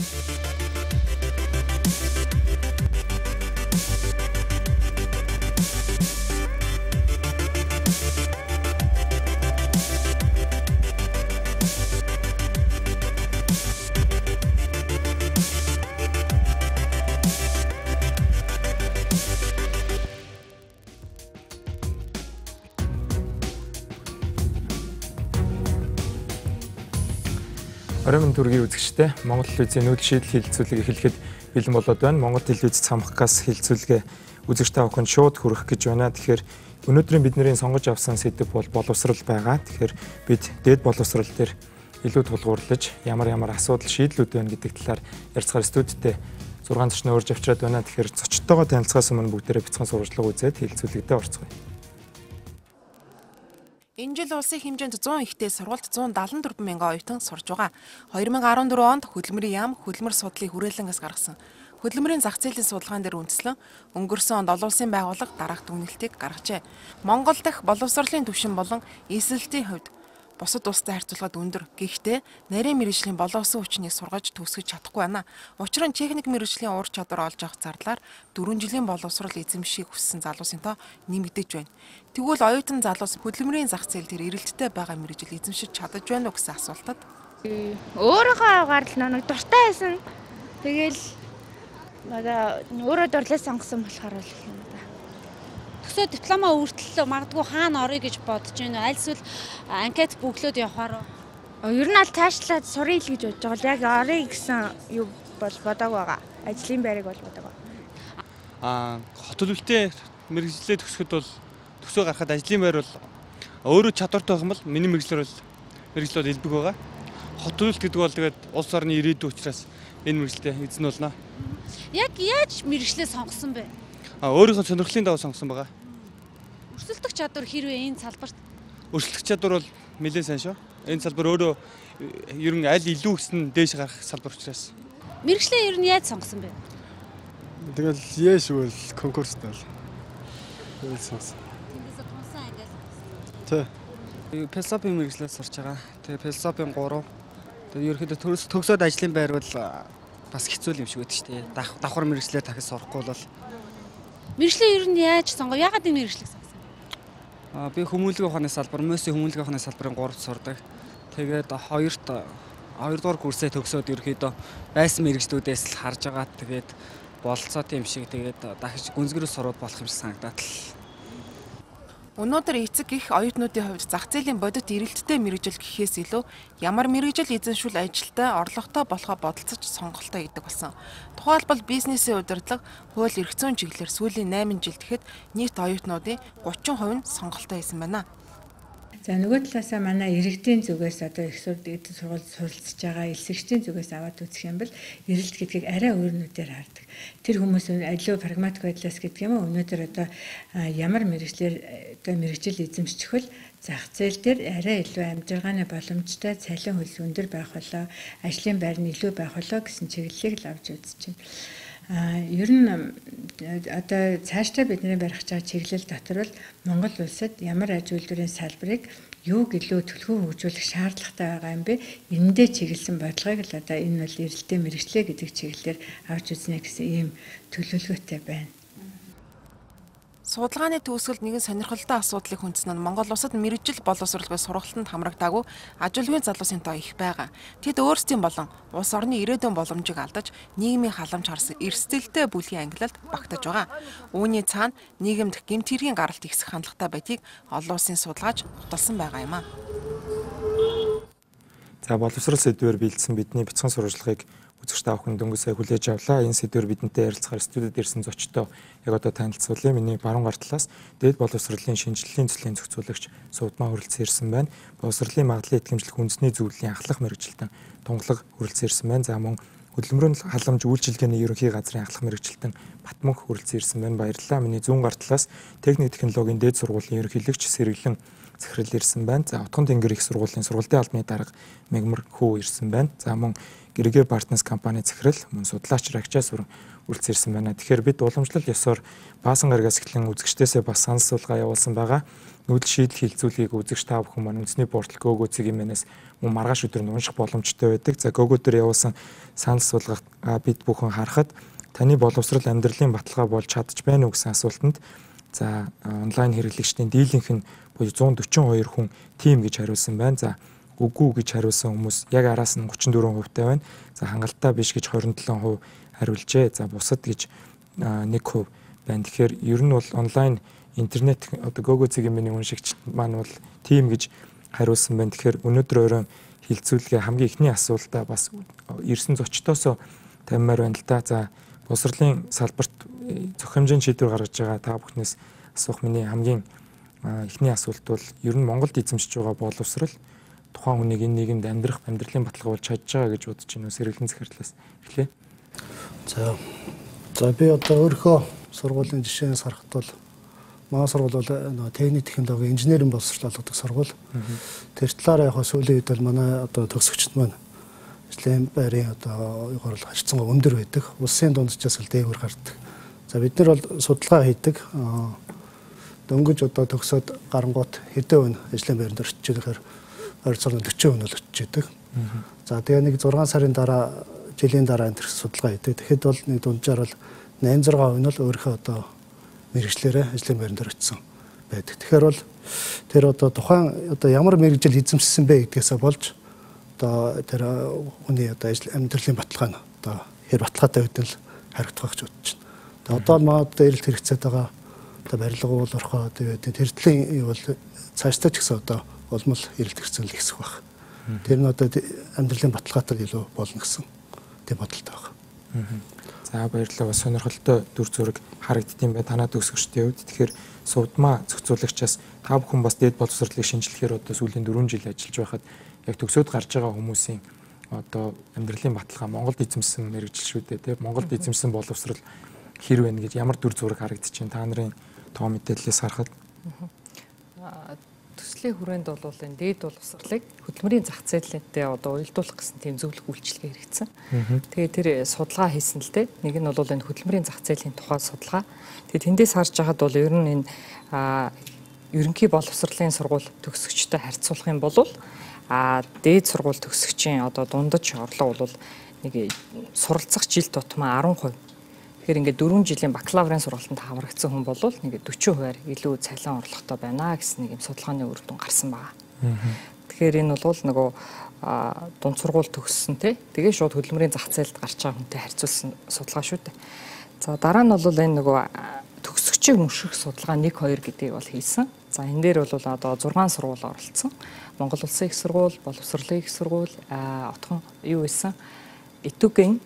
Bye. Оройн төргийн үзэгчтэй Монгол телевизийн нүүдэл шийдэл хилцүүлэг эхлэхэд бэлэн болоод байна. Монгол телевиз цамхгаас хилцүүлгээ үзэгчтэй авахын шууд хүрэх гэж байна. Тэгэхээр өнөөдрийн бидний сонгож авсан сэдэв бол боловсрал байгаа. Тэгэхээр бид дээд боловсрал дээр илүү тулгуурлаж ямар ямар асуудал шийдлүүд байна гэдэг талаар ярилцахаар студидтэй 6 зочноо урьж авчираад байна. Тэгэхээр зочдтойгоо танилцахаас өмнө бүгдээрээ бяцхан сурвалжлага үзээд хилцүүлэгдээ орцгоё. Энэ жил улсын хэмжээнд 100 ихтэй сургуульд 174 мянган оюутан сурж байгаа. 2014 онд хөдөлмөрийн яам хөдөлмөр судлалын хүрээлэнгээс гаргасан. Хөдөлмөрийн зах зээлийн судалгаан дээр үндэслэн өнгөрсөн онд олон улсын байгууллага дараах дүгнэлтийг гаргажээ. Монгол дахь боловсролын түвшин болон эсэлтийн хувьд бусад улстай харьцуулахад өндөр. Гэхдээ нарийн мэрэгжлийн болоосон хүчнийг сургаж төгсгөж чадахгүй байна. Учир нь техник мэрэгжлийн ур чадвар олж авах зардлаар 4 жилийн боловсрол эзэмших хүссэн залуусын тоо нэмэгдэж байна. Тэгвэл оюутан залуус хөдөлмөрийн зах зээл дээр эрэлттэй байгаа мэрэгжил эзэмшиж чадаж байна уу гэсэн асуултад өөрийнхөө гарал нэг дуртай байсан. Тэгэл одоо өөрөө дурлал сонгосон болохоор л юм төгсөө дипломоо үртэл магадгүй хаана орё гэж бодож байна. Аль эсвэл анкет бүглөөд явахаар уу? Ер нь аль цаашлаад сурыг л гэж бодож байгаа. Яг орё гэсэн юу бол бодог байгаа. Ажлын байрыг бол бодог. Аа хот төлөвтэй мэрэгжлээ төгсөхөд бол төгсөө гарахад ажлын байр бол өөрөө чадвартай байх юм бол миний мэрэгчлэр бол мэрэгжил бол элбэг байгаа. Хот төлөвт гэдэг бол тэгээд улс орны ирээдүйн учраас энэ мэрэгчлээ эзэн болно. Яг яаж мэрэгчлээ сонгосон бэ? А өөрийнхөө сонирхлын дагуу сонгосон байгаа. Өрсөлдөх чадвар хэрвээ энэ салбарт өрсөлдөх чадвар бол нэлээд сайн шүү. Энэ салбар өөрөө ер нь аль илүү гэсэн дээш гарах салбар учраас. Мэргэжлээ ер нь яаж сонгосон бэ? Тэгэл яаш бол конкурст бол. Тэгэл сонгосон. Тэ. Философийн мэргэжлээ сурч байгаа. Тэгээ философийн 3. Тэгээ ерөөхдөө төгсөөд ажлын байр бол бас хэцүү юм шиг байдаг шүү дээ. Давхар мэргэжлээ дахиж сурахгүй бол Мэргэжлээ ер нь яаж сонгов? Ягаад энэ мэргэжлийг Аа би хүмүүнлэгийн ухааны салбар, МОС-ийн хүмүүнлэгийн ухааны салбарын 3-т сурдаг. Тэгээд хоёрт хоёрдугаар курсээ төгсөөд ерөөхдөө байсан мэрэгчлүүдээс л харж агаад тэгээд бололцоо тийм шиг тэгээд дахиж гүнзгэрээ сурууд болох юм шиг санагдаад л Өнөөдөр эцэг их оюутнуудын хувьд зах зээлийн бодит эрэлттэй мэрэгжил гэхээс илүү ямар мэрэгжил эзэншүүл ажилтай орлоготой болохоо бодолцож сонголтоо гэдэг болсон. Тухайлбал бизнесийн удирдлага, хууль эрх зүйн чиглэлээр сүүлийн 8 жил тэгэхэд нийт оюутнуудын 30% нь сонголтоо хийсэн байна. За нөгөө талаасаа манай иргэдийн зүгээс одоо их сургууль сургууль суралцж байгаа элсэгчдийн зүгээс аваад үзэх юм бол эрэлт гэдгийг арай өөрнүүдээр хардаг. Тэр хүмүүс аливаа прагматик байдлаас гэдэг юм уу өнөөдөр одоо ямар мэрэгчлэр одоо мэрэгжил эзэмшчих хөл зах зээл дээр арай илүү амжиргааны боломжтой цалин хөлс өндөр байх болоо ажлын байр нь илүү байх болоо гэсэн чиглэлийг л авч үзэж байна. А ер нь одоо цаашдаа бидний барих чагаа чиглэл дотор бол Монгол улсад ямар аж үйлдвэрийн салбарыг юуг илүү төлхөө хөгжүүлэх шаардлагатай байгаа юм бэ? Энэндээ чиглэсэн бодлогыг л одоо энэ бол эрэлттэй мэрэгчлээ гэдэг чиглэлээр авч үзнэ гэсэн ийм төлөвлөгөөтэй байна. Судалгааны төгсгөлд нэгэн сонирхолтой асуудлыг хүндсэн нь Монгол улсад мэрэгжил боловсролгүй сургалтанд хамрагдаагүй ажилгүйн залуусын тоо их байгаа. Тэд өөрсдийн болон улс орны ирээдүйн боломжийг алдаж нийгмийн халамж харсан эрсдэлтэй бүлгийн ангилалд багтаж байгаа. Үүний цаана нийгэмд гэмт хэргийн гаралт ихсэх хандлагатай байдгийг олон улсын судалгааж нотолсон байгаа юм а. За боловсрол сэдвээр бэлдсэн бидний бяцхан сурвалжлагыг үзэгч та бүхэн дөнгөсөө хүлээж авлаа. Энэ сэдвэр бидэнтэй ярилцахаар студид ирсэн зочдоо яг одоо танилцуулъя. Миний баруун гар талаас дээд боловсролын шинжилгэлийн төслийн зохицуулагч Суудмаа хүрэлцэн ирсэн байна. Боловсролын магадлалын итгэмжлэх үндэсний зөвлөлийн ахлах мэрэгжилтэн тунгалаг хүрэлцэн ирсэн байна. За мөн хөдөлмөрийн халамж үйлчилгээний ерөнхий газрын ахлах мэрэгжилтэн Батмөнх хүрэлцэн ирсэн байна. Баярлалаа. Миний зүүн гар талаас техник технологийн дээд сургуулийн ерөнхийлөгч сэргэлэн захирал ирсэн байна. За Утган тэнгэр их сургуулийн сургалтын албаны дарга Мегмар хүү ирсэн байна. За мөн Гэргээ Партнерс компани захирал мөн судлаач Рагчаас бүрэн үргэлжлэрсэн байна. Тэгэхээр бид уламжлал ёсоор баасан гарагаас эхлэн үзэгчдээсээ бас санал суулгаа явуулсан байгаа. Нүүдэл шийдэл хилцүүлгийг үзэгч та бүхэн маань үндэсний портал Gogo цэгийн мэнэс мөн маргааш өдөр нь унших боломжтой байдаг. За Gogo дээр явуулсан санал суулгаа бид бүхэн харахад таны боловсрал амьдралын баталгаа болж чадж байна уу гэсэн асуултанд за онлайн хэрэглэгчдийн дийлэнх нь буюу 142 хүн тим гэж хариулсан байна. За үгүй гэж хариулсан хүмүүс яг араас нь 34% таа байна. За хангалттай биш гэж 27% хариулжээ. За бусад гэж 1% байна. Тэгэхээр ер нь бол онлайн интернет одоо Gogo цэгийн миний уншигч маань бол тийм гэж хариулсан байна. Тэгэхээр өнөөдөр өөрөө хилцүүлгээ хамгийн ихний асуултаа бас ирсэн зочдоосоо таммаар байна л да. За босрлын салбарт зохиомжийн шийдвэр гаргаж байгаа та бүхнээс асуух миний хамгийн эхний асуулт бол ер нь Монголд эзэмшиж байгаа боловсрал тухайн хүнийг энэ нийгэмд амьдрах амьдралын баталгаа болж чадж байгаа гэж бодож байна. Сэргэлэн захирлаас эхлэе. За. За би одоо өөрөө сургуулийн жишээнээс харахад бол маа сургууль бол нөгөө техник технологи инженерийн боловсрол олгодог сургууль. Тэр талаараа яг сүүлийн үед бол манай одоо төгсөгчд маань ажлын байрын одоо бол харьцангуй өндөр байдаг. Улсын дунджаас л дээгүүр гардаг. За бид нар бол судалгаа хийдэг. Дөнгөж одоо төгсөөд гарангуут хэдэн өн ажлын байранд орчиж ирэхээр ойролцоогоор 40 хүн л очиж идэг. За тэгээ нэг 6 сарын дараа жилийн дараа энэ судалгаа хийдэг. Тэгэхэд бол нэг дунджаар бол 8 6 хүн л өөрийнхөө одоо мэрэгчлэрээ ажлын байранд очсон байдаг. Тэгэхээр бол тэр одоо тухайн одоо ямар мэрэгжил эзэмшсэн бэ гэдгээсээ болж одоо тэр хүний одоо ажил амьдралын баталгаа нь одоо хэр баталгаатай нь харагдах гэж бодож байна. Тэгээ одоо маад дээрэлт хэрэгцээд байгаа одоо барилга уулуурхоо тэгээд тэр төрлийн юу бол цаашдаа ч гэсэн одоо улмал эрэлт хэрэгцээ л ихсэх байх. Тэр нь одоо амьдралын баталгаатай илүү болно гэсэн тийм бодолтой байна. За баярлалаа. Бас сонирхолтой дүр зураг харагддсан бай танаа төгсөгчдийн хувьд. Тэгэхээр сувдмаа зохицуулагчаас та бүхэн бас дээд боловсролыг шинжлэхээр одоо сүүлийн 4 жил ажиллаж байхад яг төгсөөд гарч байгаа хүмүүсийн одоо амьдралын баталгаа Монголд эзэмсэн мэрэгжил шүү дээ. Тийм Монголд эзэмсэн боловсрол хэр вэ гэж ямар дүр зураг харагдчихээн та нарын тоо мэдээллээс харахад төслийн хүрээнд бол энэ дээд боловсролыг хөдөлмөрийн зах зээлтэй одоо уялдуулах гэсэн тийм зөвлөх үйлчилгээ хэрэгцсэн. Тэгээ тэр судалгаа хийсэн л дээ. Нэг нь бол энэ хөдөлмөрийн зах зээлийн тухай судалгаа. Тэгээ тэндээс харж байхад бол ер нь энэ ерөнхий боловсролын сургууль төгсөгчтэй харьцуулах юм бол а дээд сургууль төгсөгчийн одоо дундаж орлого бол нэг суралцах жил тутмаа 10% Тэгэхээр ингээд 4 жилийн бакалаврын сургалтанд хамрагдсан хүн бол нэг 40%-аар илүү цалин орлоготой байна гэсэн нэг юм судалгааны үр дүн гарсан байна. Тэгэхээр энэ бол нөгөө дунд сургууль төгссөн те тэгээ шууд хөдөлмөрийн зах зээлд гарч байгаа хүнтэй харьцуулсан судалгаа шүү дээ. За дараа нь бол энэ нөгөө төгсөгчийг мөшрөх судалгаа 1 2 гэдгийг бол хийсэн. За энэ дээр бол одоо 6 сургууль оролцсон. Монгол Улсын их сургууль, Боловсролын их сургууль, отхон юу байсан? Этүгийн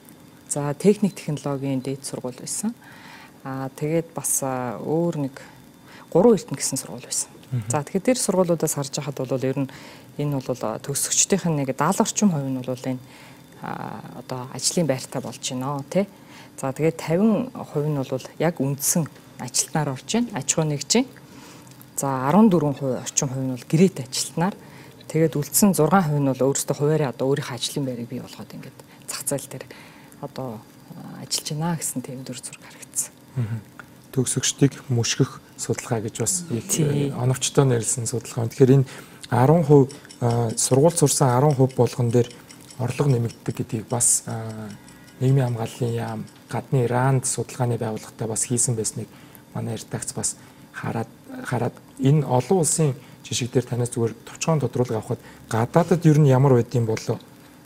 За техник технологийн дээд сургууль байсан. Аа тэгээд бас өөр нэг 3 эрдэнэ гэсэн сургууль байсан. За тэгэхээр тэр сургуулиудаас харж байхад бол ер нь энэ бол төгсөгчдийнх нь нэг 70 орчим хувь нь бол энэ одоо ажлын байртаа болж байна тий. За тэгээд 50% нь бол яг үндсэн ажилтнаар орж байна. Аж ахуй нэгжийн. За 14% орчим хувь нь бол гэрээт ажилтнаар. Тэгээд үлдсэн 6% нь бол өөрөөсөө хуваараа одоо өөрийнхөө ажлын байрыг бий болгоод ингээд зах зээл дээр одоо ажиллаж байна гэсэн тийм дүр зураг харагдсан. Төгсөгчдийг мөшгөх судалгаа гэж бас оновчтой нэрлсэн судалгаа. Тэгэхээр энэ 10% сургууль сурсан 10% болгон дээр орлого нэмэгддэг гэдгийг бас нийгмийн хамгааллын яам гадны ранд судалгааны байгууллагатай бас хийсэн байсныг манай редакц бас хараад хараад энэ олон улсын жишг дээр танаас зүгээр товчхон тодруулга авахад гадаадад ер нь ямар байдсан болоо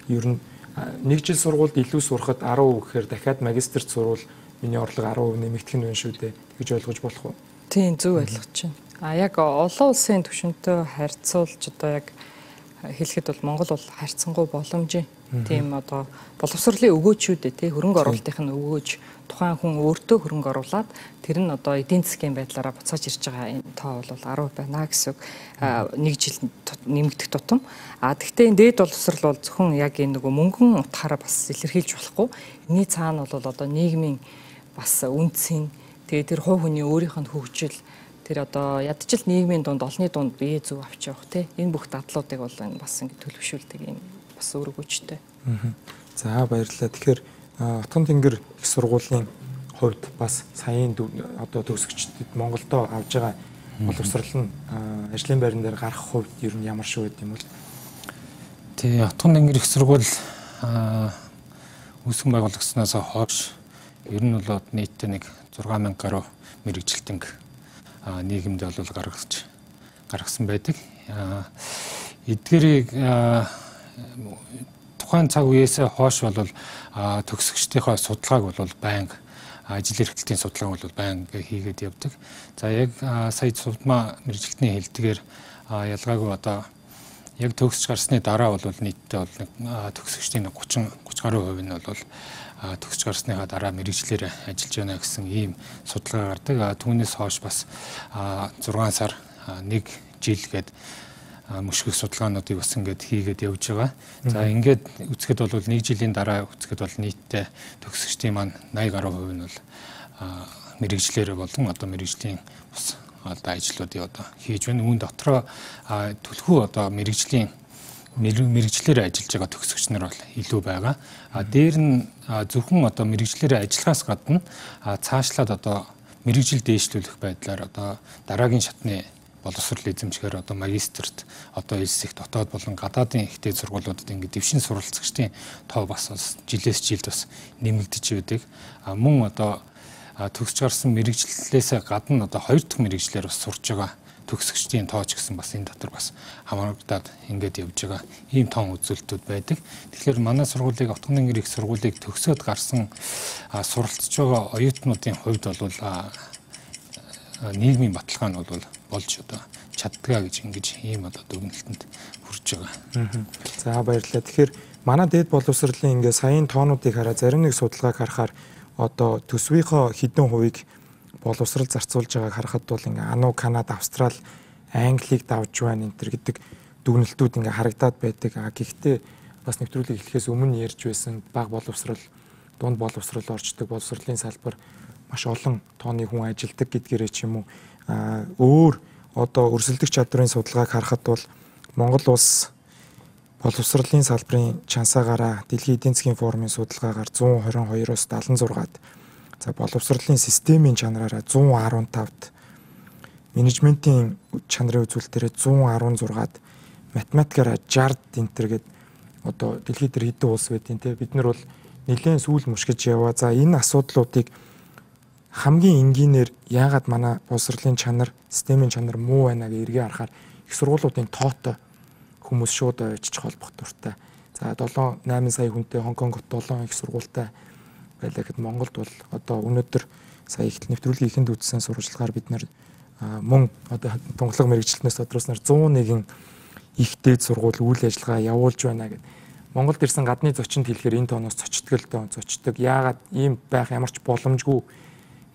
ер нь нэг жил сургуульд илүү сурахад 10% гэхээр дахиад магистрт сурвал миний орлого 10% нэмэгдэх нь байна шүү дээ гэж ойлгож болох уу? Тийм зөв ойлгож байна. А яг олон улсын түвшинтэй харьцуулж одоо яг хэлэхэд бол Монгол бол харьцангуй боломжийн тийм одоо боловсролын өгөөчүүдээ тий хөрөнгө оруулалтын өгөөж тухайн хүн өөртөө хөрөнгө оруулад тэр нь одоо эдийн засгийн байдлаараа буцааж ирж байгаа энэ тоо бол 10 байна гэсэн нэг жил нэмэгдэх тутам. А тэгвэл энэ дээд боловсрол бол зөвхөн яг энэ нөгөө мөнгөн утгаараа бас илэрхийлж болохгүй. Энэний цаана бол одоо нийгмийн бас үндсийн тэгээ тэр хувь хүний өөрийнх нь хөгжил. Тэр одоо ядчил нийгмийн дунд олонний дунд бие зүг авч явах те. Энэ бүх дадлуудыг бол энэ бас ингэ төлөвшүүлдэг юм бас өргөжтэй. За баярлалаа. Тэгэхээр Утган тэнгэр их сургуулийн хувьд бас саяын одоо төгсөгчдөд Монголдо авж байгаа боловсрал нь ажлын байран дээр гарах хувьд ер нь ямар шүү гэдэг юм бол Тий, Утган тэнгэр их сургууль үүсгэн байгуулагдсанаас хойш ер нь бол нийтдээ нэг 6000 гаруй мэрэгжилтэнг нийгэмд бол гаргаж гаргасан байдаг. Эдгээрийг тухайн цаг үеэс хойш бол төгсөгчдийнхөө судалгааг бол байнга ажил эрхлэлтийн судалгааг бол байнга хийгээд явдаг. За яг сая судмаа мэрэгжилтний хэлдгээр ялгаагүй одоо яг төгсч гарсны дараа бол нийтдээ бол төгсөгчдийн 30 30 гаруй хувь нь бол төгсч гарсныхаа дараа мэрэгчлэр ажиллаж байна гэсэн ийм судалгаа гардаг. Түүнээс хойш бас 6 сар 1 жил гээд мөшгөх судалгаануудыг бас ингээд хийгээд явж байгаа. За ингээд үзэхэд бол нэг жилийн дараа үзэхэд бол нийтдээ төгсөгчдийн маань 80 гаруй хувь нь бол мэрэгжлэр болон одоо мэрэгжлийн бас одоо ажлуудыг одоо хийж байна. Үүн дотроо түлхүү одоо мэрэгжлийн мэрэгжлэр ажиллаж байгаа төгсөгч нар бол илүү байгаа. А дээр нь зөвхөн одоо мэрэгжлэр ажиллахаас гадна цаашлаад одоо мэрэгжил дээшлүүлэх байдлаар одоо дараагийн шатны боловсрол эзэмшгээр одоо магистрт одоо элс их дотоод болон гадаадын ихтэй сургуулиудад ингээд дэвшин суралцагчдын тоо бас жилээс жилд бас нэмэгдэж байдаг. А мөн одоо төгсж гарсан мэрэгжлээс гадна одоо хоёр дахь мэрэгжлэр бас сурж байгаа төгсөгчдийн тоо ч гэсэн бас энэ дотор бас хамаарагдаад ингээд явж байгаа ийм тоон үзүүлэлтүүд байдаг. Тэгэхээр манай сургуулийг Отгоны их сургуулийг төгсөөд гарсан суралцж байгаа оюутнуудын хувьд бол нийгмийн баталгаа нь бол болж одоо чаддгаа гэж ингэж ийм одоо дүгнэлтэнд хүрч байгаа. За баярлалаа. Тэгэхээр манай дээд боловсролын ингээ саяын тоонуудыг хараа зарим нэг судалгааг харахаар одоо төсвийнхөө хэдэн хувийг боловсрал зарцуулж байгааг харахад бол ингээ Ану, Канада, Австрал, Англиг давж байна энэ төр гэдэг дүгнэлтүүд ингээ харагдаад байдаг. А гэхдээ бас нэвтрүүлэг эхлэхээс өмнө ярьж байсан баг боловсрал, дунд боловсрал орчдөг боловсролын салбар маш олон тооны хүн ажилдаг гэдгээрээ ч юм уу өөр одоо өрсөлдөх чадрын судалгааг харахад бол Монгол улс боловсролын салбарын чансаагаараа Дэлхийн эдийн засгийн форумын судалгаагаар 122-оос 76-ад за боловсролын системийн чанараараа 115-д менежментийн чанарын үзүүлэлтээр 116-ад математикаараа 60-д энтер гээд одоо дэлхийд дээр хэдэн улс байдیں۔ бид нар бол нэлээд сүүл мушгиж яваа. За энэ асуудлуудыг хамгийн энгийнээр яагаад манай боловсролын чанар, системийн чанар муу байна гэж эргээ харахаар их сургуулиудын тоотой хүмүүс шууд очиж холбох дуртай. За 7 8 сая хүнтэй Хонконгт 7 их сургуультай байлаа гэхэд Монголд бол одоо өнөөдөр сая их нэвтрүүлгийн ихэнд үтсэн сурвалжлагаар бид нэр мөн одоо тунгалаг мэрэгчлэнээс тодруулснаар 101 их дээд сургууль үйл ажиллагаа явуулж байна гэдэг. Монголд ирсэн гадны зочинд хэлэхээр энэ тооноос цочтгол тоо цочтог. Яагаад ийм байх ямар ч боломжгүй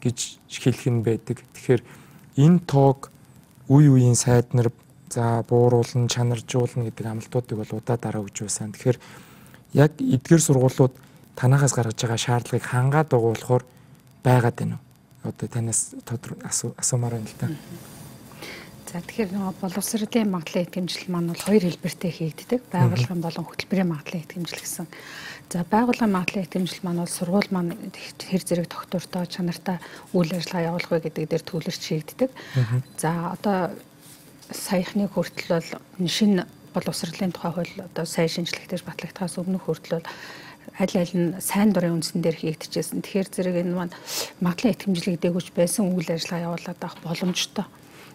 гэж хэлэх нь байдаг. Тэгэхээр энэ тоог үе үеийн сайд нар за бууруулна, чанаржуулна гэдэг амлалтуудыг бол удаа дараа өгч байсан. Тэгэхээр яг эдгээр сургуулиуд танахаас гаргаж байгаа шаардлагыг хангаад дугуулахаар байгаад байна уу? Одоо танаас асуумаар байна л да. За тэгэхээр нөгөө боловсролын магадлалын итгэмжил маань бол хоёр хэлбэртэй хийгддэг. Байгууллагын болон хөтөлбөрийн магадлалын итгэмжил гэсэн За байгууллагын магадлалын итгэмжил маань бол сургууль маань хэр зэрэг тогтвортой чанартай үйл ажиллагаа явуулах вэ гэдэг дээр төвлөрч шийддэг. За одоо саяхны хүртэл бол шинэ боловсролын тухай хууль одоо сайн шинжлэхтэж батлагдахаас өмнөх хүртэл бол аль аль нь сайн дурын үндсэн дээр хийгдчихсэн. Тэгэхээр зэрэг энэ маань магадлалын итгэмжлэг дээгүүч байсан үйл ажиллагаа явуулаад авах боломжтой.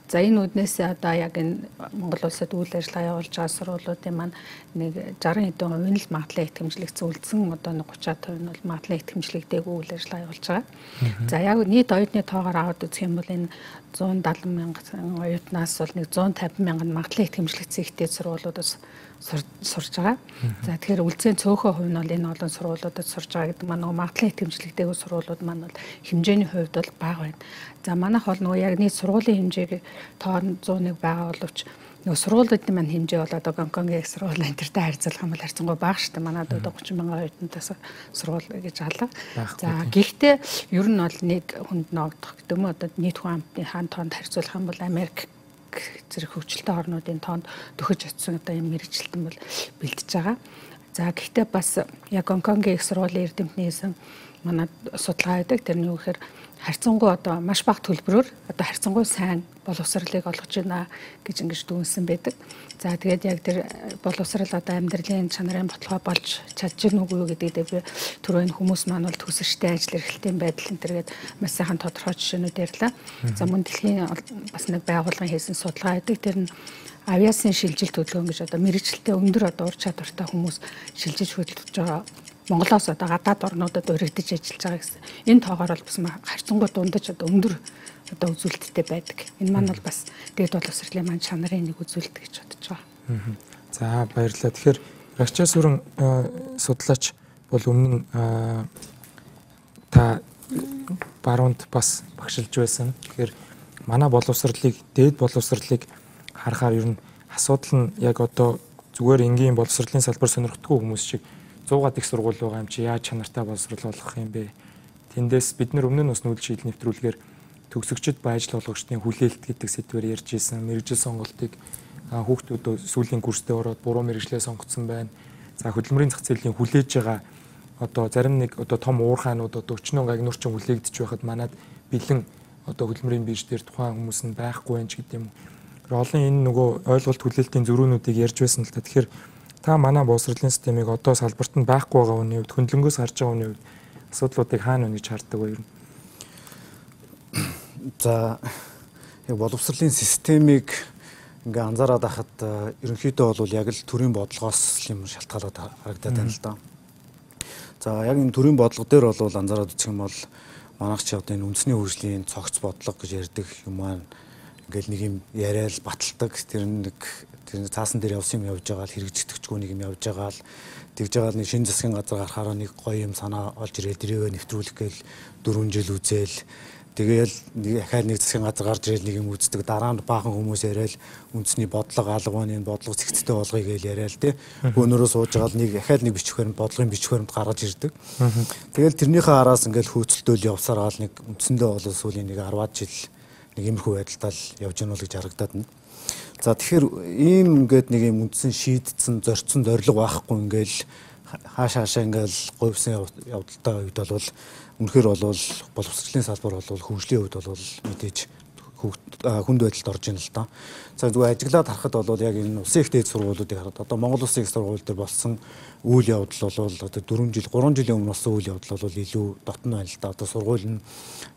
За энэ үднээс одоо яг энэ Монгол улсад үйл ажиллагаа явуулж байгаа сургуулиудын маань нэг 60 хэдэн хувь нь л магадлалын итгэмжлэгцэн үлдсэн одоо нэг 30 хувь нь бол магадлалын итгэмжлэгдээгүй үйл ажиллагаа явуулж байгаа. За яг нийт оюутны тоогоор аваад үзэх юм бол энэ 170 мянган оюутнаас бол нэг 150 мянган магадлалын итгэмжлэгцэн ихтэй сургуулиудаас сурж байгаа. За тэгэхээр үлцэн цөөхөн хувь нь бол энэ олон сургуулиудад сурж байгаа гэдэг маань нөгөө магадлалын итгэмжлэгтэйг сургуулиуд маань бол хэмжээний хувьд бол бага байна. За манайх бол нөгөө яг нийт сургуулийн хэмжээг тоон 101 байгаа боловч нөгөө сургуулиудын маань хэмжээ бол одоо Гонконгийн их сургууль энтертэй харьцуулах юм бол харьцангуй бага шүү дээ. Манайд одоо 30 мянган оюутнаас сургууль гэж алга. За гэхдээ ер нь бол нэг хүнд ногдох гэдэг юм одоо нийт хүн амтны хаан тоонд харьцуулах юм бол Америк зэрэг хөгжилтэй орнуудын тоонд дөхөж очсон одоо юм мэрэгчлэлтэн бол бэлдэж байгаа. За гэхдээ бас яг Гонконгийн их сургуулийн эрдэмтний хэсэн манад судалгаа хийдэг. Тэр нь юу гэхээр харьцангуй одоо маш бага төлбөрөөр одоо харьцангуй сайн боловсролыг олгож байна гэж ингэж дүнсэн байдаг. За тэгээд яг тэр боловсрал одоо амьдралын чанарын ботлогоо болж чадж гин үгүй гэдэгдээ би түрүү энэ хүмүүс маань бол төсөштэй ажил эрхлэлтийн байдал энэ төргээд маш сайхан тодорхой жишээнүүд ярьлаа. За мөн дэлхийн бас нэг байгууллагын хийсэн судалгаа гэдэг тэр нь авиасын шилжилт хөдөлгөөн гэж одоо мэрэгчлээ өндөр одоо ур чадвартай хүмүүс шилжиж хөдөлж байгаа Монголоос одоо гадаад орнуудад өргөдөж ажиллаж байгаа гэсэн. Энэ тоогоор бол бас харьцангуй дундаж одоо өндөр одоо үзүүлэлттэй байдаг. Энэ маань бол бас дээд боловсролын маань чанарын нэг үзүүлэлт гэж бодож байгаа. За баярлалаа. Тэгэхээр Рачаас өрн судлаач бол өмнө нь та баруунд бас багшилж байсан. Тэгэхээр манай боловсролыг дээд боловсролыг харахаар ер нь асуудал нь яг одоо зүгээр энгийн боловсролын салбар сонирхдаггүй хүмүүс шиг 100-аад их сургууль байгаа юм чи яаж чанартай боловсрол олгох юм бэ? Тэндээс бид нар өмнө нь бас нүүдэл шийдэл нэвтрүүлгээр төгсөгчд ба ажил олгогчдын хүлээлт гэдэг сэдвээр ярьж исэн. Мэргэжил сонголтыг хүүхдүүд сүүлийн курстэй ороод буруу мэргэжлээ сонгоцсон байна. За хөдөлмөрийн зах зээлийн хүлээж байгаа одоо зарим нэг одоо том уурхаанууд одоо 40 агнуурчин хүлээгдэж байхад манад бэлэн одоо хөдөлмөрийн бирж дээр тухайн хүмүүс нь байхгүй байх гэдэг юм. Олон энэ нөгөө ойлголт хүлээлтийн зөрүүнүүдийг ярьж байсан л та. Тэгэхээр та манай боловсролын системийг одоо салбарт нь байхгүй байгаа үний хувьд хөндлөнгөөс харж байгаа үний хувьд асуудлуудыг хаана вэ гэж харддаг вэ ер нь? За яг боловсролын системийг ингээ анзаараад байхад ерөнхийдөө бол яг л төрийн бодлогоос юм шалтгаалаад харагдаад байна л да. За яг энэ төрийн бодлого дээр бол анзаараад үзэх юм бол манайх ч одоо энэ үндэсний хөгжлийн цогц бодлого гэж ярьдаг юм маань ингээл нэг юм яриад баталдаг тэр нэг тэр цаасан дээр явсан юм явж байгаа л хэрэгжигдэхчгүй нэг юм явж байгаа л тэгж байгаа л нэг шин засгийн газар гарахаараа нэг гоё юм санаа олж ирээд ирээвэ нэвтрүүлэх гээл 4 жил үзээл Тэгээл нэг ахаад нэг засгийн газар гарч ирэл нэг юм үздэг. Дараа нь баахан хүмүүс яриад үндэсний бодлого алганы бодлого зэгцтэй болгоё гэж яриад тий. Өнөөрөө сууж байгаа л нэг ахаад нэг бичвэрэн бодлогын бичвэрэнд гаргаж ирдэг. Тэгээл тэрнийхээ араас ингээл хөөцөлтөөл явсаар гал нэг үндсэндээ бол сүүлийн нэг 10 жил нэг иймэрхүү байдалтай л явж гэнэ л гэж харагдаад байна. За тэгэхээр ийм ингээд нэг юм үндсэн шийдсэн зорцсон зориг байхгүй ингээл хааш хаашаа ингээл говьсан явдалтай үед бол үнэхээр бол боловсролын салбар бол хөгжлийн үед бол мэдээж хүнд байдалд орж ийн л доо. За зүгээр ажиглаад харахад бол яг энэ улсын их дээд сургуулиудыг хараад одоо Монгол улсын их сургууль дээр болсон үйл явдал бол одоо 4 жил 3 жилийн өмнө болсон үйл явдал бол илүү дотн байна л да. Одоо сургууль нь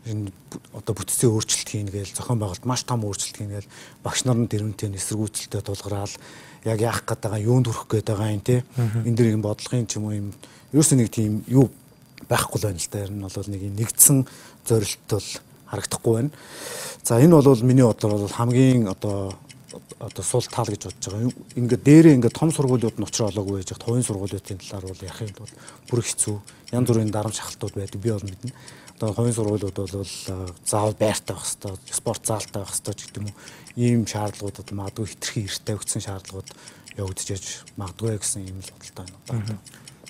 энэ одоо бүтцийн өөрчлөлт хийнэ гээл зохион байгуулалт маш том өөрчлөлт хийнэ гээл багш нар нь тэрнтэй эсэргүүцэлтэй тулгараал яг яах гээд байгаа юунд хүрэх гээд байгаа юм те. Энд дэр юм бодлогын ч юм уу юм ерөөсөө нэг тийм юу байхгүй л байна л да. Энэ бол нэг нэгдсэн зорилт бол харагдахгүй байна. За энэ бол миний бодлоор бол хамгийн одоо одоо сул тал гэж бодож байгаа. Ингээд дээрээ ингээд том сургуулиуд нь очроо олоогүй хат хувийн сургуулиудын талаар бол ярих юм бол бүр хэцүү. Янз бүрийн дарамт шахалтууд байдаг. Би бол мэднэ. Одоо хувийн сургуулиуд бол заавал байртай байх хэвээр, спорт заалтай байх ч гэдэг юм уу. Ийм шаардлагуудад магадгүй хитрхи эрттэй өгсөн шаардлагууд явагдаж магадгүй гэсэн юм л бодолтой байна.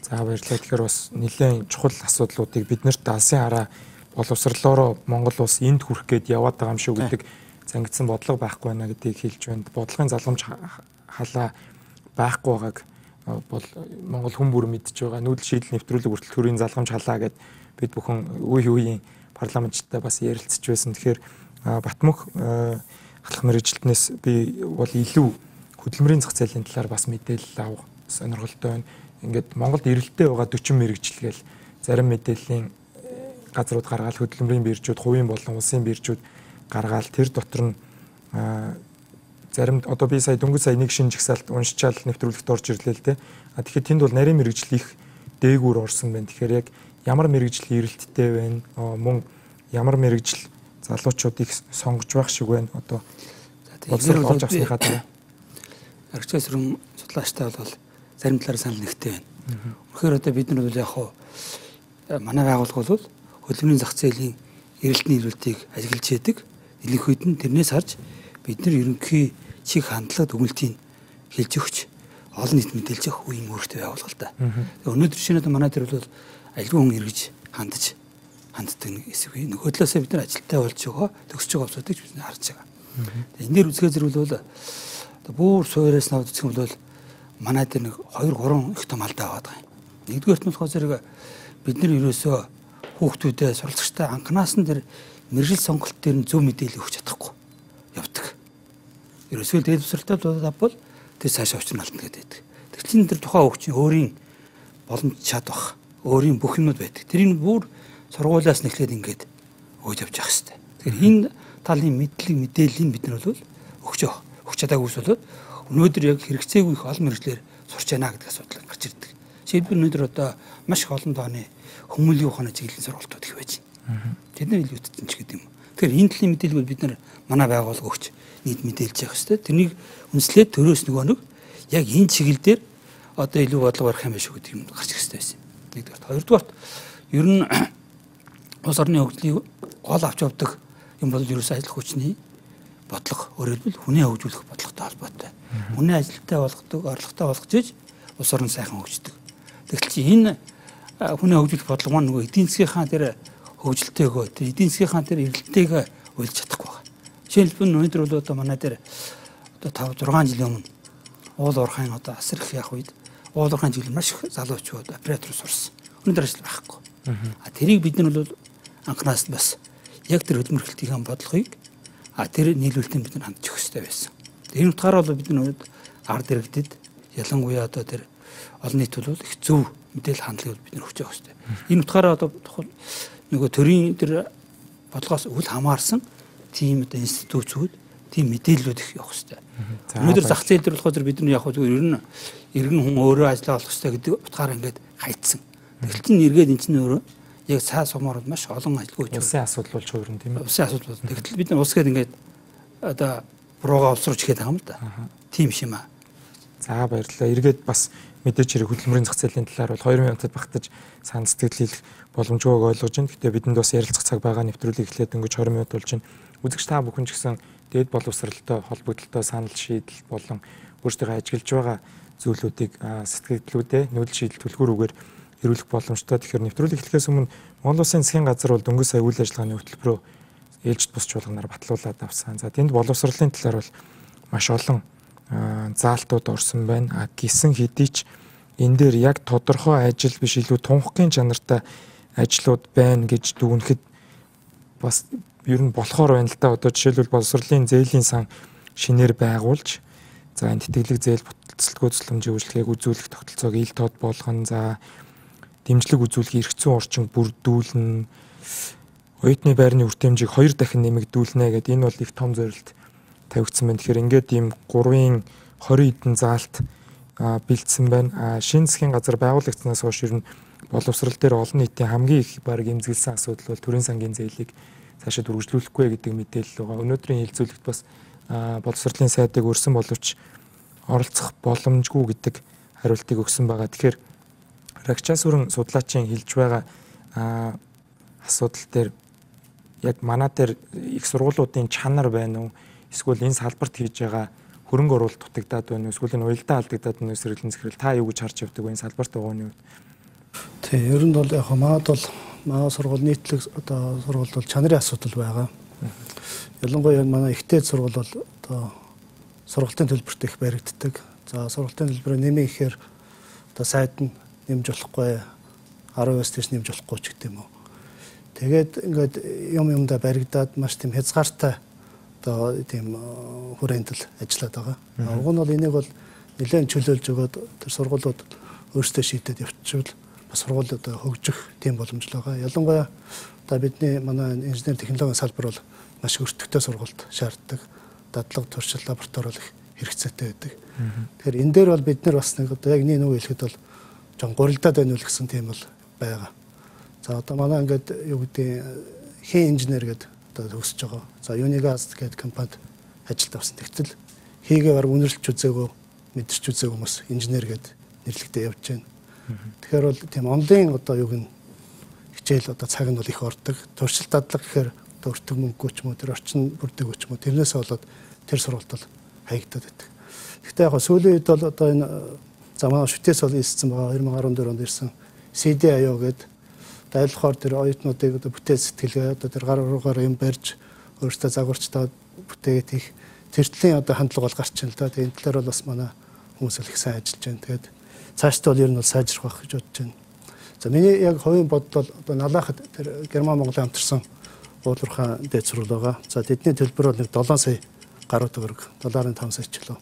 За баярлалаа. Тэгэхээр бас нэлээд чухал асуудлуудыг бид нарт алсын хараа боловсрлоороо Монгол улс энд хүрэх гээд яваад байгаа юм шүү гэдэг зангидсан бодлого байхгүй байна гэдгийг хэлж байна. Бодлогын залгамж халаа байхгүй байгааг бол Монгол хүн бүр мэдж байгаа. Нүүдэл шийдэл нэвтрүүлэг хүртэл төрийн залгамж халаа гэд бид бүхэн үе үеийн парламенттай бас ярилцж байсан. Тэгэхээр Батмөх халах мэрэгчлэнээс би бол илүү хөдөлмөрийн зах зээлийн талаар бас мэдээлэл авах сонирхолтой байна. Ингээд Монголд эрэлттэй байгаа 40 мэрэгжил гээл зарим мэдээллийн газрууд гаргаад хөдөлмөрийн биржүүд, хувийн болон улсын биржүүд гаргаад тэр дотор нь зарим одоо би сая дөнгөж сая нэг шинэ жагсаалт уншичаал нэвтрүүлэгт орж ирлээ л те. А тэгэхээр тэнд бол нарийн мэрэгжил их дээгүүр орсон байна. Тэгэхээр яг ямар мэрэгжил эрэлттэй байна? Мөн ямар мэрэгжил залуучуудыг сонгож байх шиг байна. Одоо боловсрол олж авсныхаа дараа. Арчаас руу судлаачтай бол зарим талаар санал нэгтэй байна. Үнэхээр одоо бид нар бол яг хуу манай байгууллага бол хөдөлмөрийн зах зээлийн эрэлтний эрүүлтийг ажиглаж яадаг. Илэнхүйд нь тэрнээс харж бид нар ерөнхий чиг хандлага дүгнэлтийн хэлж өгч олон нийт мэдээлж өгөх үеийн үүрэгтэй байгуулга л да. Өнөөдөр шинэ манай тэр бол альгүй хүн эргэж хандж ханддаг нэг хэсэг. Нөгөө талаасаа бид нар ажилттай болж байгаа төгсөж байгаа хүмүүсийг бид нар харж байгаа. Энэ дээр үзгээ зэрүүлвэл бүр суураас навд үзэх юм бол манай дээр нэг 2 3 их том алдаа байгаа юм. Нэгдүгээрт нь болохоор зэрэг бид нар ерөөсөө хүүхдүүдэд суралцагчтай анханаас нь тэр мэрэгжил сонголт дээр нь зөв мэдээлэл өгч чадахгүй явдаг. Ерөөсөө тусалтай бол тэр цаашаа очир алтна гэдэг. Тэр чинь тэр тухайн хүүхдийн өөрийн боломж чад бах, өөрийн бүх юмуд байдаг. Тэрийг бүр сургуулиас нэхлээд ингээд өгж явж явах хэрэгтэй. Тэгэхээр энэ талын мэдлэг мэдээллийг бид нар бол өгч. Өгч чадаагүй бол өнөөдөр яг хэрэгцээгүй их олон мэрэгчлэр сурч яана гэдэг асуудал гарч ирдэг. Жишээлбэл өнөөдөр одоо маш их олон тооны хүмүүлийн ухааны чиглэлийн сургалтууд их байж байна. Тэд нар илүү утсан ч гэдэг юм. Тэгэхээр энэ талын мэдээллийг бид нар манай байгууллага өгч нийт мэдээлж явах хэрэгтэй. Тэрнийг үнслээд төрөөс нөгөө нэг яг энэ чиглэл дээр одоо илүү бодлого барих юм биш үү гэдэг юм гарч ирэх хэрэгтэй байсан. Нэгдүгээр. Хоёрдугаар ер нь улс орны хөгжлийг гол авч явдаг юм бол ерөөс ажил хүчний бодлого хэлбэл хүнээ хөгжүүлэх бодлоготой холбоотой. Хүнээ ажилттай болгодог, орлоготой болгож иж улс орн сайхан хөгждөг. Тэгвэл чи энэ хүнээ хөгжүүлэх бодлого маань нөгөө эдийн засгийнхаа тэр хөгжилтэйгөө эдийн засгийнхаа тэр эрэлттэйгээ уйлж чадахгүй байна. Жишээлбэл өнөөдөр бол одоо манай дээр одоо 5 6 жилийн өмнө уул уурхайн одоо асар их явах үед уул уурхайн чиглэл маш их залуучууд оператор сурсан. Өнөөдөр ажил байхгүй. А тэрийг бид нар бол анхнаас нь бас яг тэр хөдөлмөрлөлтийн бодлогыг а тэр нийлүүлэлтэнд бид нар хандж өгөх хэрэгтэй байсан. Энэ утгаараа бол бид нар ард иргэдэд ялангуяа одоо тэр олон нийт бол их зөв мэдээлэл хандлагыг бид өгч явах хэрэгтэй. Энэ утгаараа одоо нөгөө төрийн тэр бодлогоос үл хамаарсан тийм одоо институтүүд тийм мэдээллүүд их явах хэрэгтэй. Өнөөдөр зах зээл дээр болохоор бид нар яг хөө ер нь иргэн хүн өөрөө ажиллаа болох хэрэгтэй гэдэг утгаараа ингээд хайцсан. Тэгэл чинь эргээд эн чинь өөрөө яг цаа сумаар маш олон ажилгүй ч улсын асуудал болж юм тийм ээ. Улсын асуудал тэгтэл бид нар улс гээд ингээд одоо бурууга улс руу чихэд байгаа юм л да. Тийм аа. За баярлалаа. Эргээд бас мэдээж хэрэг хөдөлмөрийн зах зээлийн талаар бол 2 минутад багтаж сан сэтгэл хэлэх боломжгүйг ойлгож байна. Гэтэ бидэнд бас ярилцах цаг байгаа нэвтрүүлэг эхлээд өнгөж 20 минут болж байна. Үзэгч та бүхэн ч гэсэн дээд боловсралтай холбогдлолтой санал шийдэл болон өөрсдөө ажиглаж байгаа зүйлүүдийг сэтгэлдлүүдээ нүүдэл шийдэл түлхүүрүүгээр эрүүлэх боломжтой. Тэгэхээр нэвтрүүлэг эхлэхээс өмнө Монгол Улсын засгийн газар бол дөнгөж сая үйл ажиллагааны хөтөлбөрөөр ээлжид бус чуулганаар батлуулаад авсан. За тэнд боловсролын талаар бол маш олон заалтууд орсон байна. А гисэн хэдий ч энэ дээр яг тодорхой ажил биш илүү тунхагийн чанартай ажлууд байна гэж дүгнэхэд бас ер нь болохоор байна л да. Одоо жишээлбэл боловсролын зээлийн сан шинээр байгуулж за энэ тэтгэлэг зээл бүтцэлтгүү төсөлмжийн үйлчлэгийг үзүүлэх тогтолцоог ил тод болгоно. За дэмжлэг үзүүлэх эрх зүйн орчин бүрдүүлнэ. Оюутны байрны үр хэмжээг хоёр дахин нэмэгдүүлнэ гэдэг энэ бол их том зорилт тавигдсан байна. Тэгэхээр ингээд ийм 3-ын 20 эдэн заалт бэлдсэн байна. Шинэ засгийн газар байгуулагдсанаас хойш ер нь боловсрал дээр олон нийтийн хамгийн их баг эмзэглсэн асуудал бол төрийн сангийн зээлийг цаашаа дөрвөлжлүүлэхгүй гэдэг мэдээлэл байгаа. Өнөөдрийн хилцүүлэгт бас боловсролын сайдыг өрсөн боловч оролцох боломжгүй гэдэг хариултыг өгсөн байгаа. Тэгэхээр Рагчаас өрн судлаачийн хэлж байгаа асуудал дээр яг манай дээр их сургуулиудын чанар байна уу? Эсвэл энэ салбарт хийж байгаа хөрөнгө оруулалт дутагдаад байна? Эсвэл энэ уялдаа алдагдаад байна? Сэргэлэн захирал та юу гэж харж явдаг вэ? Энэ салбарт нь юу? Тий, ер нь бол яг маад бол маа сургууль нийтлэг одоо сургууль бол чанарын асуудал байгаа. Ялангуяа манай ихтэй сургууль бол одоо сургалтын төлбөрт их баригддаг. За сургалтын төлбөрөө нэмээ ихээр одоо сайд нь нэмж болохгүй 10-аас тийш нэмж болохгүй ч гэдэг юм уу. Тэгээд ингээд юм юмдаа баригдаад маш тийм хязгаартай одоо тийм хүрээндэл ажиллаад байгаа. Уг нь бол энийг бол нэлээд чөлөөлж өгөөд тэр сургуулиуд өөрсдөө шийдээд явчихвал бас сургууль одоо хөгжих тийм боломж л байгаа. Ялангуяа одоо бидний манай инженер технологийн салбар бол маш өртөгтэй сургуульд шаарддаг. Дадлаг туршил лаборатори их хэрэгцээтэй байдаг. Тэгэхээр энэ дээр бол бид нар бас нэг одоо яг нэг үг хэлэхэд бол жон гурилдаад байна уу гэсэн тийм бол байгаа. За одоо манай ингээд юу гэдэг хэн инженер гэдэг одоо төгсөж байгаа. За Unigast гэдэг компанид ажилд авсан. Тэгтэл хийгээ баг үнэрлэж үзээгөө мэдэрч үзээгөө хүмүүс инженер гэдэг нэрлэгдээ явж байна. Тэгэхээр бол тийм онлайн одоо юг нь хичээл одоо цаг нь бол их ордог. Туршил дадлага гэхээр өртөг мөнгөгүй ч юм уу тэр орчин бүрдэггүй ч юм уу тэрнээс болоод тэр сургалт бол хаягдаад байдаг. Гэхдээ яг сүүлийн үед бол одоо энэ за манай шүтээс бол ийссэн байгаа 2014 онд ирсэн CD аяа гэдэг дайлахаар тэр оюутнуудыг одоо бүтээл сэтгэлгээ одоо тэр гар руугаар юм барьж өөртөө загварчдаа бүтээгээд их тэртлийн одоо хандлага бол гарч байна л да. Тэгээд энэ талаар бол бас манай хүмүүс их сайн ажиллаж байна. Тэгээд цаашдаа бол ер нь бол сайжрах байх гэж бодож байна. За миний яг хувийн бодол одоо налахад тэр Герман Монголын хамтарсан уулуурхаан дээд сургууль байгаа. За тэдний төлбөр бол нэг 7 сая гаруй төгрөг, 7.5 сая ч лөө.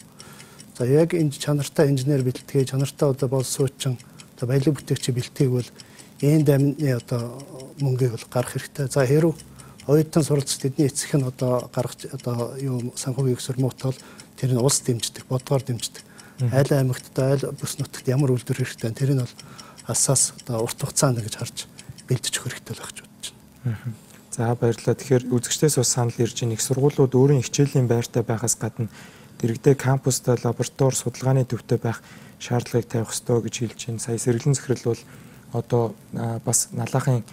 За яг энэ чанартай инженер бэлтгээ, чанартай одоо бол суучин одоо баялаг бүтээгчийн бэлтгийг бол энэ дамны одоо мөнгийг бол гарах хэрэгтэй. За хэрв оюутан суралц тэдний эцэг нь одоо гаргаж одоо юу санхүүгийн өсөр муутал тэр нь улс дэмждэг, бодгоор дэмждэг. Айл аймагт айл бүс нутагт ямар үйлдвэр хэрэгтэй тэр нь бол асаас одоо урт хугацаанд гэж харж бэлдэж өгөх хэрэгтэй л гэж бодож байна. За баярлалаа. Тэгэхээр үзэгчдээс бас санал ирж байна. Их сургуулиуд өөрийн хичээлийн байртай байхаас гадна дэрэгдээ кампустай лаборатори судалгааны төвтэй байх шаардлагыг тавих ёстой гэж хэлж байна. Сая сэргэлэн захирал бол одоо бас налахын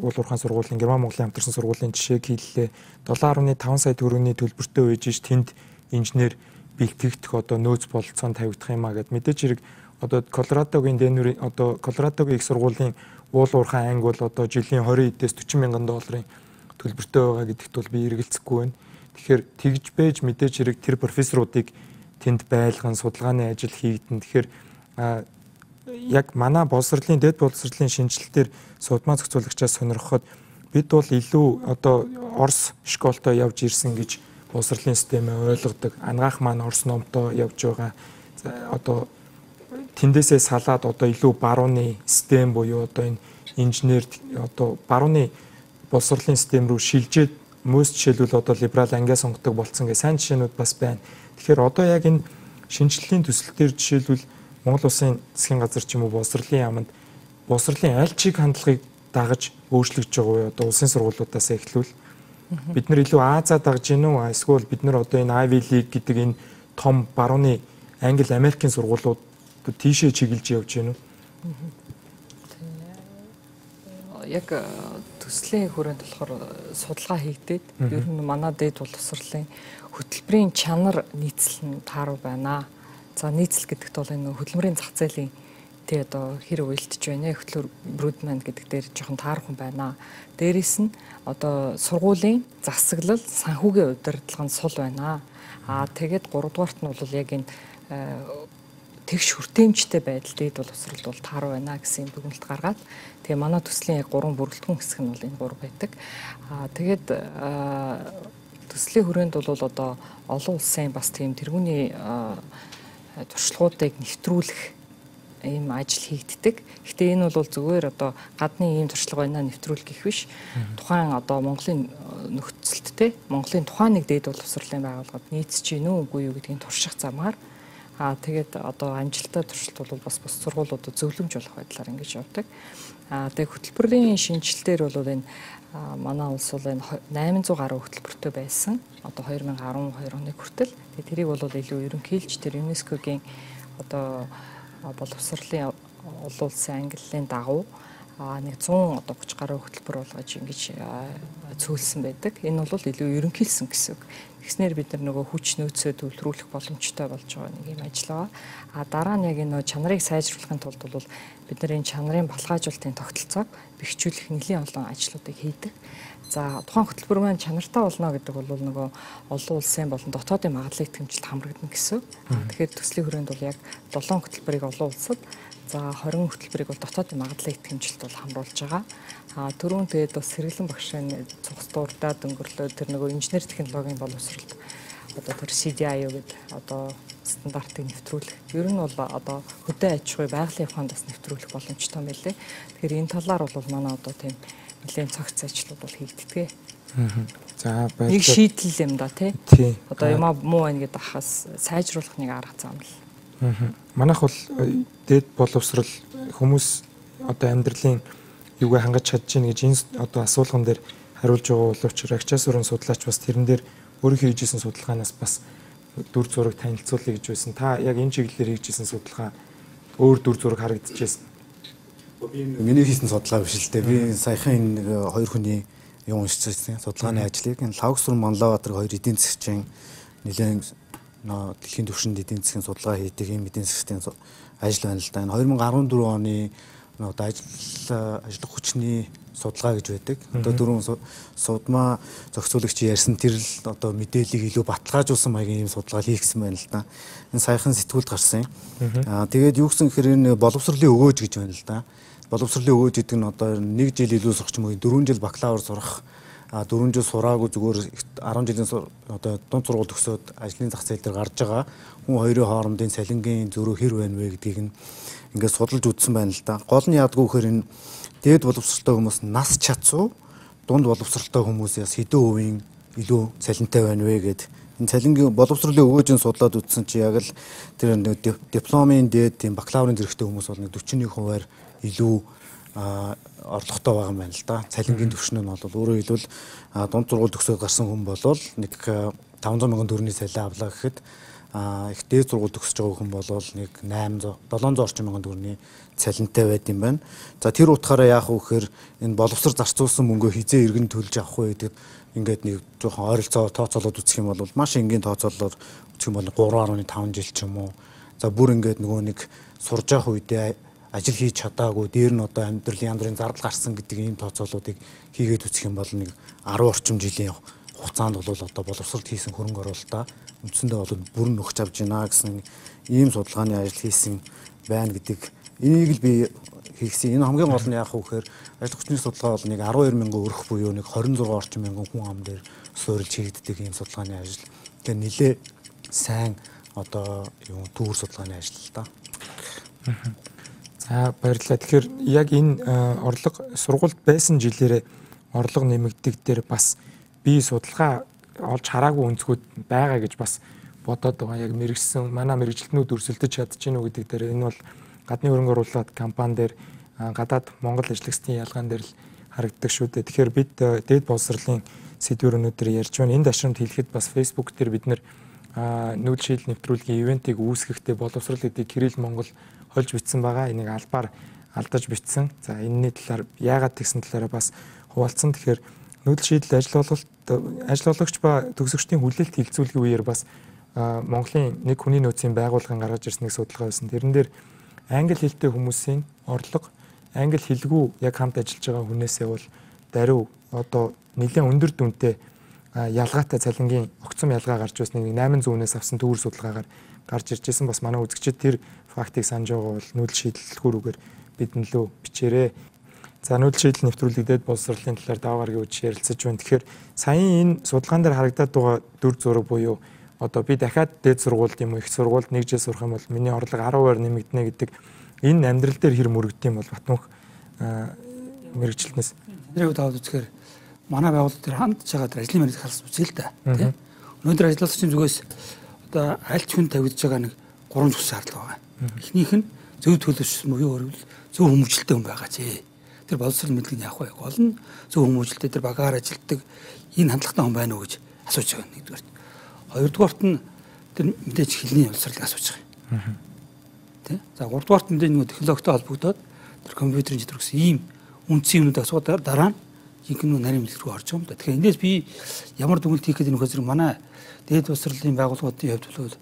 уул уурхаан сургуулийн Герман Монголын хамтарсан сургуулийн жишээг хэллээ. 7.5 сая төгрөгийн төлбөртэй үйж тэнд инженер бэлтгэгдэх одоо нөөц бололцоон тавигдах юм а гэд мэдээж хэрэг одоо Колорадогийн дэнүрийн одоо Колорадогийн их сургуулийн уул уурхай анги бол одоо жилийн 20 эдээс 40 мянган долларын төлбөртэй байгаа гэдэгт бол би эргэлзэхгүй байна. Тэгэхээр тэгж байж мэдээж хэрэг тэр профессоруудыг тэнд байлган судалгааны ажил хийгдэн. Тэгэхээр яг манай боловсролын дэд боловсролын шинжилтээр судалгаа зохицуулагчаас сонирхоход бид бол илүү одоо Орос школтой явж ирсэн гэж боловсролын системээ ойлгодог. Ангаах маань Орос номтой явж байгаа. Одоо тэндээсээ салаад одоо илүү барууны систем буюу одоо энэ инженер одоо барууны боловсролын систем рүү шилжээд мөс жишээлбэл одоо либерал ангиа сонгодог болцсон гэх сайн жишээнүүд бас байна. Тэгэхээр одоо яг энэ шинжилгээний төсөл дээр жишээлбэл Монгол Улсын засгийн газар ч юм уу боловсролын яамд боловсролын аль чиг хандлагыг дагаж өөрчлөгдөж байгаа уу одоо улсын сургуулиудаас эхлүүл. Бид нар илүү Азаа дагж гин үү эсвэл бид нар одоо энэ Ivy League гэдэг энэ том барууны Англи Америкийн сургуулиуд тийшээ чиглэж явж гин үү яг э, төслийн хүрээнд болохоор э, судалгаа хийгдээд ер нь манай дэд боловсролын хөтөлбөрийн чанар нийцэл нь тааруу байна. За нийцэл гэдэгт бол энэ хөдөлмөрийн зах зээлийн тий одоо хэр уйлдэж байна хөтлөр брудман гэдэг дээр жоохон таархан байна. Дээрээс нь одоо сургуулийн засаглал санхүүгийн удирдлага нь сул байна. Аа тэгээд 3 дугаарт нь бол яг энэ э, тэгш хүртээмжтэй байдал дээд боловсрол бол тааруу байна гэсэн дүгнэлт гаргаад тэгээ манай төслийн яг гурван бүрэлдэхүүн хэсэг нь бол энэ гур байдаг. Аа тэгээд төслийн хүрээнд бол одоо олон улсын бас тийм тэргүүний туршлагуудыг нэвтрүүлэх ийм ажил хийгддэг. Гэхдээ энэ бол зүгээр одоо гадны ийм туршлага байна нэвтрүүлэх гэх биш. Тухайн одоо Монголын нөхцөлд те Монголын тухайн нэг дээд боловсролын байгууллагад нийцж гин үү үгүй юу гэдгийг турших замаар Аа тэгээд одоо амжилттай туршилт бол бас бус сургуулиудад зөвлөмж болох байдлаар ингэж явдаг. Аа тэгээд хөтөлбөрийн шинжилтээр бол энэ манай улс бол энэ 800 гаруй хөтөлбөртэй байсан. Одоо 2012 оны хүртэл. Тэгээд тэрийг бол илүү ерөнхийлж тэр ЮНЕСКОгийн одоо боловсролын олон улсын ангиллын дагуу нэг 100 одоо 30 гаруй хөтөлбөр болгож ингэж цөөлсөн байдаг. Энэ бол илүү ерөнхийлсөн гэсэн үг. Тэгснээр бид нар нөгөө хүч нөөцөө төвлөрүүлэх боломжтой болж байгаа нэг юм ажил байгаа. А дараа нь яг энэ чанарыг сайжруулахын тулд бол бид нар энэ чанарын балгаажуулалтын тогтолцоог бэхжүүлэх нэлийн олон ажлуудыг хийдэг. За тухайн хөтөлбөр маань чанартай болно гэдэг бол нөгөө олон улсын болон дотоодын магадлалыг тэмцэлд хамрагдана гэсэн. Тэгэхээр төслийн хүрээнд бол яг 7 хөтөлбөрийг олон улсад За 20 хөтөлбөрийг бол дотоодын магадлалын итгэмжлэлт бол хамруулж байгаа. А түрүүн тэгээд бас сэргэлэн багшийн цугц дурдаад өнгөрлөө тэр нөгөө инженер технологийн боловсролт одоо тэр CDIO гэдэг одоо стандартыг нэвтрүүлэх. Ер нь бол одоо хөдөө аж ахуй байгалийн фонд бас нэвтрүүлэх боломжтой мэлээ. Тэгэхээр энэ талаар бол манай одоо тийм нэлээд цогц ажлууд бол хийгддэг. За баярлалаа. Нэг шийдэл юм да тий. Одоо юмаа муу байна гэдэг ахаас сайжруулах нэг арга зам л. Манайх бол э, дээд боловсрал хүмүүс одоо амьдралын юугаа хангаж чадж гин гэж энэ одоо асуулган дээр хариулж байгаа боловч агчаас өрн судлаач бас тэрэн дээр өөрөө хийжсэн судалгаанаас бас дүр зураг танилцуулъя гэж байсан. Та яг энэ чиглэлээр хийжсэн судалгаа өөр дүр зураг харагдчихсэн. Миний хийсэн судалгаа биш л дээ. Би саяхан нэг хоёр хүний юм уншиж байсан судалгааны ажлыг энэ Лавксур Манлаватар хоёр эдийн засгийн нөө дэлхийн түвшинд эдийн засгийн судалгаа хийдэг ийм эдийн засгийн ажил байна л да. Энэ 2014 оны одоо ажил ажиллах хүчний судалгаа гэж байдаг. Одоо дөрөв судмаа зохицуулагч ярьсан тэр л одоо мэдээллийг илүү баталгаажуулсан маягийн ийм судалгаа хийгсэн байна л да. Энэ саяхан сэтгүүлд гарсан. Аа тэгээд юу гэсэн гэхээр энэ боловсролын өгөөж гэж байна л да. Боловсролын өгөөж гэдэг нь одоо 1 жил илүү сурах юм уу 4 жил бакалавр сурах а 4 жил сураагүй зүгээр 10 жилийн одоо дунд сургууль төгсөөд ажлын зах зээл дээр гарч байгаа хүн хоёрын хоорондын цалингийн зөрүү хэр байна вэ гэдгийг нь ингээд судалж үзсэн байна л да. Гол нь яадгүй гэхээр энэ дээд боловсролтой хүмүүс нас чадсуу. Дунд боловсролтой хүмүүсээс хэдэн хувийн илүү цалинтай байна вэ гэд. Энэ цалингийн боловсролын өгөөжийн судлаад үзсэн чи яг л тэр дипломын дээд тийм бакалаврын зэрэгтэй хүмүүс бол 41 хувиар илүү орлоготой байгаа юм байна л да. Цалингийн түвшин нь бол өөрөөр хэлбэл дунд сургууль төгсөөд гарсан хүн бол нэг 500 мянган төгрөгийн цалин авлаа гэхэд их дээд сургууль төгсөж байгаа хүн бол нэг 800 700 орчим мянган төгрөгийн цалинтай байд юм байна. За тэр утгаараа яах вэ гэхээр энэ боловсрол зарцуулсан мөнгөө хизээ иргэн төлж авах вэ гэдэг ингээд нэг жоохон ойролцоо тооцоолоод үзэх юм бол маш энгийн тооцоолоор үзэх юм бол 3.5 жил ч юм уу. За бүр ингээд нөгөө нэг сурж явах үедээ ажил хийж чадаагүй дээр нь одоо амьдралын янз бүрийн зардал гарсан гэдэг ийм тооцоолуудыг хийгээд үзэх юм бол нэг 10 орчим жилийн хугацаанд бол одоо боловсролд хийсэн хөрөнгө оруулалтаа үндсэндээ бол бүр нь өгч авж байна гэсэн ийм судалгааны ажил хийсэн байна гэдэг энийг л би хийгсэн. Энэ хамгийн гол нь яах вэ гэхээр ажил хүчний судалгаа бол нэг 12 мянган өрх буюу нэг 26 орчим мянган хүн ам дээр суурилж хийгддэг ийм судалгааны ажил. Тэгэхээр нэлээ сайн одоо юу түүр судалгааны ажил л да. За баярлалаа. Тэгэхээр яг энэ орлого сургуульд байсан жилээрээ орлого нэмэгддэг дээр бас би судалгаа олж хараагүй өнцгүүд байгаа гэж бас бодоод байгаа. Яг мэрэгсэн манай мэрэгжилтнүүд өрсөлдөж чадж гинүү гэдэг дээр энэ бол гадны хөрөнгө оруулалт компани дээр гадаад Монгол ажиллагчдын ялгаан дээр л харагддаг шүү дээ. Тэгэхээр бид дээд боловсролын сэдвэр өнөөдөр ярьж байна. Энэ дашрамд хэлэхэд бас Facebook дээр бид нэр нүүдэл шийдэл нэвтрүүлгийн ивентийг үүсгэхдээ боловсрол гэдэг Кирилл Монгол хольж бичсэн байгаа. Энийг албаар алдаж бичсэн. За энэний талаар яагаад тэгсэн талаараа бас хуваалцсан. Тэгэхээр нүүдэл шийдэл ажил олголт ажил олгогч ба төгсөгчдийн хүлээлт хилцүүлгийн үеэр бас Монголын нэг хүний нөөцийн байгууллагын гаргаж ирсэн нэг судалгаа байсан. Тэрэн дээр англи хэлтэй хүмүүсийн орлого англи хэлгүй яг хамт ажиллаж байгаа хүнээсээ бол даруй одоо нэлээд өндөр дүнтэй ялгаатай цалингийн огцом ялгаа гарч байсныг 800-ээс авсан төвөр судалгаагаар гарч ирж байсан бас манай үзэгчид тэр фактыг санаж байгаа бол нүүдэл шийдэлхүүрүүгээр бидэн лөө бичээрэй. За нүүдэл шийдэл нэвтрүүлэгдээд боловсролын талаар давааргийн үуч ярилцаж байна. Тэгэхээр саяын энэ судалгаан дээр харагдаад байгаа дүр зураг буюу одоо би дахиад дээд сургуульд юм уу их сургуульд нэг жил сурах юм бол миний орлого 10% нэмэгдэнэ гэдэг энэ амьдрал дээр хэр мөрөгдөд юм бол Батмөнх мэрэгчлэнээс. Тэрийг тавд үзэхээр манай байгууллага дээр хандж байгаа ажлын мэрэг харсан үзье л да тийм өнөөдөр ажиллагчдын зүгээс одоо аль ч хүн тавигдж байгаа нэг гурван зүс шаардлага байгаа. Эхнийх нь зөв төлөвшсөн мөн юу гэвэл зөв хүмүүжлэлтэй хүн байгаа чи. Тэр боловсрол мэдлэг нь яах вэ? Гол нь зөв хүмүүжлэлтэй тэр багаар ажилтдаг энэ хандлагатай хүн байна уу гэж асууж байгаа нэгдүгээр. Хоёрдугаарт нь тэр мэдээж хэлний боловсролыг асууж байгаа. Тэ? За гуравдугаарт мэдээж нэг технологитой холбогдоод тэр компьютерийн читрх гэсэн ийм үндсэн юмнууд асуугаад дараа нь жинхэнэ нарийн мэдлэг рүү орж байгаа юм да. Тэгэхээр эндээс би ямар дүгнэлт хийх гэдэг нөхөс зэрэг манай дээд боловсролын байгууллагуудын хувьд бол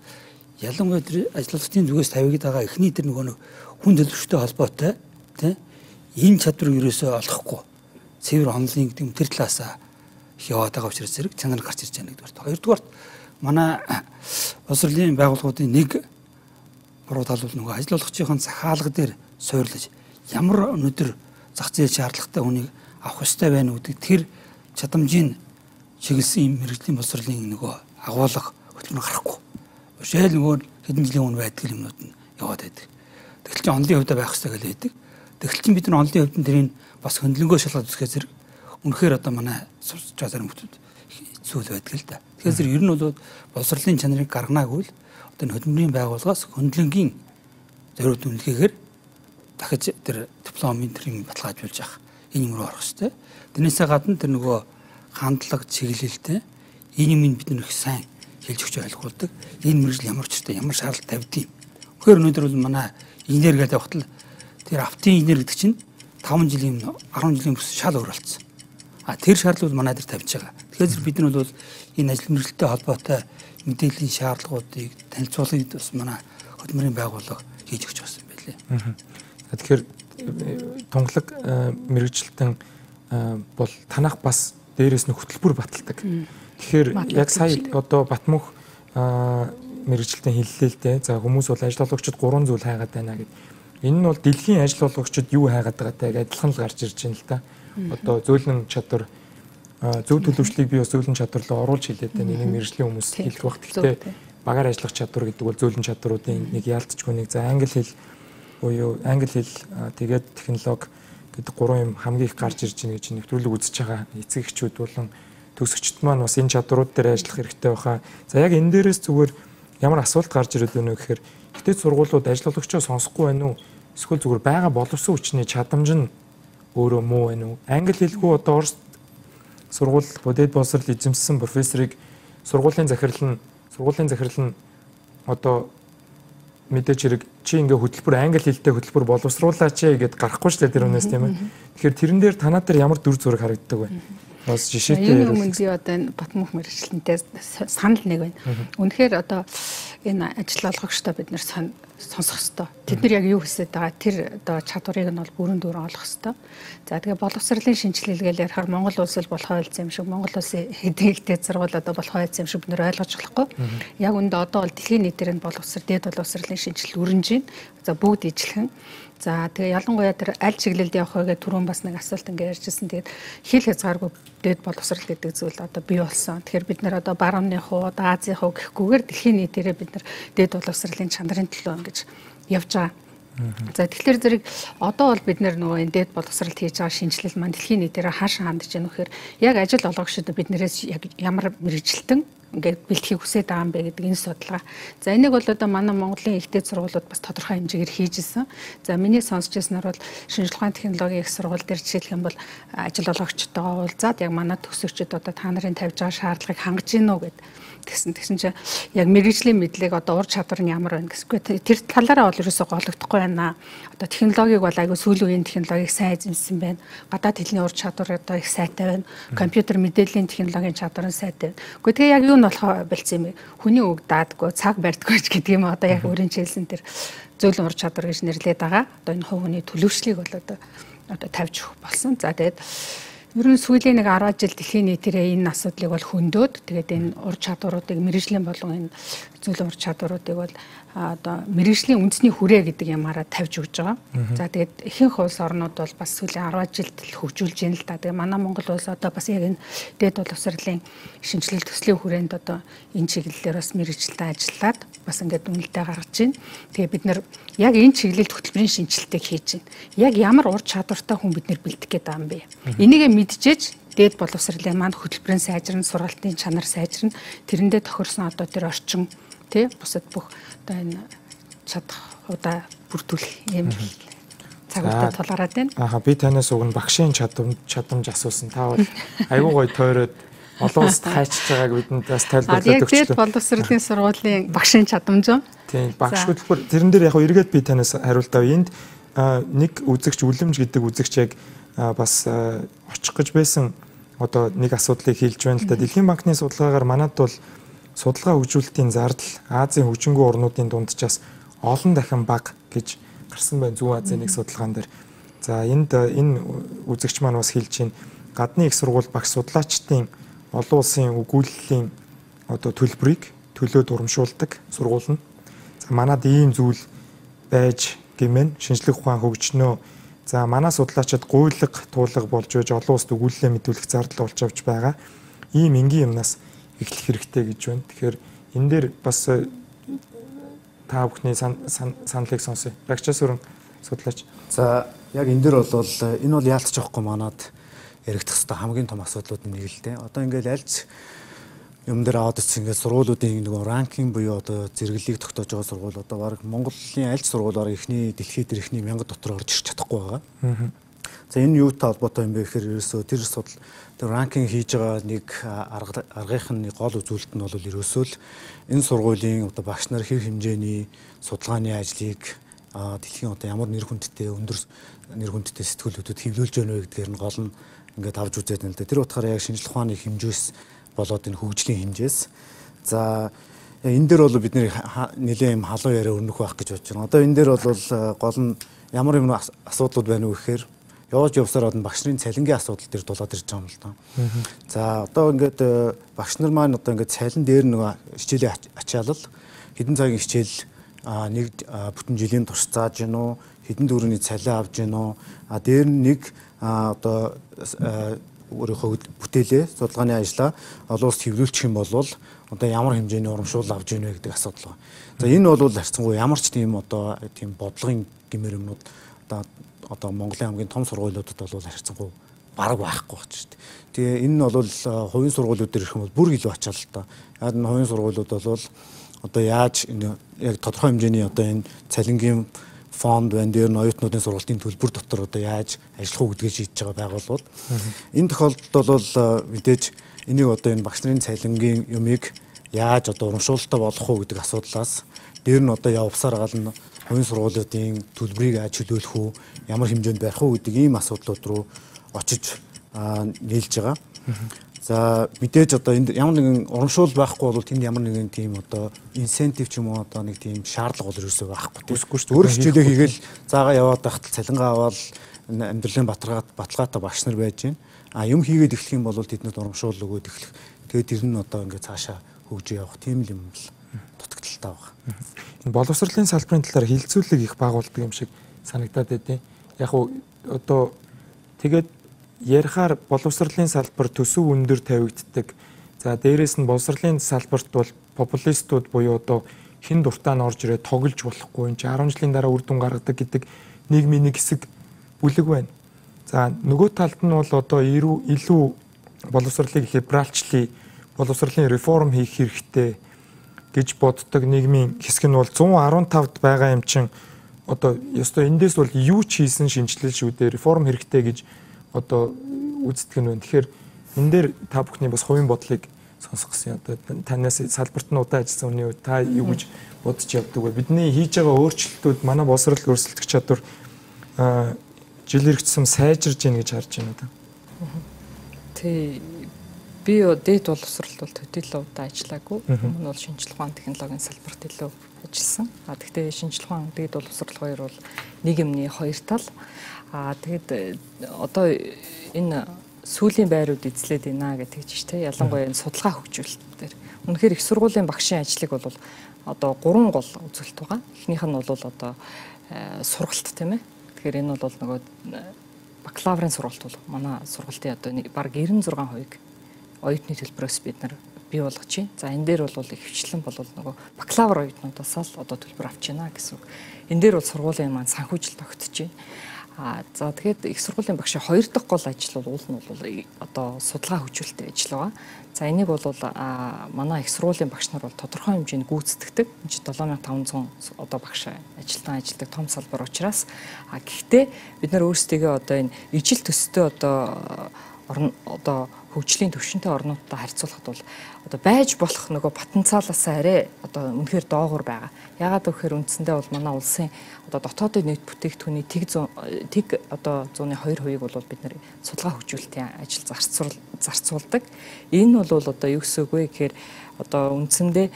ялангуяа тэр ажиллагчдын зүгээс тавигдаад байгаа эхний тэр нөгөө хүн төлөвштэй холбоотой тий энэ чадварыг ерөөсөө олохгүй цэвэр онлайн гэдэг тэр талаасаа яваад байгаа учраас зэрэг чанар гарч ирж байгаа нэгдүгээр. Хоёрдугаарт манай боловсролын байгууллагуудын нэг буруу тал бол нөгөө ажил олгогчийн захаалга дээр суйрлаж ямар өнөдөр зах зээл шаардлагатай хүнийг авах ёстой байна гэдэг тэр чадамжийн чиглэсэн юм мэрэгжлийн боловсролын нөгөө агуулга хөтөлбөр гарахгүй. Ушаал нөгөө хэдэн жилийн өмнө байдаг юмнууд нь яваад байдаг. Тэгэл чи онлын хувьд байх хэрэгтэй гэж байдаг. Тэгэл чин бид нар онлын хувьд тэрийг бас хөндлөнгөө шалгаад үзэхээ зэрэг үнэхээр одоо манай сурч зарим хүмүүс зүйл байдаг л да. Тэгэхээр ер нь бол боловсролын чанарыг гарганаагүй л одоо хөдөлмөрийн байгууллагаас хөндлөнгийн зориуд үнэлгээгээр дахиж тэр дипломын тэр юм баталгаажуулж явах энэ юм руу орох хэрэгтэй. Тэрнээсээ гадна тэр нөгөө хандлага чиглэлтэй энэ юм бид их сайн хэлж өгч ойлгуулдаг. Энэ мэрэгжил ямар ч хэрэгтэй ямар шаардлага тавьдгийг. Тэгэхээр өнөөдөр бол манай инженер гэдэг явахтал Тэр автын инженер гэдэг чинь 5 жилийн 10 жилийн бүс шал өөрөлдсөн. А тэр шаардлага манай дээр тавьж байгаа. Тэгэхээр бид нар бол энэ ажил мэргэжилтэй холбоотой мэдээллийн шаардлагуудыг танилцуулгыг бас манай хөдөлмөрийн байгууллага хийж өгч байгаа юм байлээ. Тэгэхээр тунгалаг мэрэгжилтэн бол танах бас дээрээс нь хөтөлбөр баталдаг. Тэгэхээр яг сая одоо Батмөх мэрэгжилтэн хэллээ л дээ. За хүмүүс бол ажил олгогчид гурван зүйл хайгаад байна гэдэг. Энэ нь бол дэлхийн ажил олгогчид юу хайгаад байгаатай адилхан л гарч ирж байна л да. Одоо зөөлөн чадвар зөв төлөвшлийг би бас зөөлөн чадварлаа оруулж хэлээд байна. Энийг мэрэгжлийн хүмүүс хэлэх бах. Гэхдээ багаар ажиллах чадвар гэдэг бол зөөлөн чадваруудын нэг яалтчгүй нэг за англи хэл буюу англи хэл тэгээд технологи гэдэг гурван юм хамгийн их гарч ирж байна гэж нэвтрүүлэг үзэж байгаа эцэг эхчүүд болон төгсөгчд маань бас энэ чадварууд дээр ажиллах хэрэгтэй байхаа. За яг энэ дээрээс зүгээр ямар асуулт гарч ирээд байна вэ гэхээр ихтэй сургуулиуд ажиллагчаа сонсохгүй байна уу? Эсвэл зүгээр байгаа боловсон хүчний чадамж нь өөрөө муу байна уу? Англи хэлгүй одоо орос сургууль бодит боловсрол эзэмссэн профессорыг сургуулийн захирал нь сургуулийн захирал нь одоо мэдээч хэрэг чи ингээ хөтөлбөр англи хэлтэй хөтөлбөр боловсруулаач гэд гарахгүй шүү дээ тэр үнээс тийм ээ. Тэгэхээр тэрэн дээр танаа дээр ямар дүр зураг харагддаг вэ? Бас жишээтэй ярил. Энэ би одоо энэ Батмөх мэрэгчлэнтэй санал нэг байна. Үнэхээр одоо энэ ажил олгогчдоо бид нэр сонсох хэвээр. Тэд нар яг юу хүсэж байгаа тэр одоо чадварыг нь бол бүрэн дүр олох хэвээр. За тэгээ боловсролын шинжилгээгээл ярихаар Монгол улс л болохоо ойлцсон юм шиг Монгол улсын хэдийгтэй зургуул одоо болохоо ойлцсон юм шиг бид нэр ойлгож болохгүй. Яг үндэ одоо бол дэлхийн нийтээр нь боловсрол дээд боловсролын шинжилэл өрнж байна. За бүгд ижилхэн За тэгээ ялангуяа тэр аль чиглэлд явах вэ гэх түрүүн бас нэг асуулт ингээ ярьжсэн. Тэгээд хил хязгааргүй дэд боловсрал гэдэг зүйл одоо бий болсон. Тэгэхээр бид нэр одоо барууны хуу, Азийн хуу гэхгүйгээр дэлхийн нийтээрээ бид нар дэд боловсролын чанарын төлөө ингэж явж байгаа. За тэгэхээр зэрэг одоо бол бид нөгөө энэ дэд боловсралт хийж байгаа шинжилэл маань дэлхийн нийтээр хаашаа хандж байна вэ гэхээр яг ажил олгогчдод биднээс яг ямар мэрэгжилтэн ингээд бэлтгэхийг хүсэж байгаа юм бэ гэдэг энэ судалгаа. За энийг бол одоо манай Монголын ихтэй сургуулиуд бас тодорхой хэмжээгээр хийж исэн. За миний сонсч ирснээр бол шинжилгээ ухааны технологийн их сургууль дээр жишээлх юм бол ажил олгогчтойгоо уулзаад яг манай төгсөгчд одоо та нарын тавьж байгаа шаардлагыг хангаж гинөө гэдэг тэгсэн тэгсэн чинь яг мэрэгжлийн мэдлэг одоо ур чадвар нь ямар байна гэсгүй тэр талаараа бол ерөөсөө гологдохгүй байна. Одоо технологиг бол айгүй сүүлийн үеийн технологиг сайн эзэмсэн байна. Гадаад хэлний ур чадвар одоо их сайтай байна. Компьютер мэдээллийн технологийн чадвар нь сайтай байна. Гэхдээ яг юу нь болохоо болцсон юм бэ? Хүний үг даадгүй, цаг барьдгүй ч гэдэг юм одоо яг өөрийн хэлсэн тэр зөөлөн ур чадвар гэж нэрлээд байгаа. Одоо энэ хувь хүний төлөвшлийг бол одоо одоо тавьж өгөх болсон. За тэгээд Ер нь сүүлийн нэг 10 жил дэлхийн нийтээрээ энэ асуудлыг бол хөндөөд тэгээд энэ ур чадваруудыг мэрэгжлийн болон энэ зүйл ур чадваруудыг бол одоо мэрэгжлийн үндэсний хүрээ гэдэг ямаараа тавьж өгч байгаа. За тэгээд ихэнх улс орнууд бол бас сүүлийн 10 жилд хөгжүүлж байна л да. Тэгээд манай Монгол улс одоо бас яг энэ дээд боловсролын шинжилэл төслийн хүрээнд одоо энэ чиглэлээр бас мэрэгчлээ ажиллаад бас ингээд үнэлтэд гаргаж байна. Тэгээ бид нар яг энэ чиглэлд хөтөлбөрийн шинжилтийг хийж байна. Яг ямар ур чадвартай хүн бид нэр бэлдэх гээд байгаа юм бэ? Энийгээ мэдчихэж дээд боловсролын маань хөтөлбөрийн сайжрын, сургалтын чанар сайжрна. Тэрэндээ тохирсон одоо тэр орчин тий бусад бүх одоо энэ чадах удаа бүрдүүлэх юм цаг үедээ тулгараад байна. Ааха би танаас уг нь багшийн чадамж чадамж асуусан. Та бол айгүй гоё тойроод олон улсад хайчиж байгааг бидэнд бас тайлбарлаад өгчлээ. Яг дээд боловсролын сургуулийн багшийн чадамж юу? Тийм, багш хөтөлбөр тэрэн дээр яг эргээд би танаас хариултаа. Энд нэг үзэгч үлэмж гэдэг үзэгч яг бас очих гэж байсан одоо нэг асуудлыг хэлж байна л да. Дэлхийн банкны судалгаагаар манад бол судалгаа хөгжүүлэлтийн зардал Азийн хөгжингүй орнуудын дунджаас олон дахин бага гэж гарсан байна Зүүн Азийн нэг судалгаан дээр. За энд энэ үзэгч маань бас хэлж байна. Гадны их сургууль багш судлаачдын олон улсын өгүүллийн одоо төлбөрийг төлөөд урамшуулдаг сургууль нь. За манад ийм зүйл байж гэмээр шинжлэх ухаан хөгжнөө. За манай судлаачид гуйлга туулга болж байж олон улсад өгүүлэлээ мэдүүлэх зардал болж авч байгаа. Ийм энгийн юмнаас эхлэх хэрэгтэй гэж байна. Тэгэхээр энэ дээр бас э, та бүхний саналыг сонсъё. Рагчаас өрн судлаач. За яг энэ дээр бол э, энэ бол яалтч авахгүй манад яригдах хэвээр хамгийн том асуудлууд нэг л дээ. Одоо ингээл альч юм дээр аваад ирсэн ингээд сургуулиудын нэг ранкинг буюу одоо зэрэглэлийг тогтоож байгаа сургууль одоо баг Монголын аль сургуулиар ихний дэлхийд ихний мянга дотор орж ирч чадахгүй байгаа. За энэ юутай холбоотой юм бэ гэхээр ерөөсөө тэр судал тэр ранкинг хийж байгаа нэг аргынх нь гол үзүүлэлт нь бол ерөөсөө л энэ сургуулийн одоо багш нар хэв хэмжээний судалгааны ажлыг дэлхийн одоо ямар нэр хүндтэй өндөр нэр хүндтэй сэтгүүлүүдүүд хөвлүүлж байна вэ гэдгээр нь гол нь ингээд авч үзээд байна л да. Тэр утгаараа яг шинжлэх ухааны хэмжээс болоод энэ хөгжлийн хэмжээс за энэ дээр бол бид нэлээд юм халуун яриа өрнөх байх гэж бодож байна. Одоо энэ дээр бол гол нь ямар юм асуудлууд байна вэ гэхээр явж явсаар одоо багш нарын цалингийн асуудал дээр дулаад ирж байгаа юм л да. За одоо ингээд багш нар маань одоо ингээд цалин дээр нөгөө хичээлийн ачаалал хэдэн цагийн хичээл нэг бүтэн жилийн турш зааж гин үү хэдэн төгрөгийн цалин авж гин үү а дээр нэг одоо өөрийнхөө бүтээлээ судалгааны ажлаа олон улсад хэвлүүлчих юм бол одоо ямар хэмжээний урамшуул авж ийнэ гэдэг асуудал байна. За энэ бол харьцангуй ямар ч тийм одоо тийм бодлогын гимээр юмнууд одоо одоо Монголын хамгийн том сургуулиудад бол харьцангуй бараг байхгүй байна шүү дээ. Тэгээ энэ нь бол хувийн сургуулиуд дээр ирэх юм бол бүр илүү ачаалтаа. Яг нь хувийн сургуулиуд бол одоо яаж энэ яг тодорхой хэмжээний одоо энэ цалингийн фонд байна дээр нь оюутнуудын сургалтын төлбөр дотор одоо яаж ажиллах уу гэдгийг шийдэж байгаа байгууллагууд. Энэ тохиолдолд бол мэдээж энийг одоо энэ багш нарын цалингийн юмыг яаж одоо урамшуулалтаа болгох уу гэдэг асуудлаас дээр нь одоо явсаар гал нь хувийн сургуулиудын төлбөрийг яаж чөлөөлөх үү ямар хэмжээнд барих уу гэдэг ийм асуудлууд руу очиж нийлж байгаа. За мэдээж одоо энд ямар нэгэн урамшуул байхгүй бол тэнд ямар нэгэн тийм одоо инсентив ч юм уу одоо нэг тийм шаардлага бол ерөөсөө байхгүй. Үсэхгүй шүү дээ. Өөр хичээлээ хийгээл заагаа яваад байхад цалингаа аваад амьдралын баталгаат баталгаатай багш нар байж байна а юм хийгээд эхлэх юм бол тэднэд урамшуул өгөөд эхлэх. Тэгээд тэр нь одоо ингээд цаашаа хөгжиж явах тийм л юм л дутагдaltaй байгаа. Энэ боловсролын салбарын талаар хилцүүлэг их байгуулдаг юм шиг санагдаад байдیں۔ Яг уу одоо тэгээд ярихаар боловсролын салбар төсөв өндөр тавигддаг. За дээрэс нь боловсролын салбарт бол популистууд буюу одоо хин дуртаа нь орж ирээд тоглож болохгүй чи 10 жилийн дараа үр дүн гаргадаг гэдэг нийгмийн нэг хэсэг бүлэг байна. За нөгөө талд нь бол одоо илүү боловсролыг либералчлий боловсролын реформ хийх хэрэгтэй гэж боддог нийгмийн хэсэг нь бол 115-д байгаа юм чин одоо ёстой эндээс бол юу ч хийсэн шинжилэл шүү дээ реформ хэрэгтэй гэж одоо үздэг нь байна. Тэгэхээр энэ дээр та бүхний бас хувийн бодлыг сонсох гэсэн одоо танаас салбарт нь удаа ажилласан хүний үед та юу гэж бодож явдаг вэ? Бидний хийж байгаа өөрчлөлтүүд манай боловсрол өрсөлдөх чадвар жил иргэцсэн сайжирж гин гэж харж байна да. Тий. Би дээд боловсролд бол төдийлөө удаа ажиллаагүй. Өмнө нь бол шинжилгээ технологийн салбарт илүү ажилласан. А тэгтээ шинжилгээ ухаан дээд боловсрол хоёр бол нэг юмны хоёр тал. А тэгэд одоо энэ сүүлийн байрууд эзлээд байна гэдэг чинь те ялангуяа энэ судалгаа хөгжүүлэлт дээр үнэхээр их сургуулийн багшийн ажлыг бол одоо гурван гол үзүүлэлт байгаа. Эхнийх нь бол одоо сургалт тийм ээ Тэгэхээр энэ бол нөгөө бакалаврын сургалт бол манай сургалтын одоо баг 96%-ийг оюутны төлбөрөөс бид нар бий болгож чинь. За энэ дээр бол их хвчлэн бол нөгөө бакалавр оюутнуудаас л одоо төлбөр авч байна гэсэн үг. Энэ дээр бол сургуулийн маань санхүүжил тогтож байна. А за тэгээд их сургуулийн багшийн хоёр дахь гол ажил бол уул нь бол одоо судалгаа хөгжүүлэлтийн ажил байгаа. За энийг бол манай их сургуулийн багш нар бол тодорхой хэмжээнд гүйцэтгэдэг. Энд чинь 7500 одоо багш ажилтан ажилладаг том салбар учраас а гэхдээ бид нар өөрсдөө одоо энэ ижил төстэй одоо орн одоо хөгжлийн төвшөнтэй орнуудтай харьцуулахад бол одоо байж болох нөгөө потенциалаас арай одоо үнэхээр доогуур байгаа. Ягаад гэвэл үндсэндээ бол манай улсын одоо дотоодын нийт бүтээгдэхүүний тэг тэг одоо 102%-ийг бол бид нар судалгаа хөгжүүлэлтийн ажил зарцуулдаг. Энэ бол одоо юу гэсэн үг вэ гэхээр одоо үндсэндээ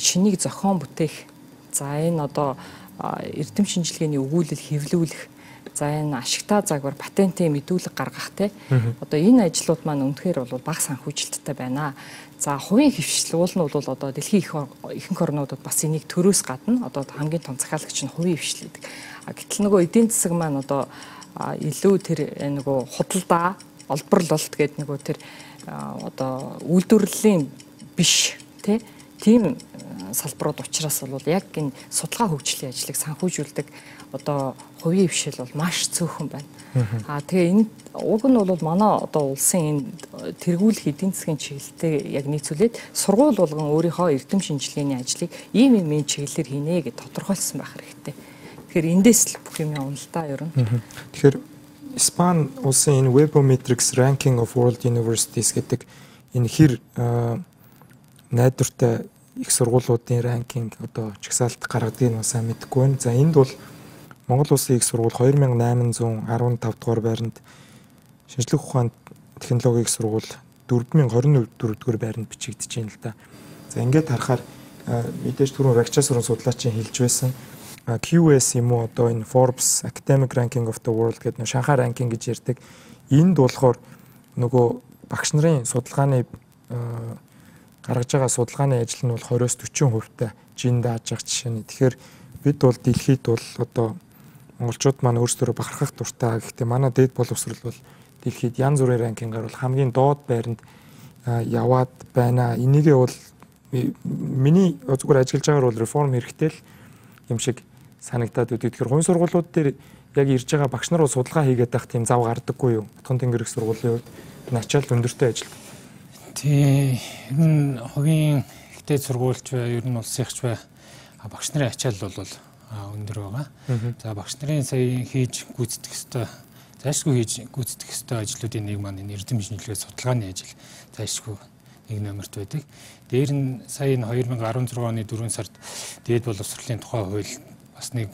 шинийг зохион бүтээх за энэ одоо эрдэм шинжилгээний өгүүлэл хэвлүүлэх За энэ ашигтай загвар патентын мэдүүлэг гаргах те. Одоо энэ ажлууд маань үнэхээр бол бага санхүүжилттэй байна. За хувийн хөвшил уул нь бол одоо дэлхийн ихэнх орнуудад бас энийг төрөөс гадна одоо хамгийн том захиалагч нь хувийн хөвшил гэдэг. Гэтэл нөгөө эдийн засаг маань одоо илүү тэр э, нөгөө худалдаа олборлолт гэдэг нөгөө тэр одоо үйлдвэрлэлийн биш тий тийм салбарууд учраас бол яг энэ судалгаа хөгжлийн ажлыг санхүүжүүлдэг одоо хувийн хвшил бол маш цөөхөн байна. Аа тэгээ энэ уг нь бол манай одоо улсын энэ тэргүүлэх эдийн засгийн чиглэлтэй яг нийцүүлээд сургууль болгон өөрийнхөө эрдэм шинжилгээний ажлыг ийм ийм ийм чиглэлээр хийнэ гэж тодорхойлсон байх хэрэгтэй. Тэгэхээр эндээс л бүх юм явна л да ер нь. Тэгэхээр Испани улсын энэ Webometrics Ranking of World Universities гэдэг энэ хэр найдвартай их сургуулиудын ранкинг одоо чагсаалт гаргадгийг нь сайн мэдэхгүй байна. За энд бол Монгол Улсын их сургууль 2815 дугаар байранд шинжлэх ухаанд технологийн сургууль 4024 дугаар байранд бичигдэж байна л да. За ингээд харахаар мэдээж түрүүн Рагчаас өрн судлаачийн хэлж байсан QS юм уу одоо энэ Forbes Academic Ranking of the World гэдэг нэг Шанхай ранкинг гэж ярьдаг. Энд болохоор нөгөө багш нарын судалгааны гаргаж байгаа судалгааны ажил нь бол 20-с 40% та жин дааж байгаа жишээ нь. Тэгэхээр бид бол дэлхийд бол одоо монголчууд маань өөрсдөө бахархах дуртай. Гэхдээ манай дээд боловсрол бол дэлхийд янз бүрийн ранкингаар бол хамгийн доод байранд яваад байна. Энийгээ бол миний зүгээр ажиллаж байгаагаар бол реформ хэрэгтэй л юм шиг санагдаад үүдээ. Тэгэхээр хувийн сургуулиуд дээр яг ирж байгаа багш нар бол судалгаа хийгээд байх тийм зав гардаггүй юу? Утгын тэнгэр их сургуулийн хувьд начаал өндөртэй ажил. Тий, ер нь хувийн ихтэй сургуульч бай, ер нь улсынхч бай багш нарын ачаал бол өндөр байгаа. За багш нарын сая хийж гүйцэтгэх ёстой зайлшгүй хийж гүйцэтгэх ёстой ажлуудын нэг маань эрдэм шинжилгээ судалгааны ажил зайлшгүй нэг номерт байдаг. Дээр нь сая энэ 2016 оны 4 сард дээд боловсролын тухай хууль бас нэг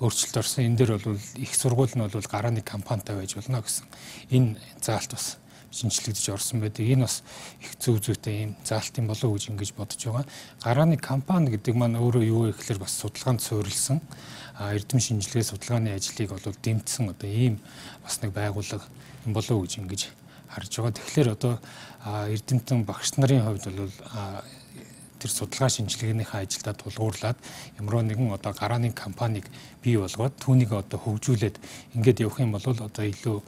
өөрчлөлт орсон. Энэ дээр бол их сургууль нь бол гарааны компанитай байж болно гэсэн энэ заалт бас шинжлэгдэж орсон байдаг. Энэ бас их зөв зүйтэй юм заалтын болов уу гэж ингэж бодож байгаа. Гарааны компани гэдэг маань өөрөө юу вэ гэхээр бас судалгаанд суурилсан эрдэм шинжилгээ судалгааны ажлыг бол дэмжсэн одоо ийм бас нэг байгууллага болов уу гэж ингэж харж байгаа. Тэгэхээр одоо эрдэмтэн багш нарын хувьд бол тэр судалгаа шинжилгээнийхээ ажилдаа тулгуурлаад ямар нэгэн одоо гарааны компанийг бий болгоод түүнийг одоо хөгжүүлээд ингээд явах юм бол одоо илүү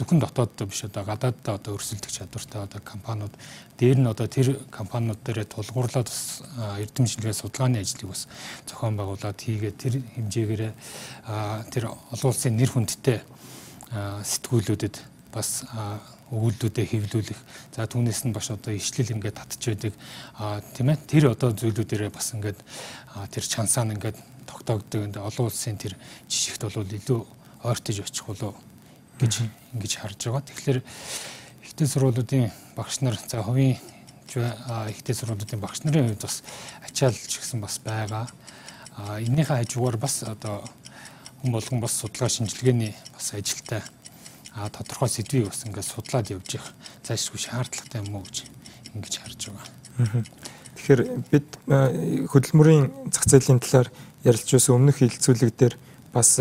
зөвхөн дотооддоо биш одоо гадааддаа одоо өрсөлдөх чадвартай одоо компаниуд дээр нь одоо тэр компаниуд дээрээ тулгуурлаад бас эрдэм шинжилгээ судалгааны ажлыг бас зохион байгуулад хийгээд тэр хэмжээгээр тэр олон улсын нэр хүндтэй сэтгүүлүүдэд бас өгүүлдүүдэд хэвлүүлэх. За түүнээс нь баш одоо ишлэл ингээд татж байдаг. А тийм ээ. Тэр одоо зүйлүүдээрээ бас ингээд тэр чансаа нь ингээд тогтоогддог. Олон улсын тэр жишгт бол илүү ойртож очих болов гэж ингэж харж байгаа. Тэгэхээр ихтэй сургуулиудын багш нар за хувийн ихтэй сургуулиудын багш нарын хувьд бас ачаалж гисэн бас байгаа. А энэнийхээ хажуугаар бас одоо хүн болгон бас судалгаа шинжилгээний бас ажилтай а тодорхой сэдвийг бас ингээд судлаад явж явах зайлшгүй шаардлагатай юм уу гэж ингэж харж байгаа. Тэгэхээр бид хөдөлмөрийн зах зээлийн талаар ярилж байсан өмнөх хилцүүлэг дээр бас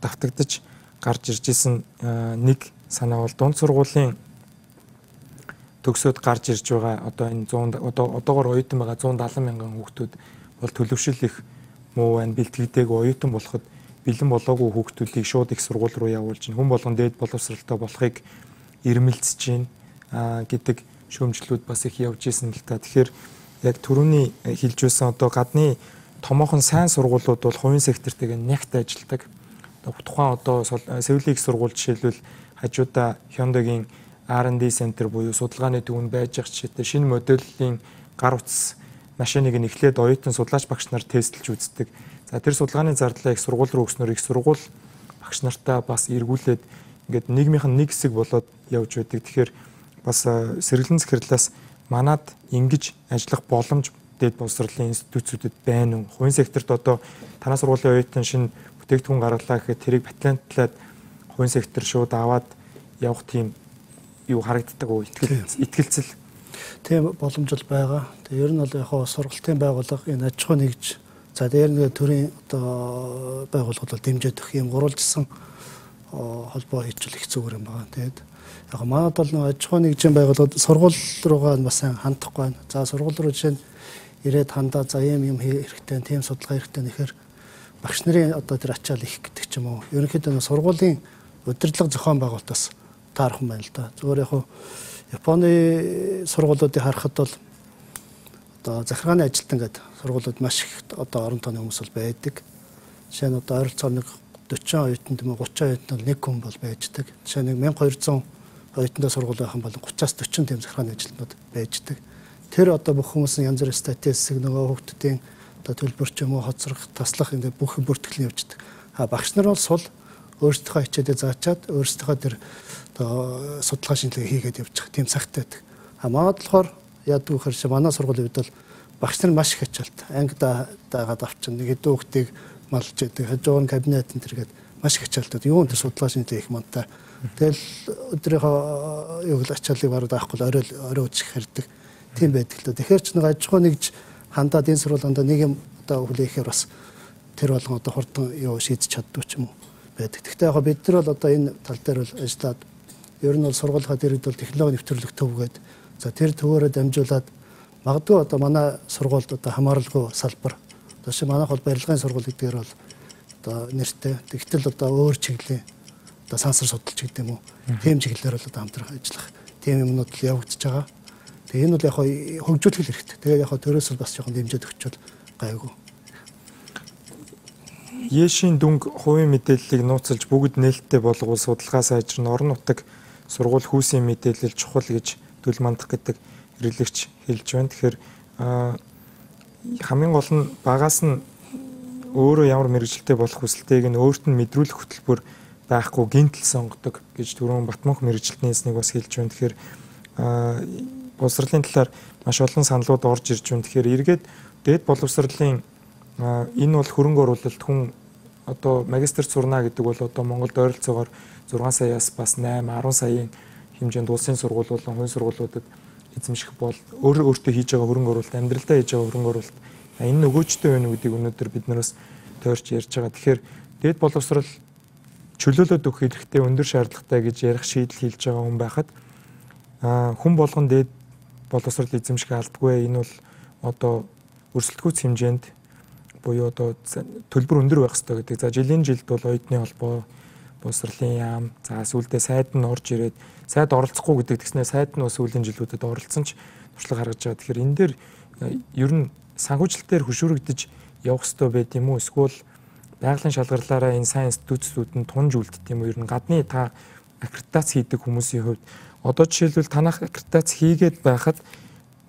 давтагдж гарч ирж исэн нэг санаа бол дунд сургуулийн төгсөөд гарч ирж байгаа одоо энэ 100 одоо одоогор оюутан байгаа 170 мянган хүүхдүүд бол төлөвшил их муу байна бэлтгэдэг оюутан болоход бэлэн болоогүй хүүхдүүдийг шууд их сургууль руу явуулж хүн болгон дээд боловсралтай болохыг ирмэлцэж чинь гэдэг шүүмжлүүд бас их явж исэн л та. Тэгэхээр яг түрүүний хэлж байсан одоо гадны томоохон сайн сургуулиуд бол хувийн сектортэйгээ нягт ажилладаг. Тухайн одоо Севлийн их сургууль жишээлбэл хажуудаа Hyundai-гийн R&D center буюу судалгааны төвөнд байж байгаа жишээтэй шинэ моделлийн гар утас машиныг нь эхлээд оюутан судлаач багш нар тестэлж үздэг За тэр судалгааны зардлаа их сургууль руу өгснөөр их сургууль багш нартаа бас эргүүлээд ингээд нийгмийнх нь нэг хэсэг болоод явж байдаг. Тэгэхээр бас сэргэлэн захирлаас манад ингэж ажиллах боломж дээд боловсролын институтүүдэд байна уу? Хувийн секторт одоо танаа сургуулийн оюутан шинэ бүтээгдэхүүн гаргалаа гэхэд тэрийг патентлаад хувийн сектор шууд аваад явах тийм юу харагддаг уу? Итгэл итгэлцэл тийм боломж бол байгаа. Тэгээ ер нь бол яг сургалтын байгууллага энэ аж ахуй нэгж За дээр нэг төрийн одоо байгууллагууд бол дэмжиж өгөх юм гурвалжсан холбоо хийчихэл их зүгээр юм байна. Тэгээд яг манайд бол нэг аж ахуй нэгжийн байгууллагууд сургууль руугаа бас хандахгүй байна. За сургууль руу жишээ нь ирээд хандаа за ийм юм хэрэгтэй, тийм судалгаа хэрэгтэй нэхэр багш нарын одоо тэр ачаал их гэдэг ч юм уу. Ерөнхийдөө сургуулийн удирдлага зохион байгуулалтаас таархан байна л да. Зүгээр яг Японы сургуулиудыг харахад бол одоо захиргааны ажилтан гэдэг сургуулиуд маш их одоо орон тооны хүмүүс бол байдаг. Жишээ нь одоо ойролцоогоор нэг 40 оюутан тийм 30 оюутан бол нэг хүн бол байждаг. Жишээ нь 1200 оюутантай сургууль байх юм бол 30-аас 40 тийм захиргааны ажилтнууд байждаг. Тэр одоо бүх хүмүүсийн янз бүрийн статистик нөгөө хүүхдүүдийн одоо төлбөрч юм уу хоцрох, таслах ингэ бүх бүртгэл нь явждаг. А багш нар бол сул өөрсдийнхөө хичээдээ заачаад өөрсдийнхөө тэр одоо судалгаа шинжилгээ хийгээд байгаа тийм цагтай байдаг. А манайд болохоор яадаг вэ гэхээр манай сургуулийн үед бол багш нар маш их ачаалт. Ангида дагаад авчин нэг хэдэн хүүхдийг малж яадаг хажуун кабинет энэ төргээд маш их ачаалтууд юу энэ судалгааш нэг их мантай. Тэгэл өдрийнхөө юу гэл ачааллыг барууд авахгүй орой орой үчих хэрдэг. Тийм байдаг л да. Тэгэхээр ч нэг аж ахуй нэгж хандаад энэ сургуулинд нэг юм одоо хүлээхээр бас тэр болгон одоо хурдан юу шийдэж чаддгүй ч юм уу байдаг. Гэхдээ яг бид нар бол одоо энэ тал дээр бол ажиллаад ер нь бол сургуулийнхаа дэргэд бол технологи нэвтрүүлэх төв гээд за тэр төвөөрөө дамжуулаад магадгүй одоо манай сургуульд одоо хамааралгүй салбар одоо шиг манайх бол барилгын сургууль гэдгээр бол одоо нэртэй. Тэгтэл одоо өөр чиглэлийн одоо сансар судалж гэдэг юм уу. Тийм чиглэлээр бол одоо хамтран ажиллах тийм юмнууд л явагдаж байгаа. Тэгээ энэ бол яг хөгжүүлэх хэрэгтэй. Тэгээ яг төрөөс бас жоохон дэмжиж өгчвөл гайгүй. Ешийн дүнг хувийн мэдээллийг нууцлж бүгд нээлттэй болгуул судалгаа сайжрна орон нутаг сургууль хүүсийн мэдээлэл чухал гэж төл мандах гэдэг хэрэглэгч хэлж байна. Тэгэхээр хамгийн гол нь багаас нь өөрөө ямар мэрэгжилтэй болох хүсэлтэйг нь өөрт нь мэдрүүлэх хөтөлбөр байхгүй гинтл сонгодог гэж түрүүн Батмөнх мэрэгжилтний эснийг бас хэлж байна. Тэгэхээр боловсролын талаар маш олон саналууд орж ирж байна. Тэгэхээр эргээд дээд боловсролын энэ бол хөрөнгө оруулалт хүн одоо магистрт сурна гэдэг бол одоо Монголд ойролцоогоор 6 саяас бас 8 10 саяын хэмжээнд улсын сургууль болон хувийн сургуулиудад эзэмших бол өөр өөртөө хийж байгаа хөрөнгө оруулалт амьдралдаа хийж байгаа хөрөнгө оруулалт энэ нөгөөжтэй байна уу гэдгийг өнөөдөр бид нараас тойрч ярьж байгаа. Тэгэхээр дээд боловсрал чөлөөлөд өгөх хэрэгтэй өндөр шаардлагатай гэж ярих шийдэл хийж байгаа хүн байхад хүн болгон дээд боловсрал эзэмших алдгүй энэ бол одоо өрсөлдөхүйц хэмжээнд буюу одоо төлбөр өндөр байх хэрэгтэй гэдэг. За жилийн жилд бол оюутны холбоо боловсролын яам за сүүлдээ сайд нь орж ирээд сайд оролцохгүй гэдэг тэгснээр сайд нь бас сүүлийн жилүүдэд оролцсон ч туршлага гаргаж байгаа. Тэгэхээр энэ дээр ер нь санхүүжилтээр хөшүүрэгдэж явах хэрэгтэй байд юм уу? Эсвэл байгалийн шалгарлаараа энэ сайн институтсүүд нь тунж үлддэг юм уу? Ер нь гадны та аккредитац хийдэг хүмүүсийн хувьд одоо жишээлбэл танах аккредитац хийгээд байхад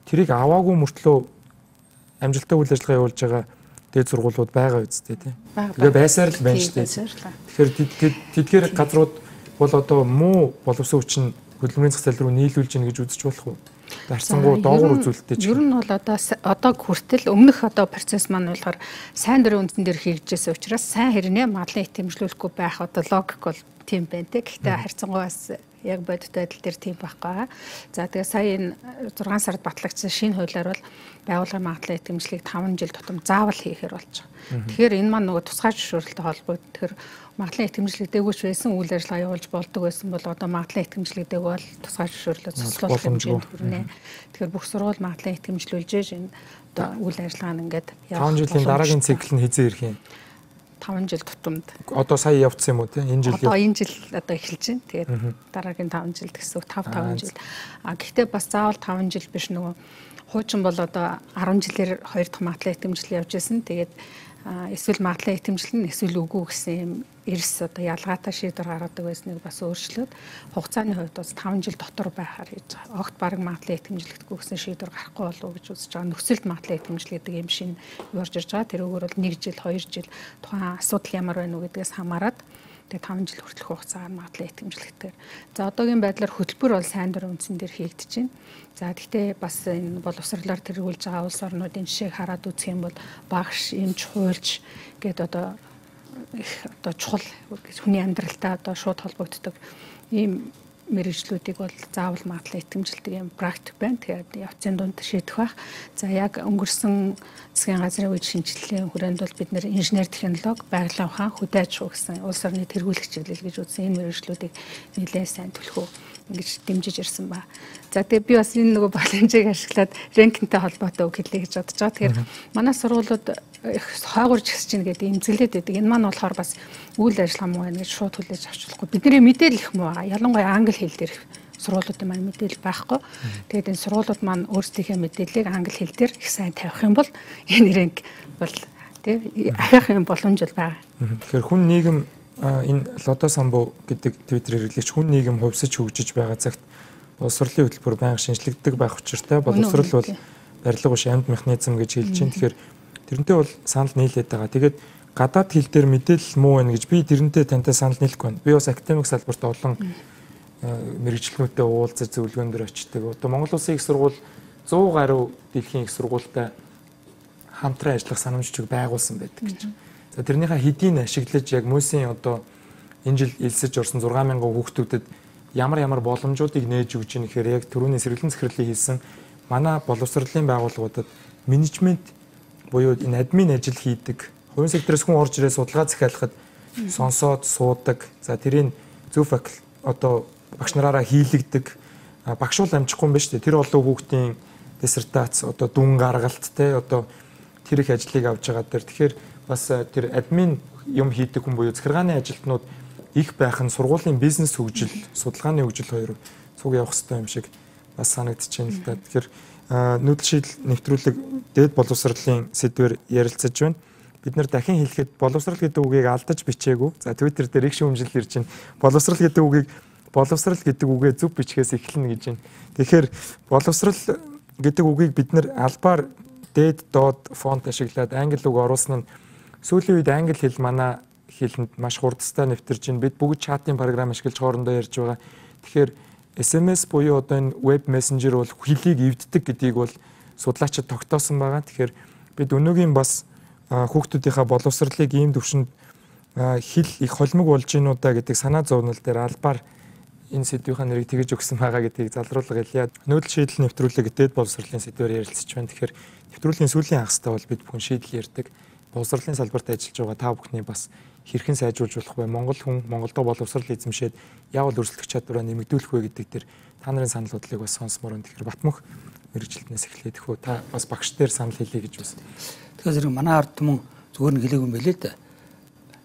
тэрийг аваагүй мөртлөө амжилттай үйл ажиллагаа явуулж байгаа дээд сургуулиуд байгаа үсттэй тийм. Тэгээ байсаар л байна шүү дээ. Тэгэхээр тэдгээр газрууд бол одоо муу боловсон хүчин хөдөлмөрийн зах зээл рүү нийлүүлж гин гэж үзэж болох уу? Дарсангуу доогуур үзүүлэлттэй ч. Ер нь бол одоо одоо хүртэл өмнөх одоо процесс маань болохоор сайн дөрөв үндсэн дээр хийгдэж учраас сайн хэрнээ мадлын итгэмжлүүлэхгүй байх одоо логик бол тийм байна те. Гэхдээ харьцангуй бас яг бодит байдал дээр тийм байхгүй. За тэгээ сая энэ 6 сард батлагдсан шинэ хуулиар бол байгууллагын магадлалын итгэмжлэгийг 5 жил тутам заавал хийхээр болж байгаа. Тэгэхээр энэ маань нөгөө тусгай зөвшөөрлөлтөй холбоотой. Тэгэхээр магадлалын итгэмжлэг дээгүүч байсан үйл ажиллагаа явуулж болдог байсан бол одоо магадлалын итгэмжлэг дээг бол тусгай зөвшөөрлөд цуслуулах хэмжээнд хүрнэ. Тэгэхээр бүх сургууль магадлалын итгэмжлүүлж энэ одоо үйл ажиллагаа нь ингээд 5 жилийн дараагийн цикл нь хизээ ирэх юм. 5 жил тутамд. Одоо сая явцсан юм уу те? Энэ жил. Одоо энэ жил одоо эхэлж байна. Тэгээд дараагийн 5 жил гэсэн 5 5 жил. А гэхдээ бас заавал 5 жил биш нөгөө хуучин бол одоо 10 жилээр 2 дахь магадлалын итгэмжлэл явж байсан. Тэгээд эсвэл магадлалын итгэмжлэл нь эсвэл үгүй гэсэн юм эрс одоо ялгаатай шийдвэр гаргадаг байсныг бас өөрчлөөд хугацааны хувьд бас 5 жил дотор байхаар байгаа. Огт баг магадлалын итгэмжлэгдэхгүй гэсэн шийдвэр гарахгүй болов уу гэж үзэж байгаа. Нөхцөлд магадлалын итгэмжлэг гэдэг юм шин юурж ирж байгаа. Тэр өгөр бол 1 жил, 2 жил тухайн асуудал ямар байна уу гэдгээс хамаарат тэгээ 5 жил хүртэлх хугацаагаар магадлалын итгэмжлэгдэх. За одоогийн байдлаар хөтөлбөр бол сайн дурын үндсэн дээр хийгдэж байна. За гэхдээ бас энэ боловсрлоор тэргүүлж байгаа улс орнуудын жишээг хараад үзэх юм бол багш, эмч, хуульч гэдэг одоо их одоо чухал хүний амьдралтай одоо шууд холбогддог ийм мэрэгжлүүдийг бол заавал магадлал итгэмжилдэг юм практик байна. Тэгээд явцын дунд шийдэх байх. За яг өнгөрсөн засгийн газрын үед шинжилгээний хүрээнд бол бид нэр инженер технологи, байгалийн ухаан, хөдөө аж ахуй гэсэн улс орны тэргүүлэх чиглэл гэж үзсэн энэ мэрэгжлүүдийг нэлээд сайн төлхөө ингэж дэмжиж ирсэн ба. За тэгээ би бас энэ нөгөө боломжийг ашиглаад рэнкинтэй холбоотой үг хэлье гэж бодож байгаа. Тэгэхээр манай сургуулиуд их хойгорж гисэж чинь гэдэг имзэглээд байдаг. Энэ маань болохоор бас үйл ажиллагаа муу байна гэж шууд хүлээж авч болохгүй. Бидний мэдээлэл их муу байгаа. Ялангуяа англи хэл дээр сургуулиудын маань мэдээлэл байхгүй. Тэгээд энэ сургуулиуд маань өөрсдийнхээ мэдээллийг англи хэл дээр их сайн тавих юм бол энэ рэнк бол тий ахих юм боломж бол байгаа. Тэгэхээр хүн нийгэм энэ лодо самбуу гэдэг твиттерээр хэлэгч хүн нийгэм хувьсаж хөгжиж байгаа цагт боловсролын хөтөлбөр байнга шинжлэгддэг байх учиртай боловсрол бол барилга биш амьд механизм гэж хэлж байна. Тэгэхээр тэрнтэй бол санал нийлээд байгаа. Тэгээд гадаад хэл дээр мэдээлэл муу байна гэж би тэрнтэй тантай санал нийлэхгүй байна. Би бас академик салбарт олон мэрэгчлэнүүдтэй уулзаж зөвлөгөөн дөр очдөг. Одоо Монгол Улсын их сургууль 100 гаруй дэлхийн их сургуультай хамтран ажиллах санамжчиг байгуулсан байдаг гэж. За тэрнийхээ хэдийг ашиглаж яг МОС-ийн одоо энэ жил элсэж орсон 6000 хүүхдүүдэд ямар ямар боломжуудыг нээж өгч ийн гэхээр яг төрөүний сэргэлэн захирлын хийсэн манай боловсролын байгууллагуудад менежмент буюу энэ админ ажил хийдэг хувийн сектороос хүн орж ирээ судалгаа захиалахад сонсоод суудаг. За тэрийг зөв одоо багш нараараа хийлэгдэг. Багш бол амжихгүй юм ба дээ. Тэр олон хүүхдийн диссертац одоо дүн гаргалт те одоо тэр их ажлыг авч байгаа дээр тэгэхээр бас тэр админ юм хийдэг хүн буюу захиргааны ажилтнууд их байх нь сургуулийн бизнес хөгжил, судалгааны хөгжил хоёр цуг явах хэрэгтэй юм шиг бас санагдчихээн л да. Тэгэхээр нүүдэл шийдэл нэвтрүүлэг дээд боловсролын сэдвээр ярилцаж байна. Бид нэр дахин хэлэхэд боловсрал гэдэг үгийг алдаж бичээгүй. За Twitter дээр их шүүмжил ирж байна. Боловсрал гэдэг үгийг боловсрал гэдэг үгээ зөв бичгээс эхэлнэ гэж байна. Тэгэхээр боловсрал гэдэг үгийг бид нэр албаар дээд доод фонт ашиглаад англи үг оруулсан нь сүүлийн үед англи хэл манай хэлэнд маш хурдтай нэвтэрж байна. Бид бүгд чатын програм ашиглаж хоорондоо ярьж байгаа. Тэгэхээр SMS буюу одоо энэ веб мессенжер бол хэлийг эвддэг гэдгийг бол судлаачид тогтоосон байгаа. Тэгэхээр бид өнөөгийн бас хүүхдүүдийнхаа боловсролыг ийм төвшөнд хэл их холимог болж гинүү да гэдэг санаа зовнил дээр албаар энэ сэдвийнхаа нэрийг тэгэж өгсөн байгаа гэдгийг залруулга хэлье. Нүүдэл шийдэл нэвтрүүлэг гэдэг боловсролын сэдвээр ярилцж байна. Тэгэхээр нэвтрүүлгийн сүүлийн хагастай бол бид бүхэн шийдэл ярьдаг. Боловсролын салбарт ажиллаж байгаа та бүхний бас хэрхэн сайжруулж болох вэ? Монгол хүн Монголдо боловсрал эзэмшээд яавал өрсөлдөх чадвараа нэмэгдүүлэх вэ гэдэг дээр та нарын санал бодлыг бас сонсмоор байна. Тэгэхээр Батмөх мэрэгчлэнээс эхлээд хөө та бас багш дээр санал хэлье гэж байна. Тэгэхээр зэрэг манай ард түмэн зүгээр нь хэлээгүй юм байлээ дээ.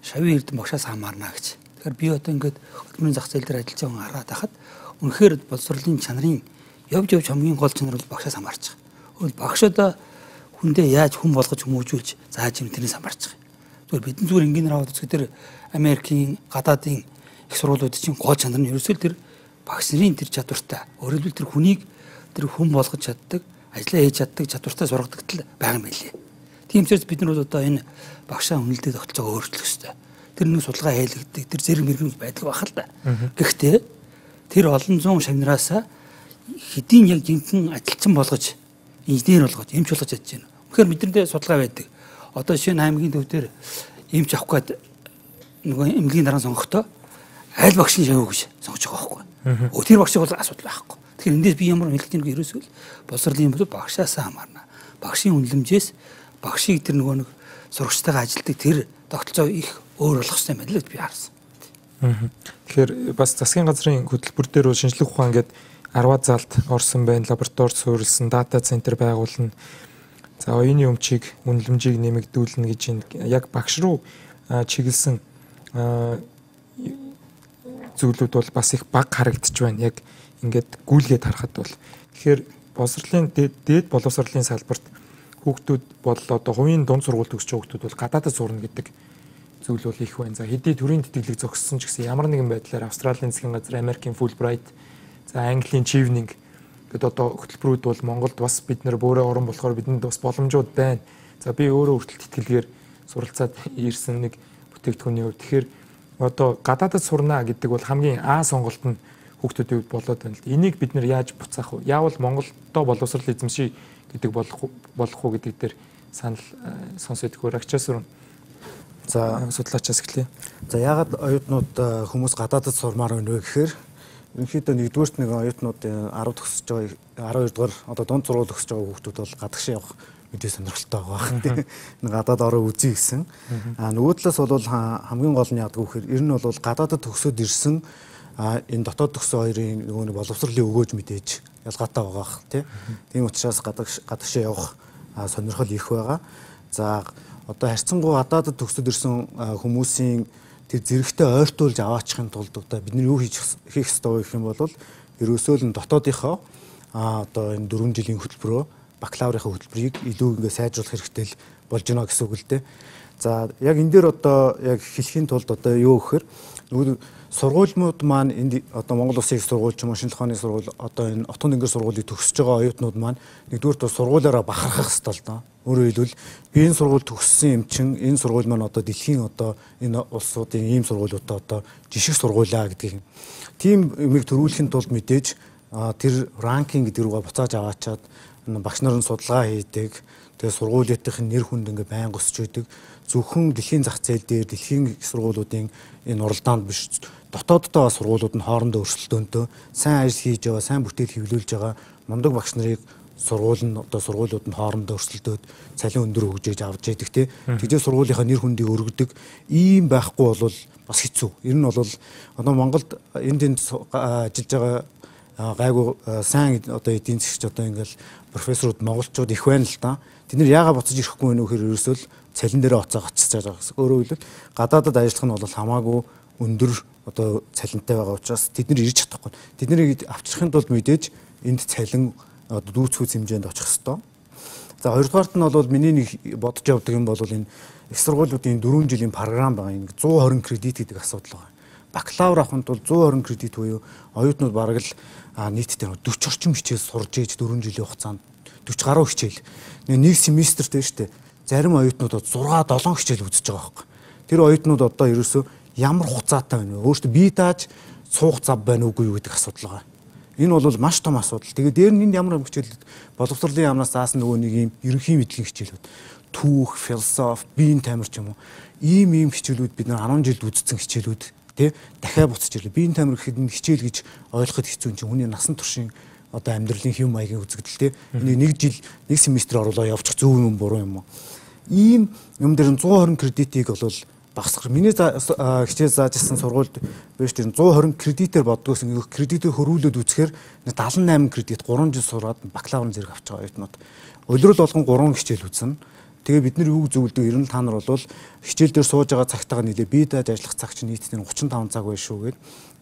Шавийн эрдэм багшаас хамаарна гэж. Тэгэхээр би одоо ингээд хөдөлмөрийн зах зээл дээр ажиллаж байгаа хараад байхад үнэхээр боловсролын чанарын явж явж хамгийн гол чанар бол багшаас хамаарч байгаа. Өөрөлд багш одоо хүндээ яаж хүн болгож хүмүүжүүлж зааж юм тэрнээс хамаарч байгаа. Зүгээр бидний зүгээр инженер аваад үзэхэд тэр Америкийн гадаадын их сургуулиуд чинь гол чанар нь ерөөсөө тэр багш нарын тэр чадвартай. Өөрөөр хэлбэл тэр хүнийг тэр хүн болгож чаддаг, ажиллаа хийж чаддаг чадвартай сургадаг л байгаа юм билээ. Тиймээс бид нар одоо энэ багшаа үнэлдэг тогтолцоогоо өөрчлөх хэрэгтэй. Тэр нэг судалгаа хийлэгддэг, тэр зэрэг мэрэгнүүд байдаг бах л да. Гэхдээ тэр олон зуун шавнараас хэдийн яг жинхэнэ ажилчин болгож инженер болгож эмч болгож чадж байна. Тэгэхээр бидний судалгаа байдаг одоо шинэ аймгийн төв дээр эмч авах гээд нөгөө эмнэлгийн дараа сонгохдоо аль багшийн шавь гэж сонгож байгаа байхгүй. Тэр багшиг бол асуудал байхгүй. Тэгэхээр эндээс би ямар хэлэх юм ерөөсөө боловсролын бол багшаас хамаарна. Багшийн үнэлэмжээс багшийг тэр нөгөө нэг сурагчтайгаа ажилтдаг тэр тогтолцоо их өөр болох хэрэгтэй байна л гэж би харсан. Тэгэхээр бас засгийн газрын хөтөлбөр дээр шинжлэх ухаан гэдэг 10 залт орсон байна. Лаборатори суурилсан, дата центр байгуулна За оюуны өмчийг үнэлэмжийг нэмэгдүүлнэ гэж яг багш руу чиглэсэн зүйлүүд бол бас их баг харагдаж байна. Яг ингээд гүйлгээд харахад бол тэгэхээр боловсролын дээд боловсролын салбарт хүүхдүүд бол одоо хувийн дунд сургууль төгсөж байгаа хүүхдүүд бол гадаадд сурна гэдэг зүйл бол их байна. За хэдий төрийн тэтгэлэг зогссон ч гэсэн ямар нэгэн байдлаар Австралийн засгийн газар, Америкийн Fulbright, за Английн Chevening Гэт одоо хөтөлбөрүүд бол Монголд бас бид нэр бөөрэ орон болохоор бидэнд бас боломжууд байна. За би өөрөө хүртэл тэтгэлгээр суралцаад ирсэн нэг бүтээгдэхүүний хувьд. Тэгэхээр одоо гадаадд сурна гэдэг бол хамгийн аа сонголт нь хүүхдүүдийн хувьд болоод байна л. Энийг бид нэр яаж буцаах вэ? Яавал Монголдо боловсрал эзэмший гэдэг болох болох уу гэдэг дээр санал э, сонсоод хөрагчаас өрн. За судлаачаас эхлэе. За ягаад оюутнууд э, хүмүүс гадаадд сурмаар байна вэ гэхээр Ерөнхийдөө нэгдүгээрт нэг оюутнуудын 10 төгсөж байгаа 12 дугаар одоо дунд сургууль төгсөж байгаа хүүхдүүд бол гадагшаа явах мэдээ сонирхолтой байгаа тийм. Нэг гадаад ороо үзье гэсэн. А нөгөө талаас бол хамгийн гол нь яадаг вэхээр ер нь бол гадаадд төгсөөд ирсэн энэ дотоод төгсөн хоёрын нөгөө нэг боловсролын өгөөж мэдээж ялгаатай байгаа тийм. Тийм учраас гадагш гадагшаа явах сонирхол их байгаа. За одоо харьцангуй гадаадд төгсөд ирсэн хүмүүсийн тэр зэрэгтэй ойртуулж аваачихын тулд одоо бид нар юу хийж хийх ёстой вэ гэх юм бол ерөөсөө л дотоодынхоо а одоо энэ 4 жилийн хөтөлбөрөө бакалаврын хөтөлбөрийг илүү ингээ сайжруулах хэрэгтэй л болж байна гэсэн үг л дээ. За яг энэ дээр одоо яг хэлхийн тулд одоо юу гэхээр нөгөө сургуулиуд маань энд одоо Монгол Улсын их сургууль ч юм уу шинжлэх ухааны сургууль одоо энэ отон дэнгэр сургуулийг төгсөж байгаа оюутнууд маань нэгдүгээр тус сургуулаараа бахархах хэрэгтэй л доо. Өөрөөр хэлбэл би энэ сургууль төгссөн юм чин энэ сургууль маань одоо дэлхийн одоо энэ улсуудын ийм сургуулиудаа одоо жишг сургуулаа гэдгийг тийм юмыг төрүүлэхийн тулд мэдээж тэр ранкинг гэдэг рүүгээ буцааж аваачаад багш нарын судалгаа хийдэг. Тэгээ сургуулийнхын нэр хүнд ингээ байнга өсч идэг. Зөвхөн дэлхийн зах зээл дээр дэлхийн сургуулиудын энэ уралдаанд биш дотооддоо сургуулиуд нь хоорондоо өрсөлдөөнтэй сайн ажил хийж байгаа, сайн бүтээл хэвлүүлж байгаа мундаг багш нарыг сургууль нь одоо сургуулиуд нь хоорондоо өрсөлдөөд цалин өндөр хөгжиж авч яадаг те. Тэгжээ сургуулийнхаа нэр хүндийг өргөдөг. Ийм байхгүй бол бас хэцүү. Ер нь бол одоо Монголд энд тэнд ажиллаж байгаа гайгүй сайн одоо эдийн засгч одоо ингээл профессоруд монголчууд их байна л да. Тэд нэр яагаад буцаж ирэхгүй нөхөр ерөөсөө л цалин дээр оцоо очиж байгаа гэсэн. Өөрөөр хэлбэл гадаадад ажиллах нь бол хамаагүй өндөр одоо цалинтай байгаа учраас тэд нар ирж чадахгүй. Тэд нарыг авчрахын тулд мэдээж энд цалин одоо дүүцхүүц хэмжээнд очих хэвээр. За хоёрдугаарт нь бол миний нэг бодож явдаг юм бол энэ их сургуулиудын 4 жилийн програм байгаа. Ингээ 120 кредит гэдэг асуудал байгаа. Бакалавр авахын тулд 120 кредит буюу оюутнууд бараг л нийтдээ 40 орчим хичээл сурж ээж 4 жилийн хугацаанд 40 гаруй хичээл. Нэг семестртэй шүү дээ. Зарим оюутнууд 6 7 хичээл үзэж байгаа байхгүй. Тэр оюутнууд одоо ерөөсөө ямар хугацаатай байна вэ? Өөртөө бие дааж суух зав байна уугүй юу гэдэг асуудал байгаа. Энэ бол маш том асуудал. Тэгээд дээр нь ямар хичээл боловсролын яамнаас заасан нөгөө нэг юм ерөнхий мэдлэгийн хичээлүүд түүх, философи, биеийн тамир ч юм уу. Ийм ийм хичээлүүд бид нар 10 жилд үзсэн хичээлүүд тий дахиад буцаж ирлээ. Биеийн тамир гэхэд нь хичээл гэж ойлгоход хэцүү юм чинь хүний насан туршийн одоо амьдралын хэв маягийн үзэгдэл тий. Нэг жил нэг семестр оруулаа явчих зөв юм буруу юм уу? Ийм юм дээр 120 кредитийг бол багасгах. Миний хичээл зааж ирсэн сургуульд биш тэр 120 кредитээр боддгоос ингээ кредитээ хөрвүүлээд үзэхээр 78 кредит 3 жил сураад бакалаврын зэрэг авч байгаа оюутнууд. Улирал болгон 3 хичээл үзсэн. Тэгээ бид нар юу зөвлөдөг ер нь та нар бол хичээл дээр сууж байгаа цагтаа нэлээ бие дааж ажиллах цаг чинь нийтдээ 35 цаг байх шүү гээд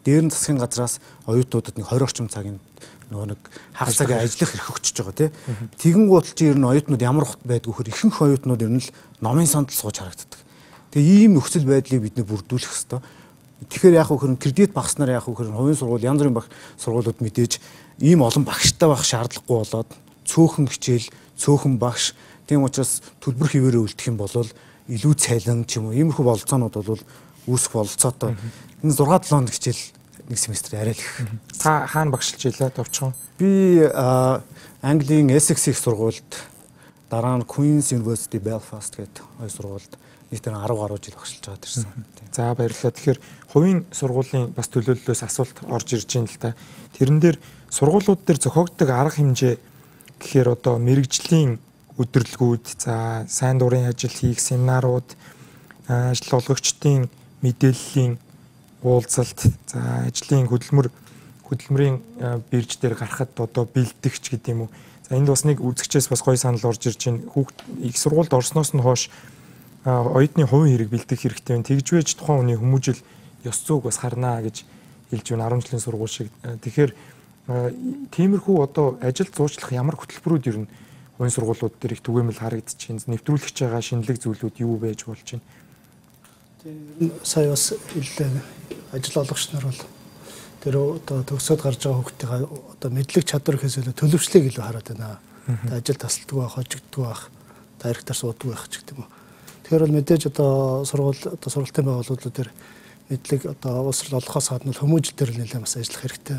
дээр нь засгийн газраас оюутнуудад нэг 20 орчим цагийн нөгөө нэг хагас цагийн ажиллах эрх өгчөж байгаа тий. Тэгэн гутал чи ер нь оюутнууд ямар хот байдгүй хөр ихэнх оюутнууд ер нь л номын сандал сууж харагддаг. Тэгээ ийм нөхцөл байдлыг бид нэ бүрдүүлэх хэрэгтэй. Тэгэхээр яг хөр кредит багснаар яг хөр хувийн сургууль янз бүрийн баг сургуулиуд мэдээж ийм олон багштай байх шаардлагагүй болоод цөөхөн хичээл, цөөхөн багш тийм учраас төлбөр хിവэрээ үлдэх юм бол илүү цалин ч юм уу иймэрхүү бололцоонууд бол үүсэх бололцоотой. Энэ 6 7 хоног хичээл нэг семестр арай л их. Та хаана багшилж илээ товчхон? Би Английн Essex их сургуульд дараа нь Queen's University Belfast гэдэг хоёр сургуульд нийтээр 10 гаруй жил багшилж байгаа тэрсэн. За баярлалаа. Тэгэхээр хувийн сургуулийн бас төлөөллөөс асуулт орж ирж байна л та. Тэрэн дээр сургуулиуд дээр зохиогддог арга хэмжээ гэхээр одоо мэрэгжлийн өдөрлгүүд, за сайн дурын ажил хийх семинарууд, ажил олгогчдын мэдээллийн уулзалт, за ажлын хөдөлмөр хөдөлмөрийн бирж дээр гарахад одоо бэлтгэгч гэдэг юм уу. За энд бас нэг үзэгчээс бас гоё санал орж ирж байна. Хүүхд их сургуульд орсноос нь хойш оюутны хувийн хэрэг бэлдэх хэрэгтэй байна. Тэгж байж тухайн хүний хүмүүжил ёс зүйг бас харнаа гэж хэлж байна 10 жилийн сургууль шиг. Тэгэхээр тиймэрхүү одоо ажилд зуучлах ямар хөтөлбөрүүд ер нь хувийн сургуулиуд дээр их түгээмэл харагдчихээн. Нэвтрүүлэх байгаа шинэлэг зүйлүүд юу байж болж байна? Сая бас хэллээ. Ажил олгогч нар бол тэр одоо төгсөөд гарч байгаа хүүхдийн одоо мэдлэг чадвар гэхээс илүү төлөвшлийг илүү хараад байна. Ажил тасалддаг байх, хожигддаг байх, дайректор суудаг байх ч гэдэг юм Тэгэхээр бол мэдээж одоо сургууль одоо сургалтын байгууллагууд дээр мэдлэг одоо уусрал олохоос гадна хүмүүжил төр нэлээд бас ажиллах хэрэгтэй.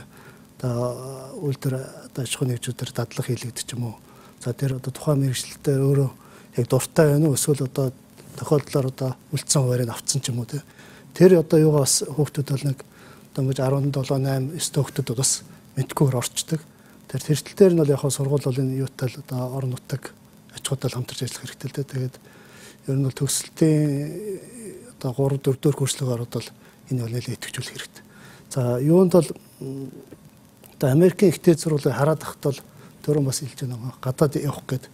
Одоо үйл төр одоо аж ахуйн нэгжүүдээр дадлах хийлэгдэж юм уу. За тэр одоо тухайн мэрэгчлэлтэй өөрөө яг дуртай байна уу эсвэл одоо тохиолдлоор одоо үлдсэн хуваарийг авцсан ч юм уу тэр одоо юугаа бас хүүхдүүд бол нэг одоо ингэж 17 8 9 хүүхдүүд бас мэдгүйгээр орчдөг. Тэр тэртэл дээр нь бол яг сургууль бол энэ юутай л одоо орон нутаг аж ахуйтай хамтарч ажиллах хэрэгтэй л дээ. Тэгээд ер нь бол төгсөлтийн одоо 3 4 дэх хүрслэгээр бол энэ бол нэлээд идэвхжүүлэх хэрэгтэй. За юунд бол одоо Америкийн ихтэй сургуулийг хараад ахт бол төрөн бас хэлж байна. Гадаад явах гээд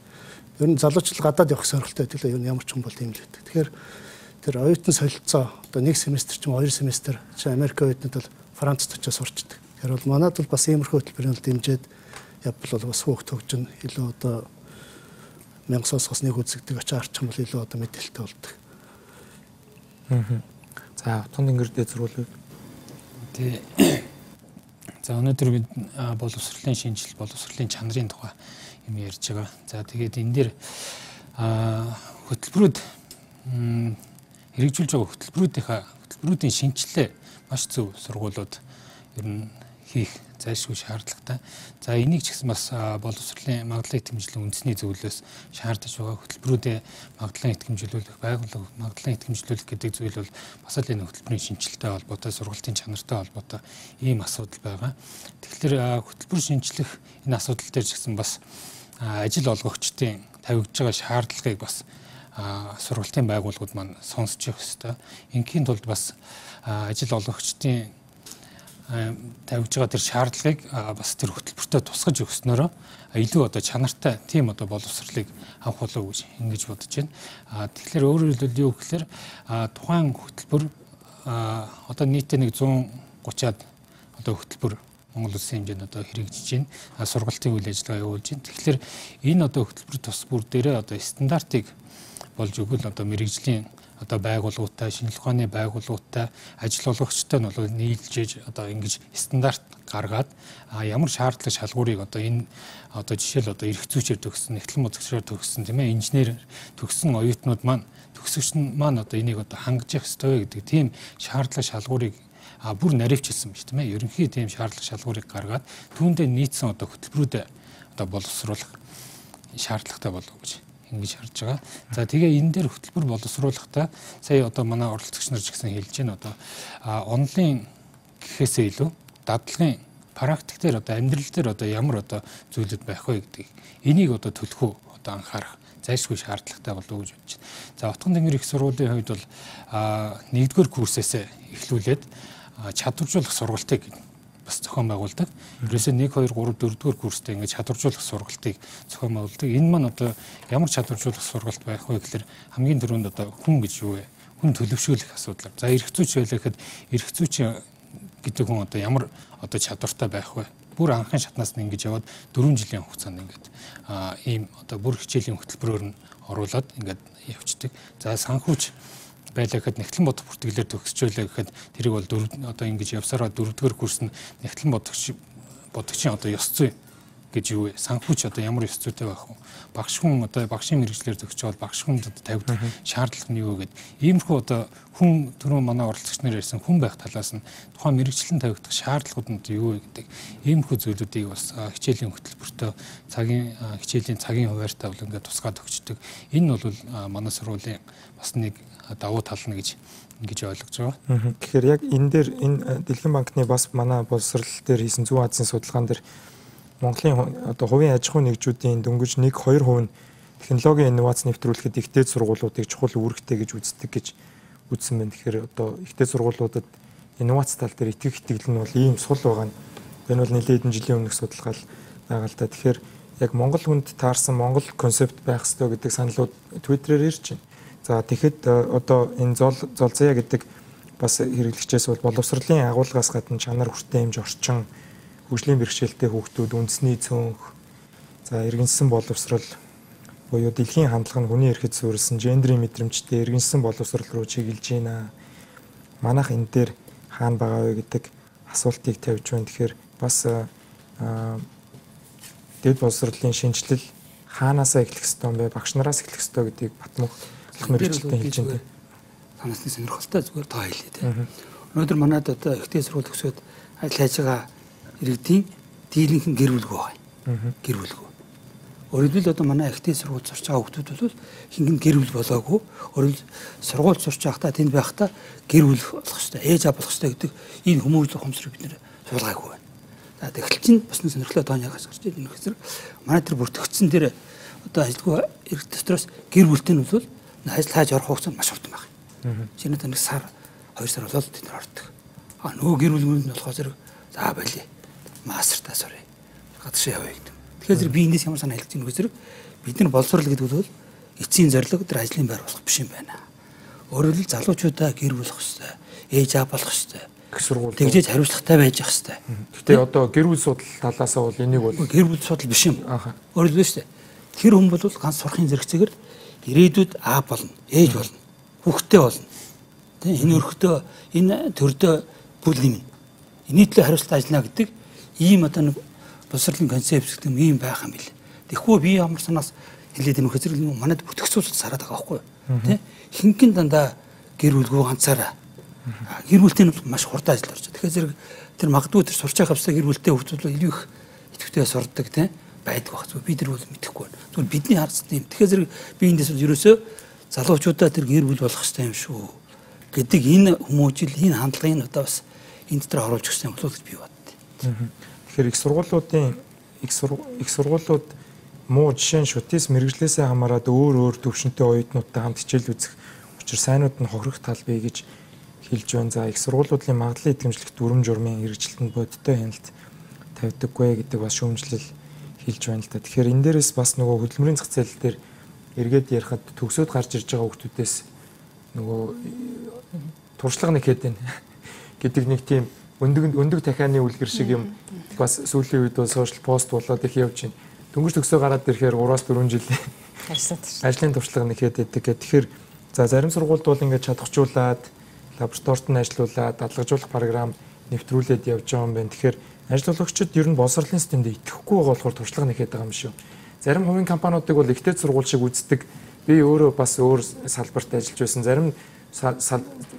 ер нь залуучууд гадаад явах сорилттой байдаг л ер нь ямар ч юм бол тийм л байдаг. Тэгэхээр тэр оюутан солилцоо одоо нэг семестр ч юм хоёр семестр чи Америк оюутнууд бол Францд очиж сурчдаг. Тэгэхээр бол манад бол бас иймэрхүү хөтөлбөрийн дэмжиж явбал бол бас хөөгт хөгжин илүү одоо мянгасаас бас нэг үзэгдэг очиж арчих юм бол илүү одоо мэдээлэлтэй болдог. Аа. За утганд ингэрдээ зөрүүлээ. Тэ. За өнөөдөр бид боловсролын шинжил, боловсролын чанарын тухай юм ярьж байгаа. За тэгээд энэ дээр хөтөлбөрүүд хэрэгжүүлж байгаа хөтөлбөрүүдийнхаа хөтөлбөрүүдийн шинжилгээ маш зөв сургуулиуд ер нь хийх зайлшгүй шаардлагатай. За энийг ч гэсэн бас боловсролын магадлалын итгэмжлэн үндэсний зөвлөөс шаардаж байгаа хөтөлбөрүүдэд магадлалын итгэмжлүүлэх, байгууллага магадлалын итгэмжлүүлэх гэдэг зүйл бол бас л энэ хөтөлбөрийн шинжилтэй холбоотой, сургалтын чанартай холбоотой ийм асуудал байгаа. Тэгэхээр хөтөлбөр шинжлэх энэ асуудал дээр ч гэсэн бас ажил олгогчдын тавигдж байгаа шаардлагыг бас сургалтын байгууллагууд маань сонсч явах хэрэгтэй. Ингийн тулд бас ажил олгогчдын тавьж байгаа тэр шаардлагыг бас тэр хөтөлбөртөө тусгаж өгснөөрөө илүү одоо чанартай тийм одоо боловсролыг авах болов гэж ингэж бодож байна. Тэгэхээр өөрөөр хэлбэл юу гэхээр тухайн хөтөлбөр одоо нийтдээ нэг 130-аад одоо хөтөлбөр Монгол улсын хэмжээнд одоо хэрэгжиж байна. Сургалтын үйл ажиллагаа явуулж байна. Тэгэхээр энэ одоо хөтөлбөр тус бүр дээрээ одоо стандартыг болж өгвөл одоо мэрэгжлийн одоо байгууллагуудтай шинжилгээ ухааны байгууллагуудтай ажил олгогчтой нь бол нийлжээж одоо ингэж стандарт гаргаад ямар шаардлага шалгуурыг одоо энэ одоо жишээл одоо эрх зүйчээр төгссөн, нэгтлэн музыкчаар төгссөн тийм ээ инженер төгссөн оюутнууд маань төгсөгч маань одоо энийг одоо хангаж явах ёстой гэдэг тийм шаардлага шалгуурыг бүр наривчилсан биш тийм ээ ерөнхий тийм шаардлага шалгуурыг гаргаад түүндээ нийцсэн одоо хөтөлбөрүүдэд одоо боловсруулах шаардлагатай болов гэж ингэж харж байгаа. За тэгээ энэ дээр хөтөлбөр боловсруулахдаа сая одоо манай оролцогч нар ч гэсэн хэлж байна одоо онлайн гэхээсээ илүү дадлагын практик дээр одоо амьдрал дээр одоо ямар одоо зүйлүүд байх вэ гэдгийг энийг одоо төлөхөө одоо анхаарах зайлшгүй шаардлагатай болов уу гэж бодож байна. За Утган тэнгэр их сургуулийн хувьд бол нэгдүгээр курсээсээ эхлүүлээд чадваржуулах сургалтыг бас зохион байгуулдаг. Ерөөсөө 1 2 3 4 дугаар курстэй ингээд чадваржуулах сургалтыг зохион байгуулдаг. Энэ маань одоо ямар чадваржуулах сургалт байх вэ гэхээр хамгийн түрүүнд одоо хүн гэж юу вэ? Хүн төлөвшүүлэх асуудал. За эрх зүйч байлаа гэхэд эрх зүйч гэдэг хүн одоо ямар одоо чадвартай байх вэ? Бүр анхны шатнаас нь ингэж яваад 4 жилийн хугацаанд ингээд аа ийм одоо бүр хичээлийн хөтөлбөрөөр нь оруулаад ингээд явцдаг. За санхүүч байлаа гэхэд нэгтлэн бодох бүртгэлээр төгсчөөлөө гэхэд тэрийг бол дөрөв одоо ингэж явсараа дөрөвдүгээр курс нь нэгтлэн бодогч бодогчийн одоо ёс зүй гэж юу вэ? Санхүүч одоо ямар ёс зүйтэй байх вэ? Багш хүн одоо багшийн мэрэгчлэр төгсч бол багш хүнд одоо тавьдаг шаардлага нь юу вэ гэд. Иймэрхүү одоо хүн түрүү манай оролцогч нар ярьсан хүн байх талаас нь тухайн мэрэгчлэн тавигдах шаардлагууд нь юу вэ гэдэг. Иймэрхүү зүйлүүдийг бас хичээлийн хөтөлбөртөө цагийн хичээлийн цагийн хуваарьтай бол ингээд тусгаад өгчдөг. Энэ бол манай сургуулийн бас нэг давуу тал нь гэж ингэж ойлгож байгаа. Тэгэхээр яг энэ дээр энэ Дэлхийн банкны бас манай боловсрал дээр хийсэн зүүн Азийн судалгаан дээр Монголын одоо хувийн аж ахуйн нэгжүүдийн дөнгөж 1 2% нь технологийн инновац нэвтрүүлэхэд ихтэй сургуулиудыг чухал үүрэгтэй гэж үздэг гэж үзсэн байна. Тэгэхээр одоо ихтэй сургуулиудад инновац тал дээр итгэх итгэл нь бол ийм сул байгаа нь. Энэ бол нэлээд хэдэн жилийн өмнөх судалгаа л байгаа л да. Тэгэхээр яг Монгол хүнд таарсан Монгол концепт байх ёстой гэдэг саналууд Twitter-ээр ирж байна. За тэгэхэд э, одоо энэ зол золзоя гэдэг бас хэрэглэгчээс бол боловсролын агуулгаас гадна чанар хүртээ хэмж орчин хөгжлийн бэрхшээлтэй хүүхдүүд үндэсний цөөнх за иргэншсэн боловсрол буюу дэлхийн хандлага нь хүний эрхэд суурилсан гендрийн мэдрэмжтэй иргэншсэн боловсрол руу чиглэж байна. Манайх энэ дээр хаана байгаа вэ гэдэг асуултыг тавьж байна. Тэгэхээр бас э, дэд боловсролын шинжилэл хаанаасаа эхлэх ёстой юм бэ? Багш нараас эхлэх ёстой гэдгийг Батмөх мэрэгчлээ хэлж байна. Танасны сонирхолтой зүгээр тоо хэлээ те. Өнөөдөр манад одоо ихтэй сургууль төгсөөд ажил хийж байгаа иргэдийн дийлэнх нь гэр бүлгүй байна. Гэр бүлгүй. Өөрөлдөл одоо манай ихтэй сургууль сурч байгаа хүмүүс бол хингэн гэр бүл болоогүй. Өөрөлд сургууль сурч байхдаа тэнд байхдаа гэр бүл болох хэрэгтэй, ээж аав болох хэрэгтэй гэдэг энэ хүмүүжлэг хомсрыг бид нэр суулгаагүй байна. За тэгэхээр чинь бас нэг сонирхолтой тооны хас гарч ирсэн юм хэсэг. Манай тэр бүртгэгдсэн дээр одоо ажилгүй иргэд дотроос гэр бүлтэй нь бол ажил хайж орох хугацаа маш хурдан байна. Шинэ таныг сар 2 сар болоод тэнд ордог. А нөгөө гэр бүл нь болохоор зэрэг за байли. Мастертаа сорё. Гадагш явъя гэдэг. Тэгэхээр зэрэг би эндээс ямар санаа хэлж байгаа зэрэг бид нар боловсрал гэдэг бол эцсийн зорилго тэр ажлын байр болох биш юм байна. Өөрөөр хэл залуучуудаа гэр болох хэвээр, ээж аав болох хэвээр сургууль. Тэгжээж хариуцлагатай байж ах хэвээр. Гэтэ одоо гэр бүл судал талаасаа бол энийг бол гэр бүл судал биш юм. Өөрөөр хэлбэл тэр хүн бол ганц сурахын зэрэгцээгээр ирээдүйд аав болно, ээж болно, хүүхдтэй болно. Тэ энэ өрхтөө энэ төрдөө бүл нэмнэ. Эний төлөө хариуцлага ажиллана гэдэг ийм одоо нэг босрлын концепт гэдэг юм байх юм бэл. Тэгэхгүй би ямар санаас хэлээд энэ хөзрөл манад бүртгэгчүүд сараад байгаа байхгүй юу? Тэ хинхэн дандаа гэр бүлгүй ганцаараа Гэр бүлтэй нь маш хурдан ажил орж. Тэгэхээр зэрэг тэр магадгүй тэр сурч байгаа хавсаа гэр бүлтэй хүмүүс илүү их идэвхтэй сурдаг тийм байдаг баг. Бид нар бол мэдэхгүй байна. Тэгвэл бидний харцсан юм. Тэгэхээр зэрэг би эндээс бол ерөөсөө залуучуудаа тэр гэр бүл болох хэрэгтэй юм шүү гэдэг энэ хүмүүжил энэ хандлагын одоо бас энэ дотор оруулж өгсөн юм болов уу гэж би боддیں۔ Тэгэхээр их сургуулиудын их сургуулиуд муу жишээ нь шүтээс мэрэгжлээсээ хамаарат өөр өөр төвшөнтэй оюутнуудтай хамт хичээл үзэх учир сайнууд нь хохирох тал бий гэж хэлж байна. За их сургуулиудын магадлалын идэвхжлэх дүрм журмын хэрэгжилтэнд бодиттой хяналт тавьдаггүй гэдэг бас шүүмжлэл хэлж байна л да. Тэгэхээр энэ дээрээс бас нөгөө хөдөлмөрийн зах зээл дээр эргээд ярихад төгсөөд гарч ирж байгаа хүмүүстээс нөгөө туршлага нэг хэд байна гэдэг нэг тийм өндөг өндөг дахианы үлгэр шиг юм бас сүүлийн үед бол сошиал пост болоод их явж байна. Дөнгөж төгсөө гараад ирэхээр 3-4 жилийн ажлын туршлага нэг хэд байдаг. Тэгэхээр за зарим сургуульд бол ингээд чадахжуулаад лабораторид нь ажиллаулаад дадлгажуулах програм нэвтрүүлээд явж байгаа юм байна. Тэгэхээр ажиллуулагчид ер нь боловсролын системд итгэхгүй байгаа болохоор туршлага нэхэд байгаа юм шүү. Зарим хувийн компаниудыг бол ихтэй сургууль шиг үздэг. Би өөрөө бас өөр салбарт ажиллаж байсан. Зарим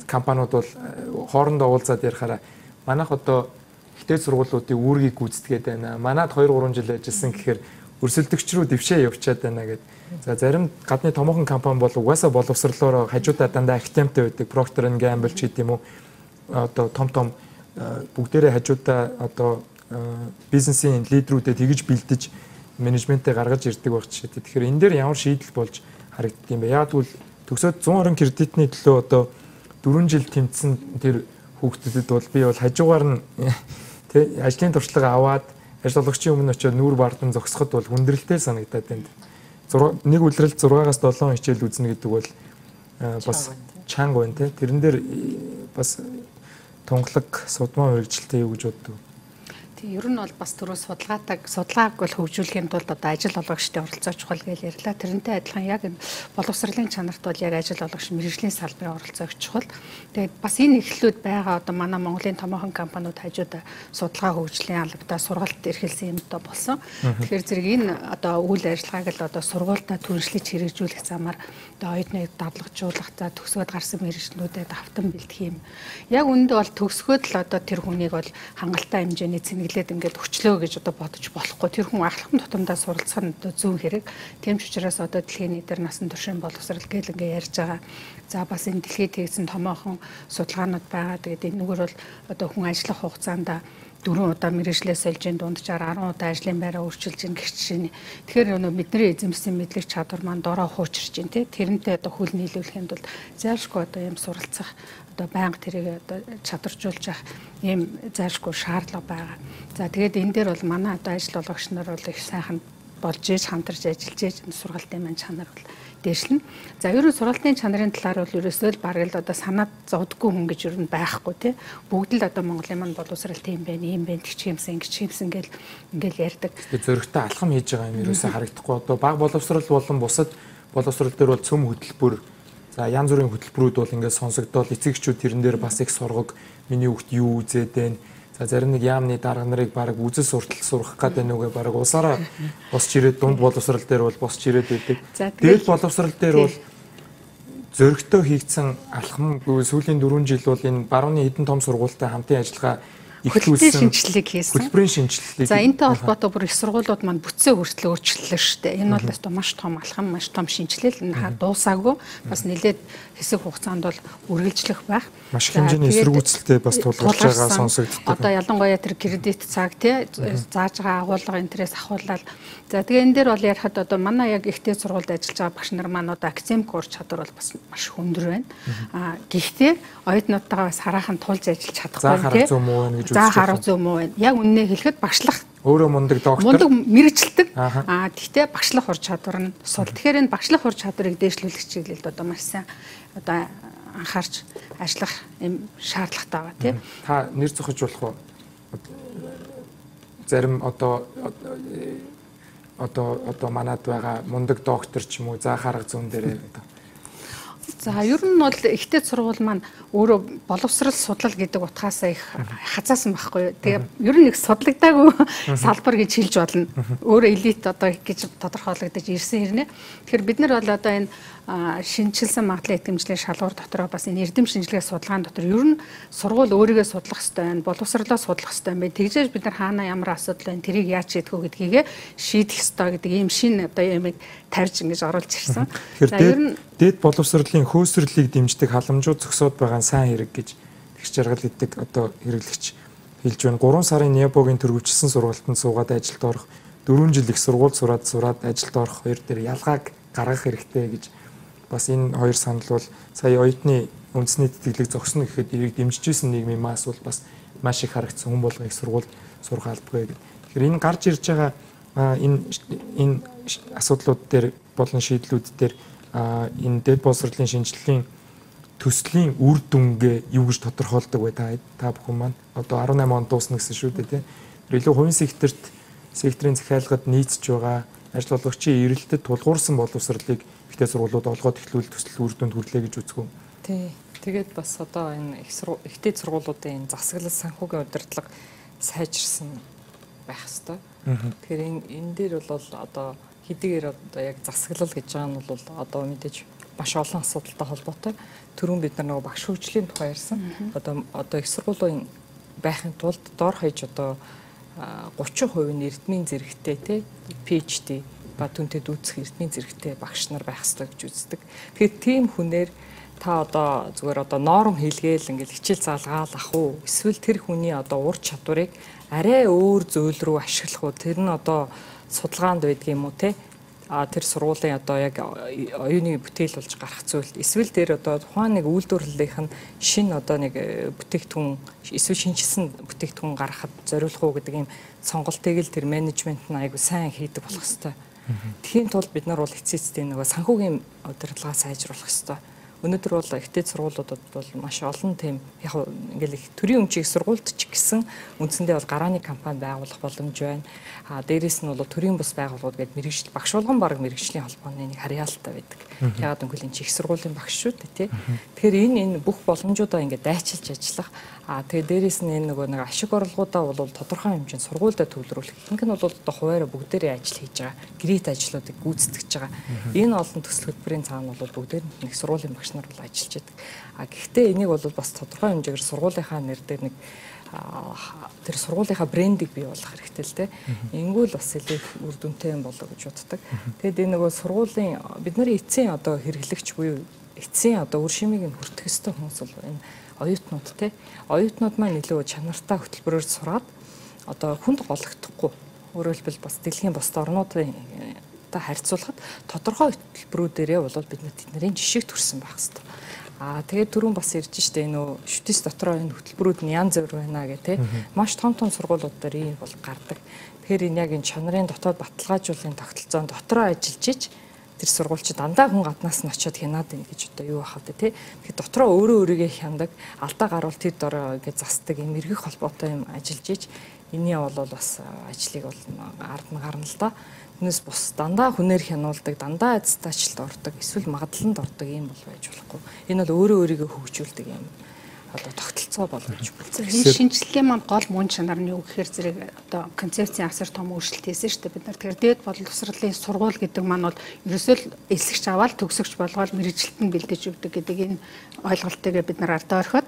компаниуд бол э, хоорондоо уулзаад ярихаараа манайх одоо ихтэй сургуулиудын үүргийг гүйцэтгээд байна. Манад 2 3 жил ажилласан гэхээр өрсөлдөгч рүү дэвшээ явчаад байна гэд. За зарим гадны томоохон компани бол угаасаа боловсрлоор хажуудаа дандаа актемтэй байдаг. Procter Gamble ч гэдэм үү. Одоо том том э, бүгдээрээ хажуудаа одоо бизнесийн лидерүүдэд тэгж бэлдэж менежментээ гаргаж ирдэг байх жишээ. Тэгэхээр энэ дээр ямар шийдэл болж харагддаг юм бэ? Яг тэгвэл төгсөөд 120 кредитний төлөө одоо 4 жил тэмцсэн тэр хүүхдэд бол би бол хажуугаар нь тий ажлын туршлага аваад ажиллагчийн өмнө очиод нүүр бардан зогсоход бол хүндрэлтэй санагдаад байна. Нэг үлрэлт 6-аас 7 хичээл үзнэ гэдэг бол бас чанга байна тий. Тэрэн дээр бас тунгалаг судмаа мэрэгчлээ юу гэж боддог. Ер нь бол бас түрүү судалгаатай судалгааг бол хөгжүүлэхийн тулд одоо ажил олгогчтой оролцоо чухал гэж ярьлаа. Тэрнтэй адилхан яг энэ боловсролын чанарт бол яг ажил олгогч мэрэгжлийн салбарын оролцоо чухал. Тэгээд бас энэ эхлэлүүд байгаа одоо манай Монголын томоохон компаниуд хажууд судалгаа хөгжлийн албадаа сургалт эрхэлсэн юмтай болсон. Тэгэхээр зэрэг энэ одоо үйл ажиллагааг л одоо сургуультай түншлэж хэрэгжүүлэх замаар одоо оюутныг дадлагжуулах за төгсгөөд гарсан мэрэгчлүүдэд автан бэлдэх юм. Яг үүндээ бол төгсгөөд л одоо тэр хүнийг бол хангалттай хэмжээний цэнэг эхлээд ингээд өчлөө гэж одоо бодож болохгүй. Тэр хүн ахлахын тутамдаа суралцах нь одоо зөв хэрэг. Тийм ч учраас одоо дэлхийн нийтээр насан туршийн боловсрал гэж ингээд ярьж байгаа. За бас энэ дэлхийд хийгдсэн томоохон судалгаанууд байгаа. Тэгээд энэ нүгээр бол одоо хүн ажиллах хугацаанд дөрвөн удаа мэрэгжлээ сольжийн дунджаар 10 удаа ажлын байраа өөрчилж ин гэх чинь. Тэгэхээр нөө бидний эзэмсэн мэдлэг чадвар маань дороо хуучирч ин тий. Тэрнтэй одоо хөл нийлүүлэхэд бол зайлшгүй одоо юм суралцах одоо байнга тэрийг одоо чадваржуулж явах ийм зайлшгүй шаардлага байгаа. За тэгээд энэ дээр бол манай одоо ажил болгогч нар бол их сайхан болж ээж хамтарч ажиллаж ээж сургалтын маань чанар бол дээшлэн. За ерөн сургалтын чанарын талаар бол ерөөсөө л бараг л одоо санаад зовдггүй хүн гэж ер нь байхгүй тий. Бүгд л одоо Монголын маань боловсралт юм байна, ийм байна, тэгч юмсан, ингэч юмсан гэл ингээл ярьдаг. Тэгээ зөрөгтэй алхам хийж байгаа юм ерөөсөө харагдахгүй. Одоо баг боловсрал болон бусад боловсрал дээр бол цөм хөтөлбөр За янз бүрийн хөтөлбөрүүд бол ингээд сонсогдоод эцэгчүүд тэрэн дээр бас их сургаг миний хүүхд юу үзээд байна. За зарим нэг яамны дарга нарыг баг үзэл суртал сурах гэдэг нүгэ баг усаараа босч ирээд дунд боловсрал дээр бол босч ирээд байдаг. Дээд боловсрал дээр бол зөрөгтэй хийгдсэн алхам сүүлийн 4 жил бол энэ барууны хэдэн том сургуультай хамтын ажиллагаа хөтөлбөрийн шинжилгээг хийсэн. Хөтөлбөрийн шинжилгээг. За энэтэй холбоотой бүр их сургуулиуд маань бүтцээ хүртэл өөрчлөлөө шүү дээ. Энэ бол бас маш том алхам, маш том шинжилэл энэ дуусаагүй. Бас нэлээд хэсэг хугацаанд бол үргэлжлэх байх. Маш хэмжээний эсэргүүцэлтэй бас тулгарч байгаа сонсогддог. Одоо ялангуяа тэр кредит цаг тий зааж байгаа агуулга интерес ахуулаад за тэгээ энэ дээр бол ярихад одоо манай яг ихтэй сургуульд ажиллаж байгаа багш нар маань одоо академик ур чадвар бол бас маш хүндэр байна. А гэхдээ оюутнуудтайгаа бас хараахан тулж ажиллаж чадахгүй тий За харах зөв муу байна. Яг үннээ хэлэхэд багшлах өөрөө мундаг доктор мундаг мэрэгчлдэг. Аа тэгтээ багшлах ур чадвар нь сул. Тэгэхээр энэ багшлах ур чадварыг дээшлүүлэх чиглэлд одоо маш сайн одоо анхаарч ажиллах юм шаардлагатай байгаа тийм. Та нэр зохиж болох уу? Зарим одоо одоо одоо манад байгаа мундаг доктор ч юм уу заах арга зүүн дээр одоо За ер нь бол ихтэй сургууль маань өөрөө боловсрал судлал гэдэг утгаасаа их хазаасан байхгүй юу. Тэгээ ер нь их судлагдаагүй салбар гэж хэлж болно. Өөрөө элит одоо гэж тодорхойлогдож ирсэн хэрнээ. Тэгэхээр бид нар бол одоо энэ шинжилсэн магадлал итгэмжлэлийн шалгуур дотроо бас энэ эрдэм шинжилгээ судалгаан дотор ер нь сургууль өөрийгөө судлах хэрэгтэй байна, боловсрлоо судлах хэрэгтэй байна. Тэгжээж бид нар хаана ямар асуудал байна, тэрийг яаж шийдэх вэ гэдгийг шийдэх хэрэгтэй гэдэг ийм шин одоо ямиг тарьж ингэж оруулж ирсэн. За ер нь дээд боловсролын хөөсрлийг дэмждэг халамжууд зөксөд байгаа сайн хэрэг гэж тэгш жаргал идэг одоо хэрэглэгч хэлж байна. 3 сарын Нябогийн төрөвчлсөн сургалтанд суугаад ажилд орох 4 жил их сургууль сураад сураад ажилд орох хоёр дээр ялгааг гаргах хэрэгтэй гэж бас энэ хоёр санал бол сая оюутны үндэсний тэтгэлэг зогсно гэхэд эрийг дэмжиж исэн нийгмийн мас бол бас маш их харагдсан хүн болгоо их сургуульд сурах албагүй гэдэг. Тэгэхээр энэ гарч ирж байгаа энэ энэ асуудлууд дээр болон шийдлүүд дээр энэ дэд боловсролын шинжилгээний төслийн үр дүнгээ юу гэж тодорхойлдог вэ та та бүхэн маань одоо 18 он дуусна гэсэн шүү дээ тийм. Илүү хувийн секторт секторын захиалгад нийцж байгаа ажил олгогчийн эрэлтэд тулгуурсан боловсролыг ихтэй сургуулиуд олгоод эхлүүл төсөл үр дүнд хүрлээ гэж үздэг. Тий. Тэгээд бас одоо энэ их ихтэй сургуулиудын энэ засаглал санхүүгийн удирдлага сайжирсан байх хэвээр. Тэгэхээр энэ энэ дээр бол одоо хэдийгээр одоо яг засаглал гэж байгаа нь бол одоо мэдээж маш олон асуудалтай холбоотой. Төрөн бид нар нөгөө багш хөгжлийн тухай ярьсан. Одоо одоо их сургуулийн байхын тулд дор хаяж одоо 30% нь эрдмийн зэрэгтэй те PhD ба түнтэд үүсэх эрдмийн зэрэгтэй багш нар байх ёстой гэж үздэг. Тэгэхээр тийм хүнээр та одоо зүгээр одоо норм хийлгээл ингээл хичээл заалгаал ах уу? Эсвэл тэр хүний одоо ур чадварыг арай өөр зөөл рүү ашиглах уу? Тэр нь одоо судалгаанд байдаг юм уу те? А тэр сургуулийн одоо яг оюуны бүтээл болж гарах зүйл. Эсвэл тэр одоо тухайн нэг үйлдвэрлэлийнх нь шин одоо нэг э, бүтээгдэхүүн эсвэл шинжилсэн бүтээгдэхүүн гаргахад зориулах уу гэдэг ийм сонголтыг л тэр менежмент нь айгу сайн хийдэг болох хэвээр Тхийн тулд бид нар бол эцээцтэй нөгөө санхүүгийн удирдлагаа сайжруулах хэрэгтэй. Өнөөдөр бол ихтэй сургуулиудад бол маш олон тийм яг ингээл их төрийн өмчийг сургуульд ч гэсэн үндсэндээ бол гарааны компани байгуулах боломж байна. А дээрэс нь бол төрийн бус байгууллагууд гэдэг мэрэгжил багш болгон баг мэрэгжлийн холбооны нэг харьяалтай байдаг. Ягаад гэвэл энэ их сургуулийн багш шүү дээ тий. Тэгэхээр энэ энэ бүх боломжуудаа ингээд дайчилж ажиллах А тэгээ дээрэс нь энэ нөгөө нэг ашиг орлогуудаа бол тодорхой хэмжээнд сургуультай төвлөрүүлэх. Ихэнх нь бол одоо хуваараа бүгдээрээ ажил хийж байгаа. Гэрээт ажлуудыг гүйцэтгэж байгаа. Энэ олон төсөл хөтөлбөрийн цаана бол бүгдээр нэг сургуулийн багш нар бол ажиллаж байдаг. А гэхдээ энийг бол бас тодорхой хэмжээгээр сургуулийнхаа нэр дээр нэг тэр сургуулийнхаа брендийг бий болгох хэрэгтэй л дээ. Ингүүл бас илүү үр дүнтэй юм болоо гэж боддог. Тэгэд энэ нөгөө сургуулийн бидний эцсийн одоо хэрэглэгч буюу эцсийн одоо үр шимийг нь хүртэх ёстой хүмүүс бол энэ оюутнууд те оюутнууд маань илүү чанартай хөтөлбөрөөр сураад одоо хүнд гологдохгүй өөрөөр хэлбэл бас дэлхийн бусад орнуудын та харьцуулахад тодорхой хөтөлбөрүүдээрээ бол бид тэдний жишийг төрсэн байх хэвээр. Аа тэгээд түрүүн бас ирж штэ энэ шүтээс дотроо энэ хөтөлбөрүүд нь янз бүр байна гэх те маш том том сургуулиуд дээр ийм бол гардаг. Тэгэхээр энэ яг энэ чанарын дотоод баталгаажуулалтын тогтолцоон дотроо ажиллаж ич тэр сургуульч дандаа хүн гаднаас нь очиод хянаад байна гэж одоо юу бахав те. Тэгэхээр дотроо өөрөө өөрийгөө хяндаг, алдаа гарвал тэр дороо гэж застдаг юм эргэх холбоотой юм ажиллаж ич энэний бол бас ажлыг бол ард нь гарна л да. Түүнээс бус дандаа хүнээр хянуулдаг, дандаа эцтаачлалд ордог, эсвэл магадлалд ордог юм бол байж болохгүй. Энэ бол өөрөө өөрийгөө хөгжүүлдэг юм одоо тогтолцоо болгож үзэх. Энэ шинжилгээ маань гол мөн чанар нь юу гэхээр зэрэг одоо концепцийн асар том өөрчлөлт хийсэн шүү дээ. Бид нар тэгэхээр дээд боловсролын сургууль гэдэг маань бол ерөөсөө л эсэгч аваад төгсөгч болгоод мэрэгжилтэн бэлдэж өгдөг гэдэг энэ ойлголтыг бид нар ардаа орхиод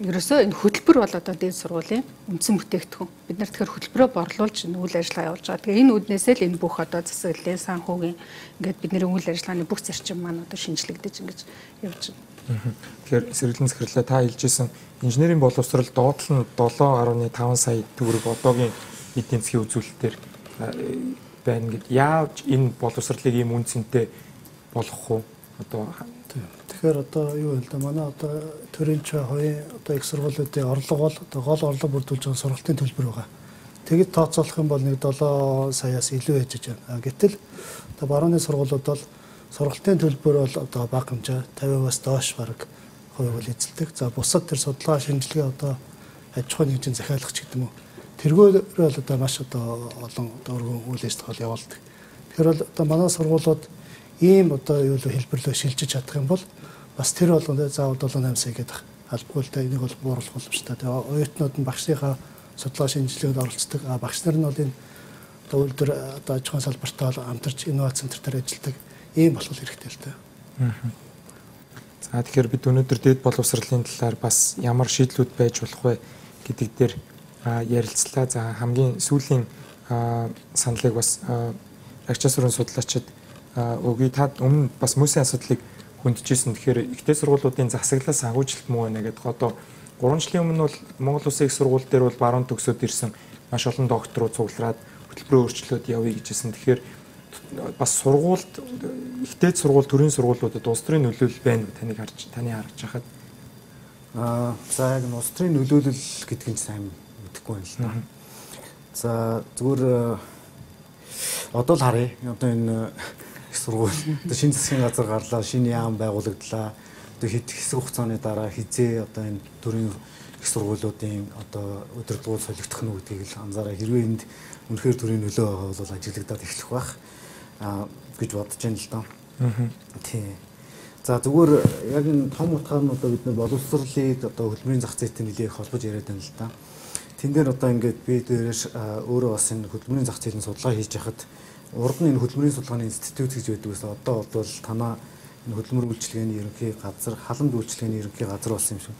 ерөөсөө энэ хөтөлбөр бол одоо дээд сургуулийн үндсэн бүтээгдэхүүн. Бид нар тэгэхээр хөтөлбөрөө борлуулж үйл ажиллагаа явуулж байгаа. Тэгээ энэ үднээсээ л энэ бүх одоо засаглалын санхүүгийн ингээд бидний үйл ажиллагааны бүх зарчим маань одоо шинжлэгдэж ингэж явж байна. Тэгэхээр сэргэлэн захирлаа та хэлжсэн инженерийн боловсрол доотлол нь 7.5 сая төгрөг одоогийн эдийн засгийн үзүүлэлтээр байна гэд яаж энэ боловсролыг ийм үнцэнтэй болгох уу одоо тэгэхээр одоо юу вэ л да манай одоо төрийн ч хоёрын одоо их сургуулиудын орлого бол одоо гол орлого бүрдүүлж байгаа сургалтын төлбөр байгаа. Тэгэд тооцоолох юм бол нэг 7 саяас илүү ээж байна. Гэтэл одоо барууны сургуулиуд бол сургалтын төлбөр бол одоо бага хэмжээ 50%-аас доош бараг хувийг бол эзэлдэг. За бусад тэр судалгаа шинжилгээ одоо аж ахуй нэгжийн захиалагч гэдэг юм уу. Тэргээр бол одоо маш одоо олон өргөн үйл ажиллагаа явуулдаг. Тэгэхээр бол одоо манай сургуулиуд ийм одоо юу л хэлбэрлөө шилжиж чадах юм бол бас тэр бол заавал 7 8 сая гэдэг албагүй л та энийг бол бууруулах боломжтой. Тэгээ оюутнууд нь багшийнхаа судалгаа шинжилгээнд оролцдог. А багш нар нь бол энэ одоо үйлдвэр одоо аж ахуйн салбартаа хамтарч инновац центр дээр ажилладаг ийм болох хэрэгтэй л дээ. За тэгэхээр бид өнөөдөр дэд боловсролын талаар бас ямар шийдлүүд байж болох вэ гэдэг дээр ярилцлаа. За хамгийн сүүлийн саналыг бас агчаа сурын судлаачид өгье. Та өмнө бас мөсийн асуудлыг хүндчихсэн. Тэгэхээр ихтэй сургуулиудын засаглаас агуулжилт муу байна гэдэг. Одоо 3 жилийн өмнө бол Монгол Улсын их сургууль дээр бол баруун төгсөөд ирсэн маш олон докторууд цуглараад хөтөлбөрийн өөрчлөлт явъя гэжсэн. Тэгэхээр бас сургуульд ихтэй сургууль төрийн сургуулиудад улс төрийн нөлөөлөл байна гэж таныг харж таны харж байхад аа за яг улс төрийн нөлөөлөл гэдэг нь сайн мэдэхгүй байна л да. За зүгээр одоо л харъя. Одоо энэ их сургууль одоо шинэ засгийн газар гарлаа, шинэ яам байгуулагдлаа. Одоо хэд хэсэг хугацааны дараа хизээ одоо энэ төрийн их сургуулиудын одоо удирдлагууд солигдох нь гэдгийг л анзаараа хэрвээ энд үнэхээр төрийн нөлөө бол ажиглагдаад эхлэх байх гэж бодож байна л доо. Тий. За зүгээр яг энэ том утгаарнуудаа бид нар боловсролыг одоо хөдөлмөрийн зах зээлтэй нэлээх холбож яриад байна л да. Тэн дээр одоо ингээд би дээрээс өөрөө бас энэ хөдөлмөрийн зах зээлийн судалгаа хийж яхад урд нь энэ хөдөлмөрийн судалгааны институт гэж байдаг гэсэн одоо бол танаа энэ хөдөлмөр үйлчилгээний ерөнхий газар халамж үйлчилгээний ерөнхий газар болсон юм шиг.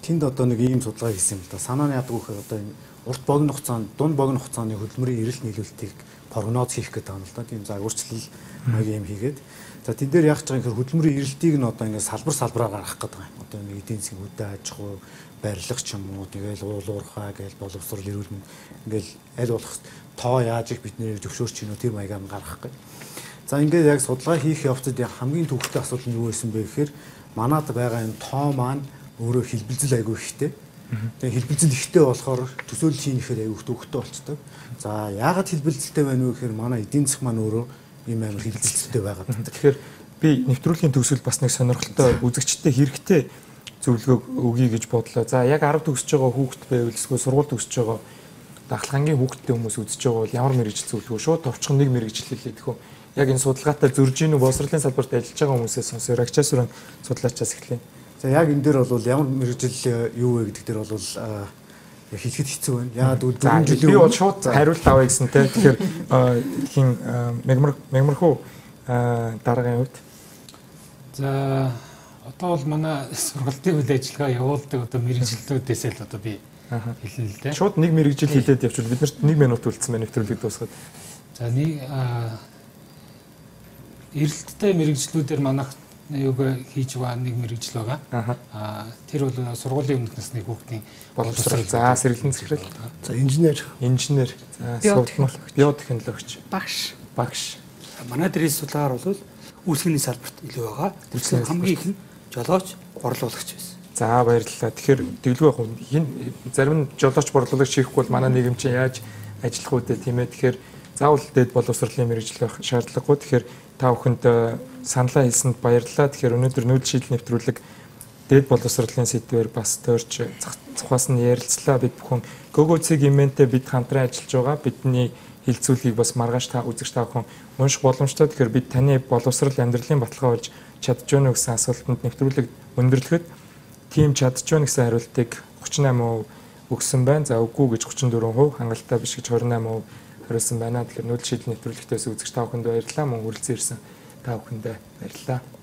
Тэнд одоо нэг ийм судалгаа хийсэн юм л да. Санаа нь яадаг вэ одоо энэ урт богино хугацаанд дунд богино хугацааны хөдөлмөрийн эрэлт нийлүүлэлтийг прогноз хийх гэдэг юм л да. Тийм загварчлал маягийн юм хийгээд за тэн дээр яах гэж байгаа юм хөдөлмөрийн эрэлтийг нь одоо ингээд салбар салбараар гаргах гэдэг юм. Одоо нэг эдийн засгийн хөдөө аж ахуй барилга ч юм уу тэгэл уулуурхаа гээл боловсрол эрүүл мэнд ингээл аль болох тоо яаж их бидний зөвшөөрч гинөө тэр маягаар нь гаргах гэж. За ингээд яг судалгаа хийх явцад хамгийн төвхтэй асуудал нь юу байсан бэ гэхээр манад байгаа энэ тоо маань өөрөө хэлбэлзэл айгүй ихтэй. Тэгээ хэлбэлзэл ихтэй болохоор төсөөлөл хийхээр айгүй төвхтэй болцдог. За яагаад хэлбэлзэлтэй байна вэ гэхээр манай эдийн засаг маань өөрөө ийм амар хэлбэлзэлтэй байгаа. Тэгэхээр би нэвтрүүлгийн төгсөл бас нэг сонирхолтой үзэгчтэй хэрэгтэй зөвлөгөө өгье гэж бодлоо. За яг 10 төгсөж байгаа хүүхэд байвал эсвэл сургууль төгсөж байгаа дахлагангийн хүүхдтэй хүмүүс үзэж байгаа бол ямар мэрэгжил зөвлөгөө шууд товчхон нэг мэрэгжил хэлээ тэхүү. Яг энэ судалгаатай зөрж ийн боловсролын салбарт ажиллаж байгаа хүмүүсээс сонсоор агчаас өрн судлаачаас эхлэе. За яг энэ дээр бол ямар мэрэгжил юу вэ гэдэг дээр бол хэлэхэд хэцүү байна. Яагаад гэвэл дөрвөн жилийн би бол шууд хариулт авъя гэсэн те. Тэгэхээр хин мегмар мегмархуу дараагийн үед за одоо бол манай сургалтын үйл ажиллагаа явуулдаг одоо мэрэгжлүүдээс л одоо би хэлнэ л дээ. Шууд нэг мэрэгжил хэлээд явчихвал бид нарт 1 минут үлдсэн байна нэвтрүүлэг дуусгаад. За нэг эрэлттэй мэрэгжлүүдээр манайх юуг хийж байгаа нэг мэрэгжил байгаа. Аа тэр бол сургуулийн өмнөх насны хүүхдийн боловсрол. За сэргэлэн захирал. За инженер, инженер, за судалмал, биотехнологич, багш, багш. Манай дээрээс судалгаар бол үүсгэний салбарт илүү байгаа. Тэр хамгийн их нь жолооч, борлуулагч байсан. За баярлалаа. Тэгэхээр тэглгүй яг хин зарим нь жолооч борлуулагч хийхгүй бол манай нийгэм чинь яаж ажиллах үү тийм ээ. Тэгэхээр заавал дэд боловсролын мэрэгжил байх шаардлагагүй. Тэгэхээр та бүхэнд э, саналаа хэлсэнд баярлалаа. Тэгэхээр өнөөдөр нүүдэл шийдэл нэвтрүүлэг дэд боловсролын сэдвээр бас төрж цухаас нь ярилцлаа. Бид бүхэн Гөгөөцөг имэнтэй бид хамтран ажиллаж байгаа. Бидний хилцүүлгийг бас маргааш та үзэгч та бүхэн унших боломжтой. Тэгэхээр бид таны боловсрол амьдралын баталгаа болж чадж байна уу гэсэн асуултанд нэвтрүүлэг өндөрлөхөд тийм чадж байна гэсэн хариултыг 38% өгсөн байна. За үгүй гэж 34%, хангалттай биш гэж 28% хариулсан байна. Тэгэхээр нүүдэл шийдэл нэвтрүүлэгтээс үзэгч та бүхэнд баярлалаа. Мөн хүрэлцэн ирсэн та бүхэндээ баярлалаа.